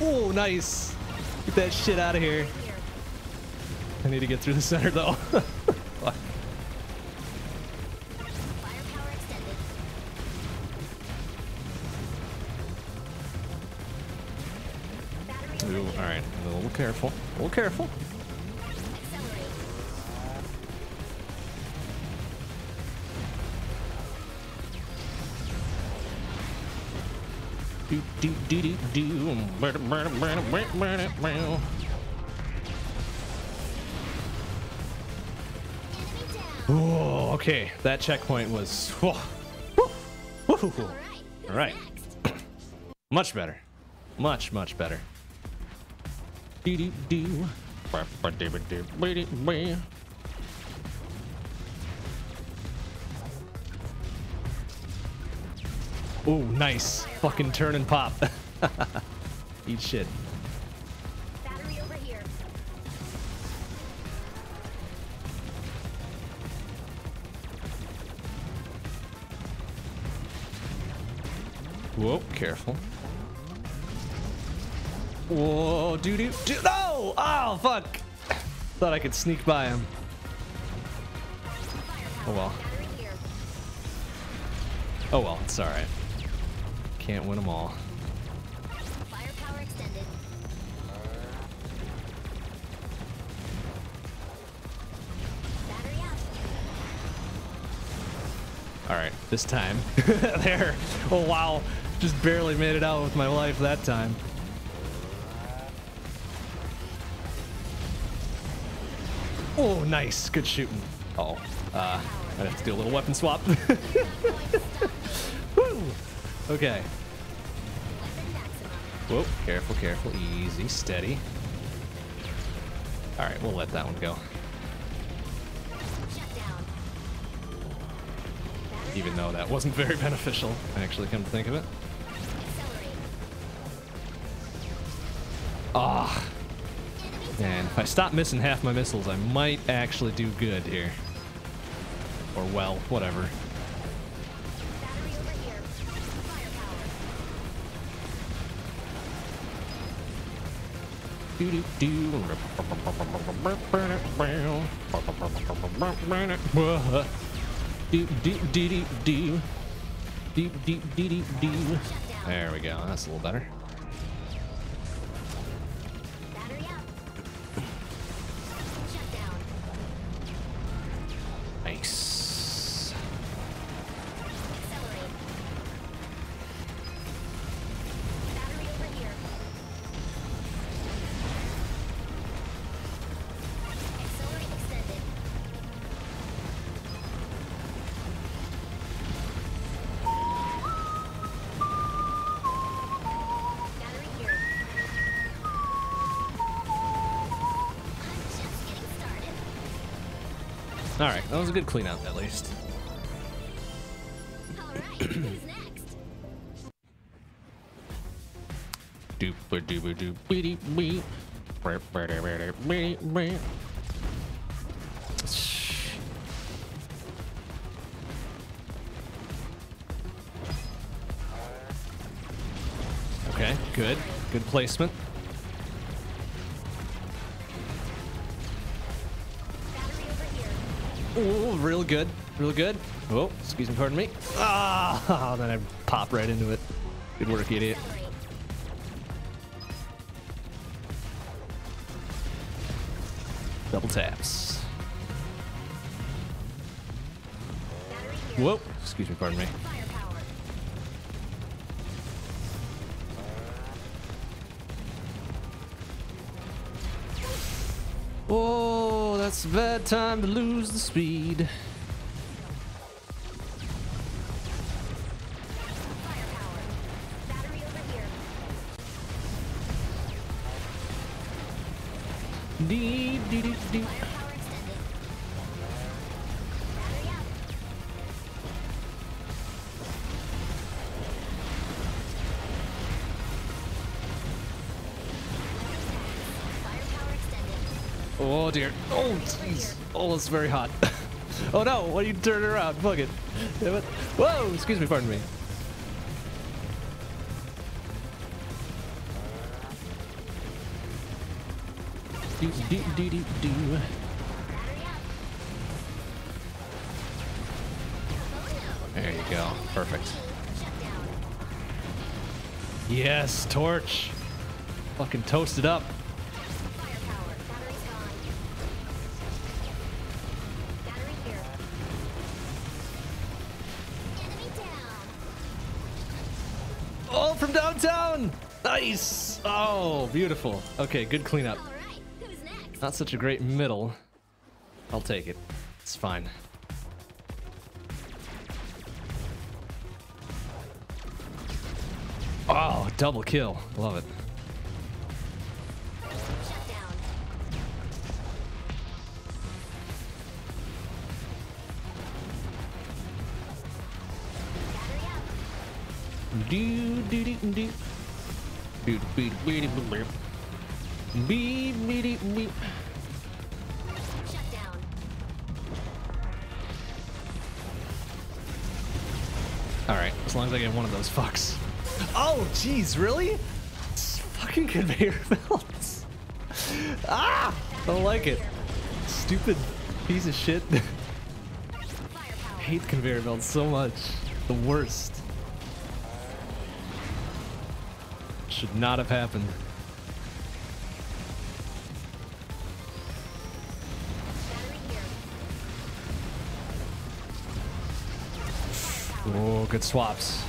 Speaker 1: Oh, nice. Get that shit out of. Here. I need to get through the center though. Careful. A little careful. Do do do do do. Oh, okay. That checkpoint was.
Speaker 3: right.
Speaker 1: All right. Much better. Much, much better. Do do do. Oh, nice. Fucking turn and pop. Eat shit.
Speaker 3: Battery over here.
Speaker 1: Whoa, careful. Whoa, doo doo doo. No! Oh, fuck. Thought I could sneak by him. Oh, well. Oh well, it's alright. Can't win them all.
Speaker 3: Firepower extended. Battery out.
Speaker 1: Alright, this time. there. Oh wow. Just barely made it out with my life that time. Oh, nice. Good shooting. Oh, uh, I'd have to do a little weapon swap. Woo! Okay. Whoa, careful, careful. Easy, steady. Alright, we'll let that one go.
Speaker 3: Shut down. Battery
Speaker 1: Even though that wasn't very beneficial, I actually, come to think of it. Ah, Man, if I stop missing half my missiles, I might actually do good here. Or well, whatever. There we go. That's a little better. That was a good clean out at least.
Speaker 3: Right, who's?
Speaker 1: Doop beady bee. Brr, brr, brr, brr, brr, brr. Okay, good. Good placement. Oh, real good. Real good. Oh, excuse me, pardon me. Ah, then I pop right into it. Good work, idiot. Double taps. Whoa, excuse me, pardon me. That's a bad time to lose the speed. Jeez. Oh, it's very hot. oh no, why do you turn around? Fuck it. Damn it. Whoa, excuse me, pardon me. Do, do, do, do, do. There you go. Perfect. Yes, torch. Fucking toast it up. Beautiful. Okay, good cleanup. Not such a great middle. I'll take it. It's fine. Oh, double kill. Love it. Do do do do. Do. Beep beep beep.
Speaker 3: Shut down.
Speaker 1: All right, as long as I get one of those fucks. Oh, jeez, really? It's fucking conveyor belts. ah, I don't like it. Stupid piece of shit. Hate conveyor belts so much. The worst. Should not have happened. Oh, good swaps.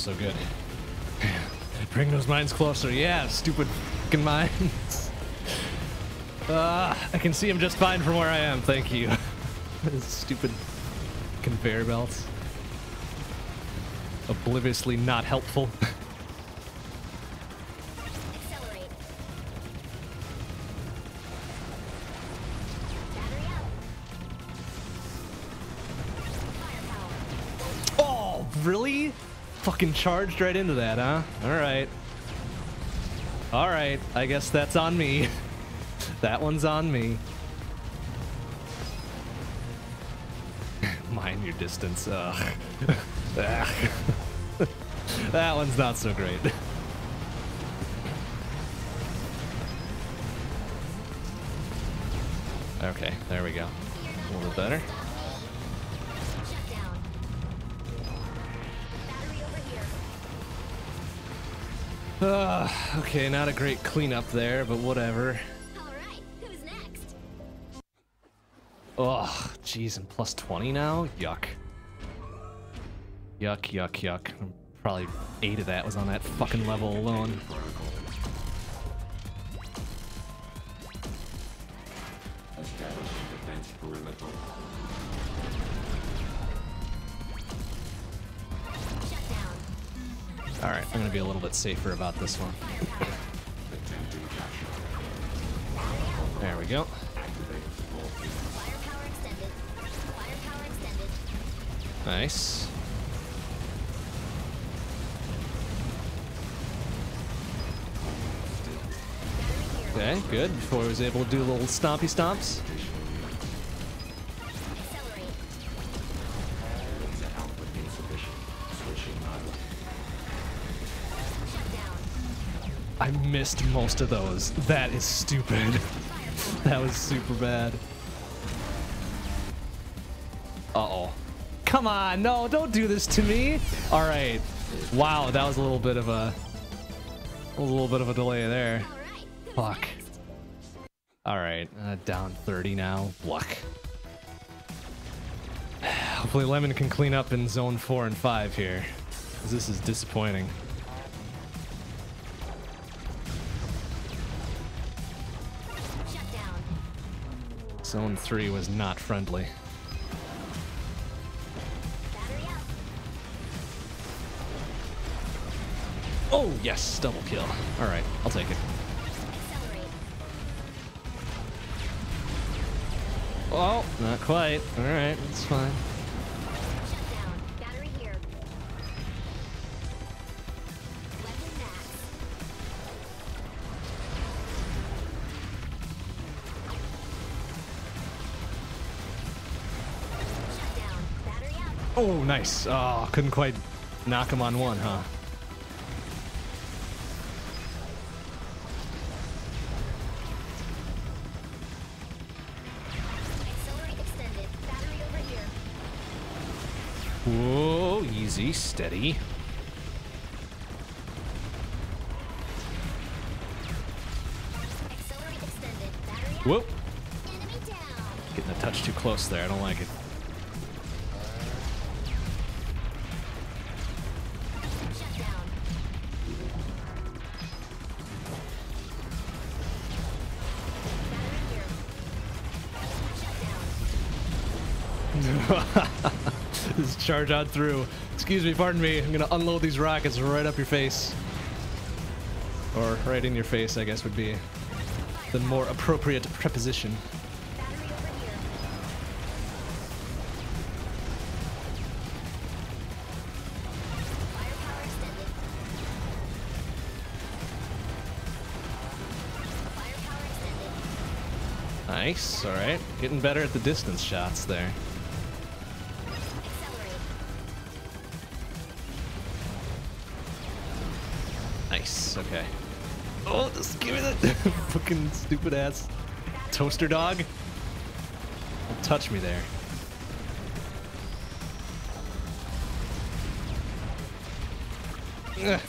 Speaker 1: So good. Bring those mines closer. Yeah, stupid fucking mines. Uh, I can see them just fine from where I am. Thank you. stupid conveyor belts. Obliviously not helpful. charged right into that, huh? All right. All right. I guess that's on me. that one's on me. Mind your distance. Ugh. That one's not so great. Okay, there we go. A little bit better. Uh, okay, not a great cleanup there, but whatever.
Speaker 3: All right, who's next?
Speaker 1: Oh, jeez, and plus 20 now? Yuck. Yuck, yuck, yuck. Probably eight of that was on that fucking level alone. Bit safer about this one. There we go. Nice. Okay, good. Before I was able to do little stompy stomps. I missed most of those. That is stupid. That was super bad. Uh-oh. Come on, no, don't do this to me. All right. Wow, that was a little bit of a, a little bit of a delay there. Fuck. All right, uh, down 30 now. Luck. Hopefully Lemon can clean up in zone 4 and 5 here. This is disappointing. Zone 3 was not friendly. Oh, yes, double kill. All right, I'll take it. Oh, not quite. All right, that's fine. Oh, nice. Oh, couldn't quite knock him on one, huh?
Speaker 3: Accelerate extended. Battery over here.
Speaker 1: Whoa, easy, steady.
Speaker 3: Accelerate extended. Battery up.
Speaker 1: Whoop. Getting a touch too close there. I don't like it. charge on through. Excuse me, pardon me. I'm going to unload these rockets right up your face. Or right in your face, I guess, would be the more appropriate preposition. Nice, alright. Getting better at the distance shots there. Fucking stupid ass toaster dog. Don't touch me there. Ugh.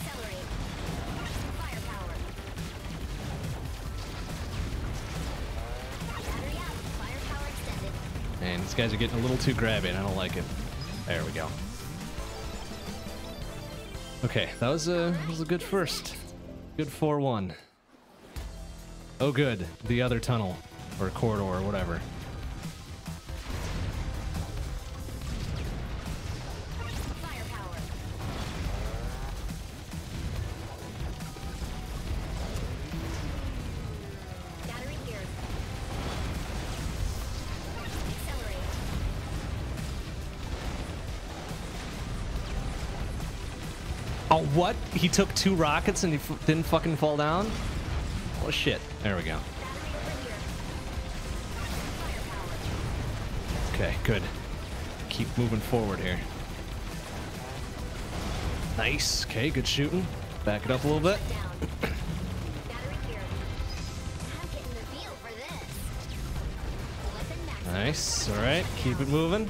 Speaker 1: Man, these guys are getting a little too grabby, and I don't like it. There we go. Okay, that was a that was a good first. Good 4-1. Oh good, the other tunnel or corridor or whatever. Oh what? He took two rockets and he didn't fucking fall down? Oh shit. There we go.
Speaker 3: Battery over here. Firepower.
Speaker 1: Okay, good. Keep moving forward here. Nice. Okay, good shooting. Back it up a little bit.
Speaker 3: Down. Battery here. I'm getting the feel for this. Weapon max.
Speaker 1: Nice. All right, keep it moving.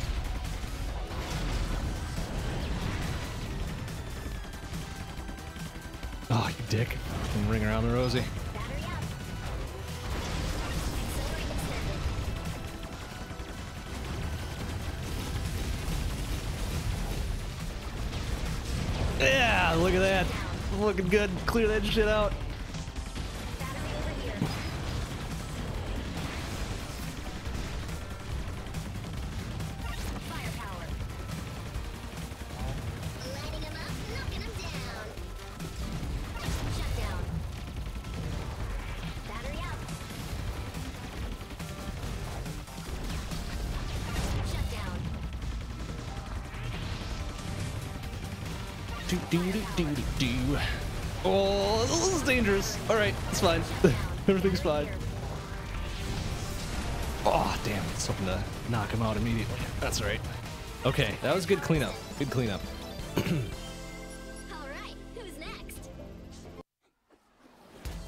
Speaker 1: Looking good. Clear that shit out. Dangerous. All right, it's fine. Everything's fine. Oh, damn. It's something to knock him out immediately. That's right. Okay, that was good cleanup. Good cleanup.
Speaker 3: All right, who's next?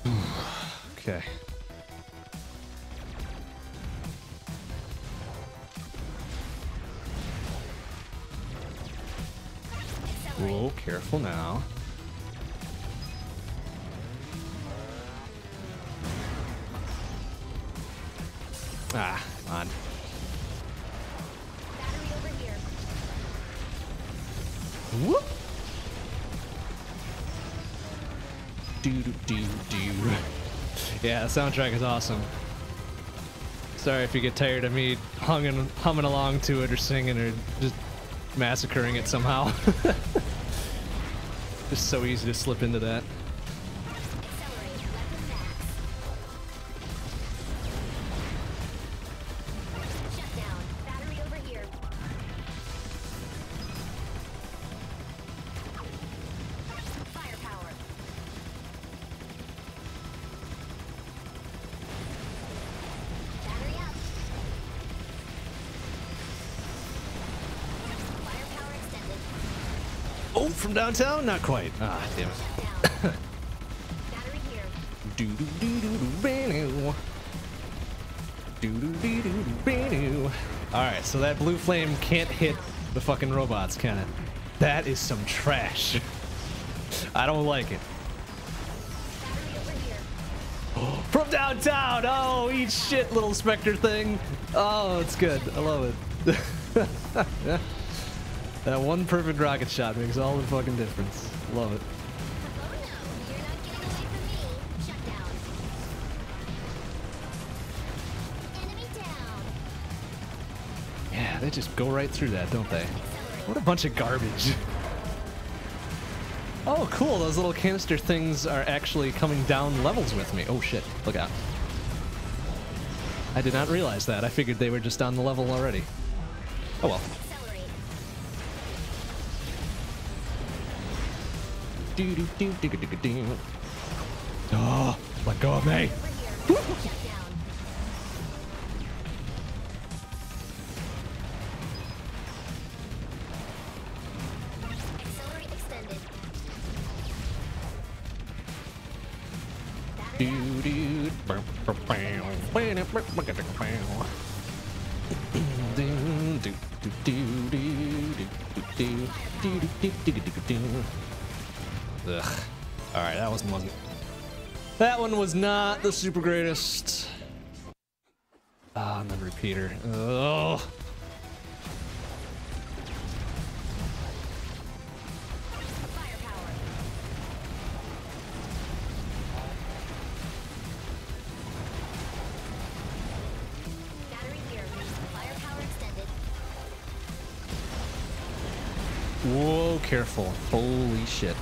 Speaker 1: Okay. Whoa, careful now. Soundtrack is awesome. Sorry if you get tired of me humming, humming along to it or singing or just massacring it somehow. just so easy to slip into that. Downtown? Not quite. Ah, damn it. Do do do do do do do do do All right, so that blue flame can't hit the fucking robots, can it? That is some trash. I don't like it.
Speaker 3: Battery over here.
Speaker 1: From downtown! Oh, eat shit, little specter thing. Oh, it's good. I love it. that one perfect rocket shot makes all the fucking difference. Love it. Yeah, they just go right through that, don't they? What a bunch of garbage. Oh, cool. Those little canister things are actually coming down levels with me. Oh, shit. Look out. I did not realize that. I figured they were just on the level already. Oh, well. Do, do, do, do, do, do, do. Oh, let go of me.
Speaker 3: Over here.
Speaker 1: Was not the super greatest. Ah, and then repeater. Oh. Whoa, careful. Holy shit.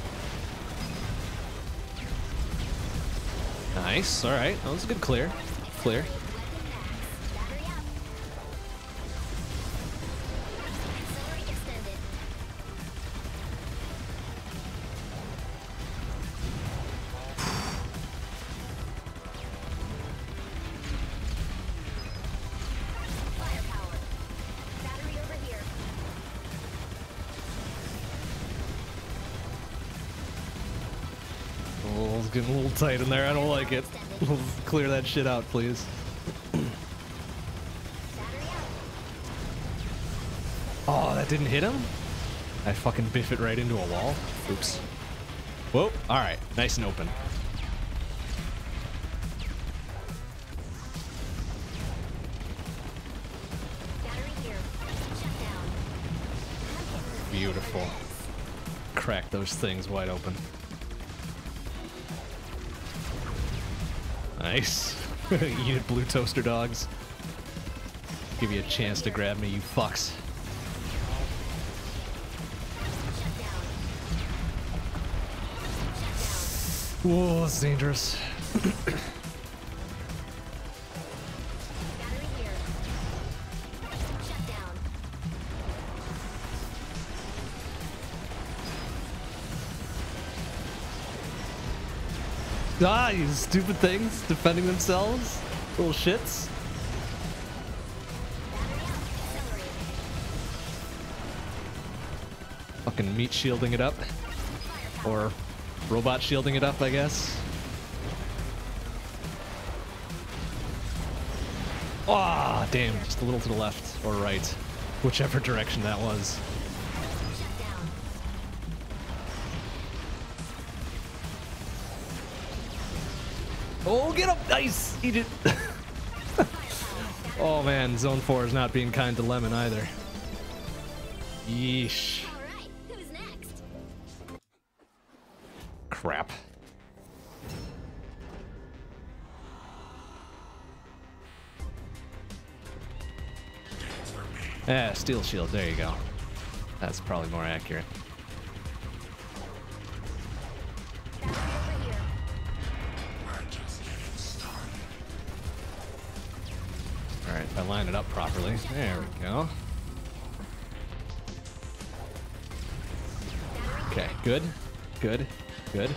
Speaker 1: Nice. Alright. That was a good clear. Clear. Little tight in there. I don't like it. Clear that shit out, please. Oh, that didn't hit him? I fucking biff it right into a wall. Oops. Whoa. Alright. Nice and open. Beautiful. Crack those things wide open. Nice. It, blue toaster dogs. Give you a chance to grab me, you fucks. Whoa, that's dangerous. Ah, you stupid things defending themselves. Little shits. Fucking meat shielding it up. Or robot shielding it up, I guess. Ah, damn. Just a little to the left or right. Whichever direction that was. Oh, get up! Nice! Eat it! oh man, Zone 4 is not being kind to Lemon either. Yeesh.
Speaker 3: Right.
Speaker 1: Crap. Yeah, steel shield. There you go. That's probably more accurate. All right, if I line it up properly. There we go. Okay, good, good, good.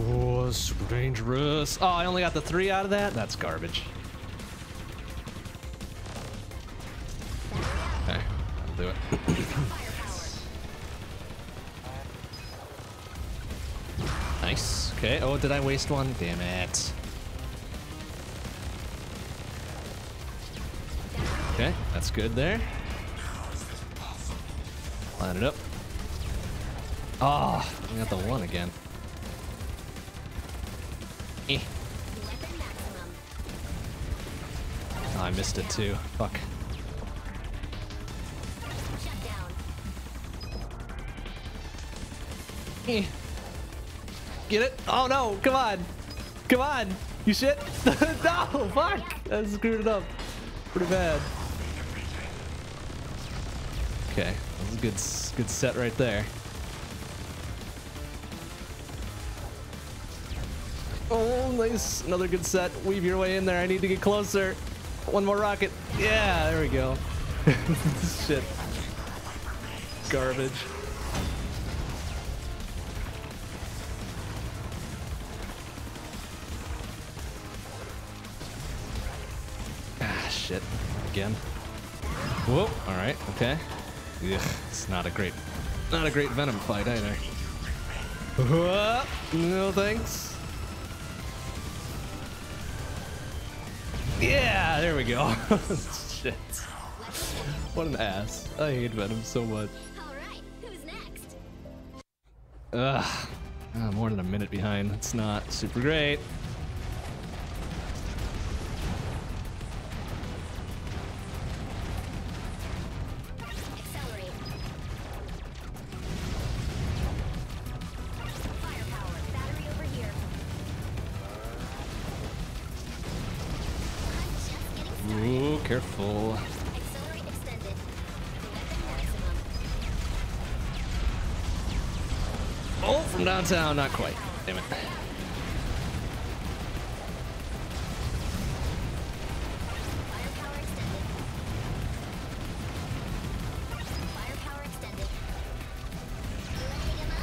Speaker 1: Oh, super dangerous. Oh, I only got the three out of that? That's garbage. Okay, I'll do it. nice. Okay, oh, did I waste one? Damn it. That's good there. Line it up. Oh, we got the one again. Eh. Oh, I missed it too. Fuck. Eh. Get it? Oh no, come on. Come on. You shit? no, fuck. I screwed it up. Pretty bad. Okay, that was a good, good set right there. Oh, nice. Another good set. Weave your way in there. I need to get closer. One more rocket. Yeah, there we go. Shit. Garbage. Ah, shit. Again. Whoa. All right. Okay. Ugh, it's not a great, not a great Venom fight either. Whoa, No thanks. Yeah, there we go. shit. What an ass. I hate Venom so much.
Speaker 3: All right, who's next?
Speaker 1: Ugh. Ah, more than a minute behind. That's not super great. Downtown, not quite. Damn it.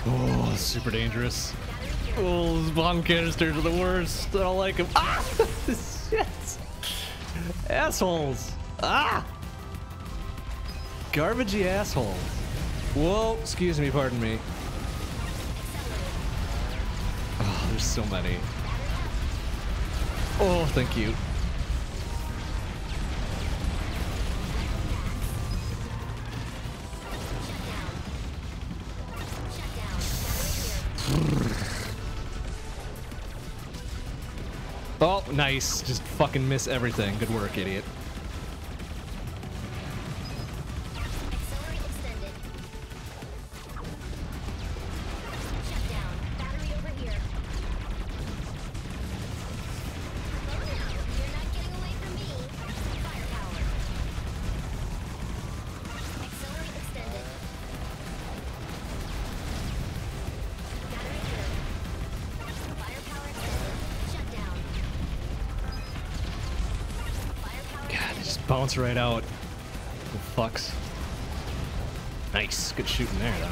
Speaker 1: Oh, super dangerous. Oh, those bomb canisters are the worst. I don't like them. Ah! Shit. Assholes. Ah! Garbagey assholes. Whoa, excuse me, pardon me. So many. Oh, thank you. Oh, nice. Just fucking miss everything. Good work, idiot. Bounce right out. The fucks. Nice. Good shooting there, though.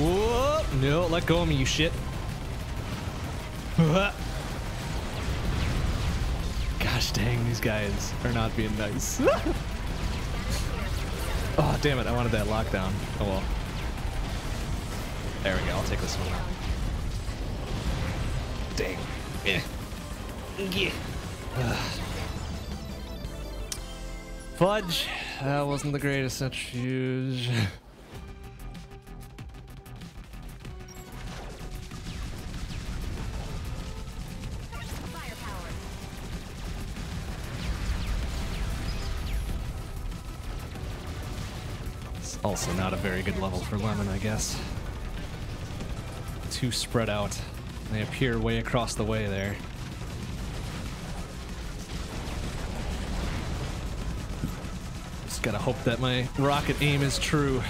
Speaker 1: Whoa! No, let go of me, you shit. Gosh dang, these guys are not being nice. oh, damn it, I wanted that lockdown. Oh well. There we go, I'll take this one. Yeah. Fudge. That wasn't the greatest centrifuge.
Speaker 3: Firepower.
Speaker 1: It's also not a very good level for Lemon, I guess. Too spread out. They appear way across the way there. Hope that my rocket aim is true.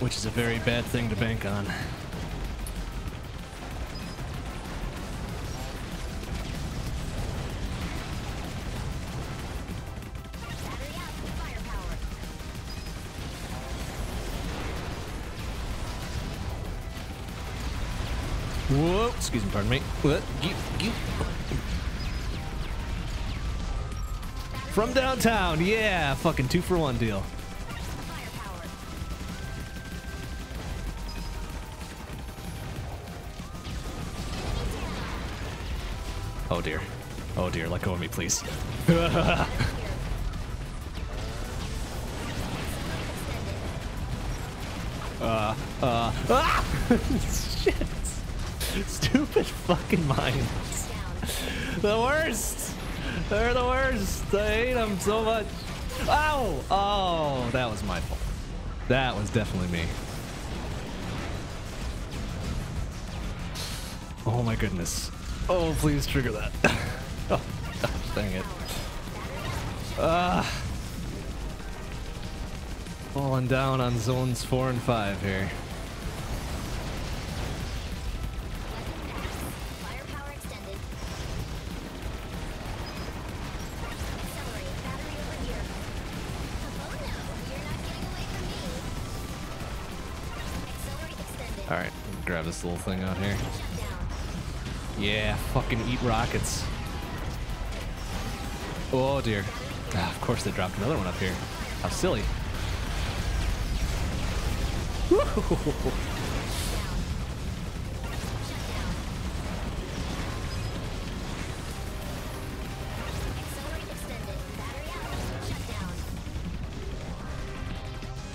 Speaker 1: Which is a very bad thing to bank on. Whoa, excuse me, pardon me. What? From downtown, yeah, fucking two for one deal. Oh dear. Oh dear, let go of me, please. Uh, uh, ah! Shit! Stupid fucking mines. The worst! They're the worst! I hate them so much. Ow! Oh, that was my fault. That was definitely me. Oh my goodness. Oh, please trigger that. oh, gosh, dang it. Ah. Falling down on zones four and five here. Grab this little thing out here. Yeah, fucking eat rockets. Oh dear. Ah, of course they dropped another one up here. How silly.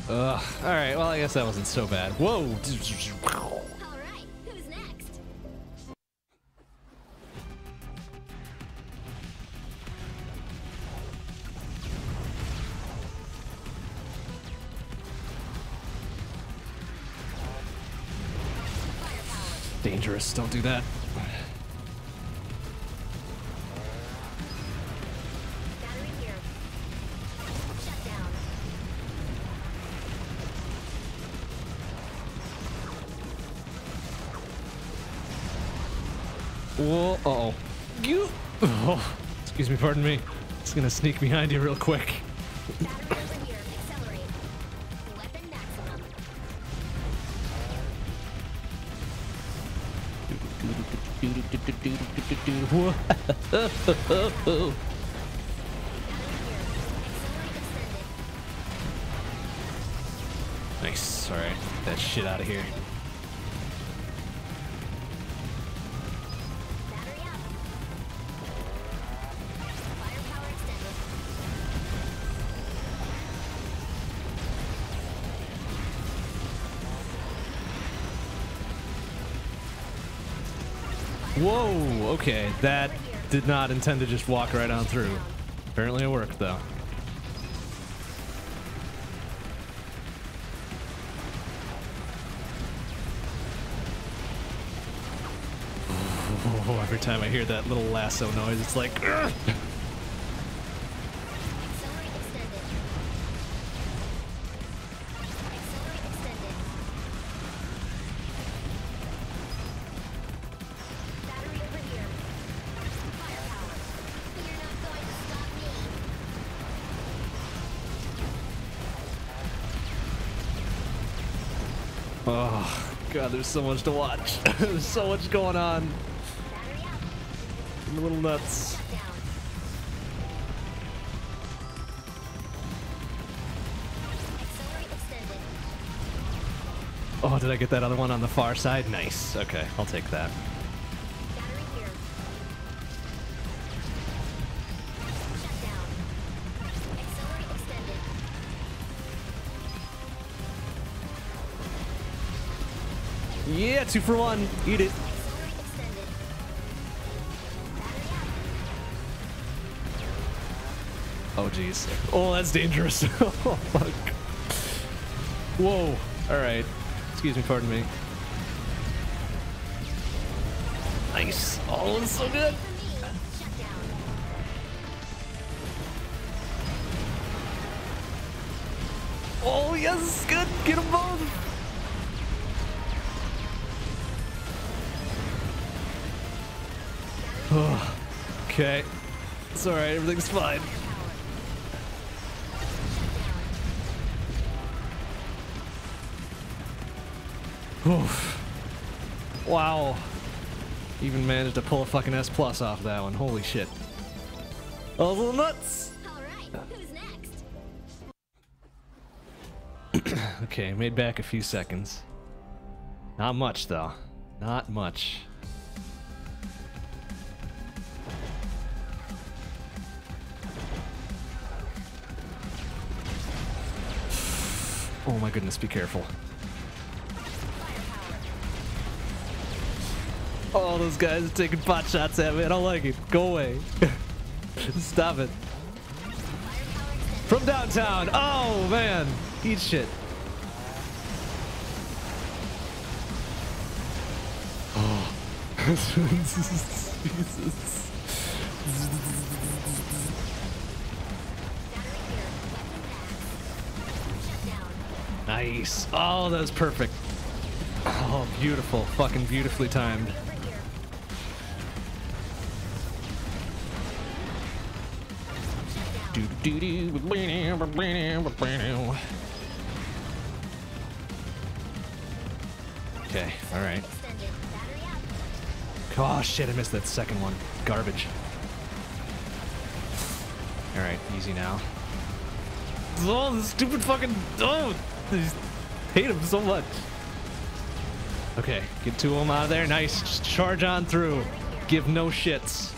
Speaker 1: Ugh. All right. Well, I guess that wasn't so bad. Whoa. Dangerous. Don't do that. Whoa. Uh oh. You. Oh. Excuse me. Pardon me. It's gonna sneak behind you real quick. Nice. All right. Get that shit out of here. Whoa. Okay. That did not intend to just walk right on through. Apparently it worked though. Oh, every time I hear that little lasso noise, it's like, there's so much to watch. there's so much going on. I'm a little nuts. Oh, did I get that other one on the far side? Nice. Okay, I'll take that. Two for one. Eat it. Oh, jeez. Oh, that's dangerous. oh, fuck. Whoa. All right. Excuse me, pardon me. Nice. Oh, that's so good. Oh, yes. Good. Everything's fine. Oof. Wow. Even managed to pull a fucking S plus off that one. Holy shit. A little nuts.
Speaker 3: All right. Who's next?
Speaker 1: Okay, made back a few seconds. Not much though. Not much. Oh my goodness, be careful. Oh, those guys are taking pot shots at me. I don't like it. Go away. Stop it. From downtown. Oh, man. Eat shit. Oh. Jesus. Nice. Oh, that was perfect. Oh, beautiful. Fucking beautifully timed. Do, do, do. Okay, alright. Oh shit, I missed that second one. Garbage. Alright, easy now. Oh, this stupid fucking. Oh! Hate him so much. Okay, get two of them out of there. Nice. Just charge on through. Give no shits.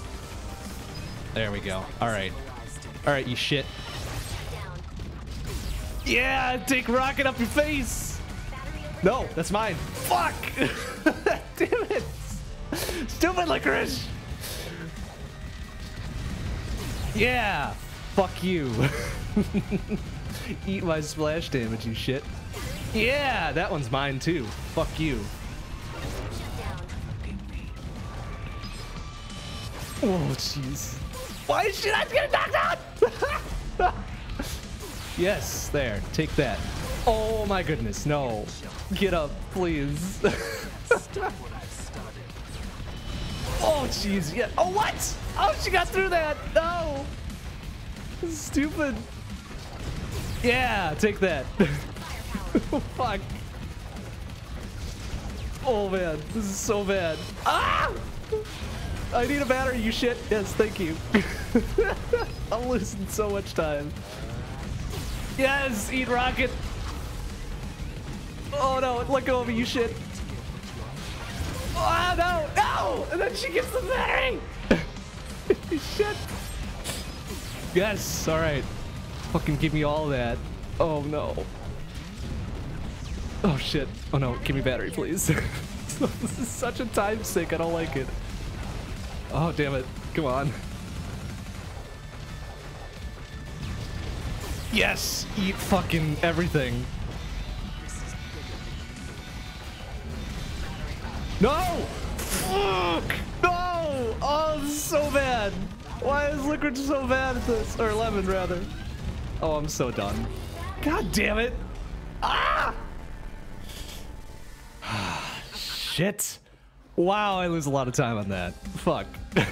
Speaker 1: There we go. Alright. Alright, you shit. Yeah, take rocket up your face. No, that's mine. Fuck! Damn it! Stupid licorice! Yeah! Fuck you. Eat my splash damage, you shit. Yeah, that one's mine too. Fuck you. Oh, jeez. Why is she not getting knocked out? yes, there. Take that. Oh my goodness, no. Get up, please. oh, jeez. Yeah. Oh, what? Oh, she got through that. No. Stupid. Yeah, take that. Fuck. Oh man, this is so bad. Ah! I need a battery, you shit. Yes, thank you. I'm losing so much time. Yes, eat rocket. Oh no, let go of me, you shit. Oh no, no! And then she gets the battery! shit. Yes, alright. Fucking give me all that. Oh no. Oh shit. Oh no, give me battery, please. this is such a time sink, I don't like it. Oh, damn it. Come on. Yes! Eat fucking everything. No! Fuck! No! Oh, this is so bad. Why is Liquid so bad at this? Or Lemon, rather. Oh, I'm so done. God damn it! Ah! Shit. Wow, I lose a lot of time on that. Fuck.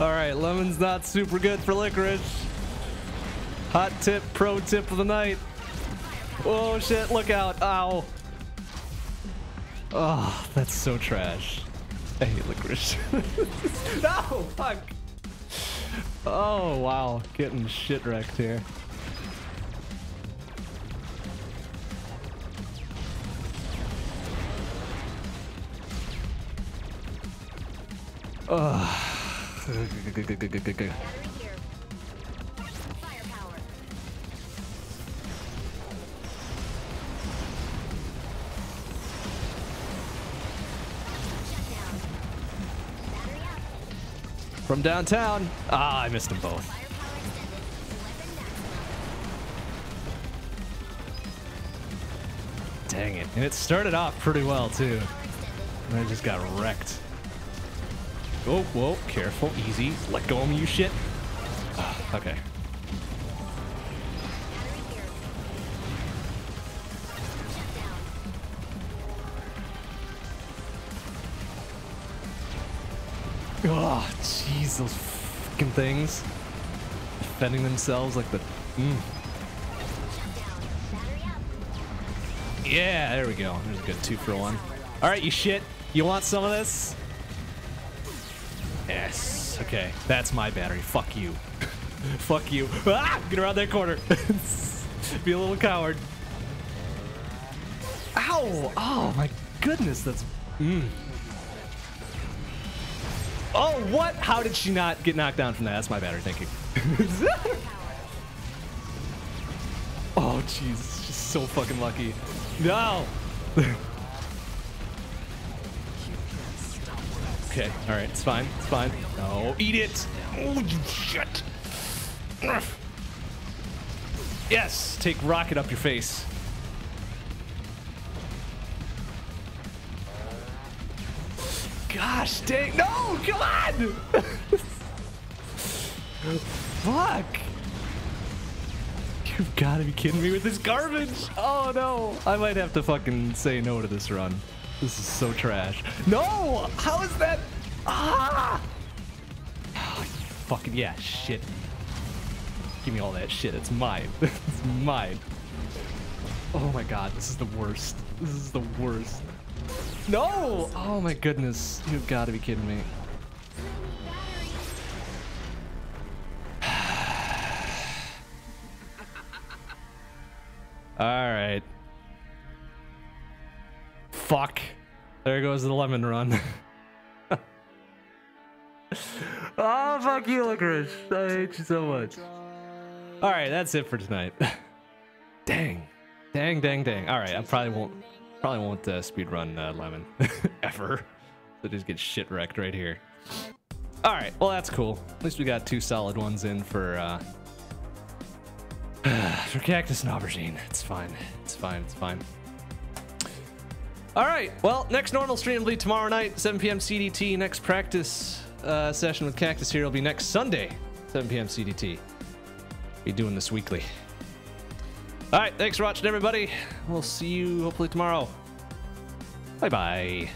Speaker 1: Alright, Lemon's not super good for licorice. Hot tip, pro tip of the night. Oh shit, look out. Ow. Oh, that's so trash. I hate licorice. no, fuck. Oh, wow. Getting shit wrecked here. From downtown. Ah, I missed them both. Dang it. And it started off pretty well, too. And I just got wrecked. Oh, whoa, careful, easy. Let go of me, you shit. Ah, okay. Oh, jeez, those fucking things. Defending themselves like the. Mm. Yeah, there we go. There's a good two for one. All right, you shit. You want some of this? Yes. Okay, that's my battery. Fuck you. Fuck you. Ah! Get around that corner. Be a little coward. Ow! Oh my goodness, that's. Mm. Oh, what? How did she not get knocked down from that? That's my battery. Thank you. Oh, jeez. Just so fucking lucky. No! Okay, alright, it's fine. It's fine. No, eat it! Oh, you shit! Yes! Take rocket up your face. Gosh dang. No! Come on! Fuck! You've got to be kidding me with this garbage! Oh no! I might have to fucking say no to this run. This is so trash. No! How is that? Ah! Fucking yeah, shit. Give me all that shit. It's mine. it's mine. Oh my god, this is the worst. This is the worst. No! Oh my goodness. You've got to be kidding me. All right. Fuck. There goes the lemon run. oh, fuck you, Licorice. I hate you so much. All right, that's it for tonight. dang. Dang, dang, dang. All right, I probably won't probably won't uh, speed run uh, lemon ever. So just get shit wrecked right here. All right, well that's cool. At least we got two solid ones in for uh for cactus and aubergine. It's fine. It's fine. It's fine. All right. Well, next normal stream will be tomorrow night, 7 p.m. CDT. Next practice uh, session with Cactus here will be next Sunday, 7 p.m. CDT. Be doing this weekly. All right. Thanks for watching, everybody. We'll see you hopefully tomorrow. Bye bye.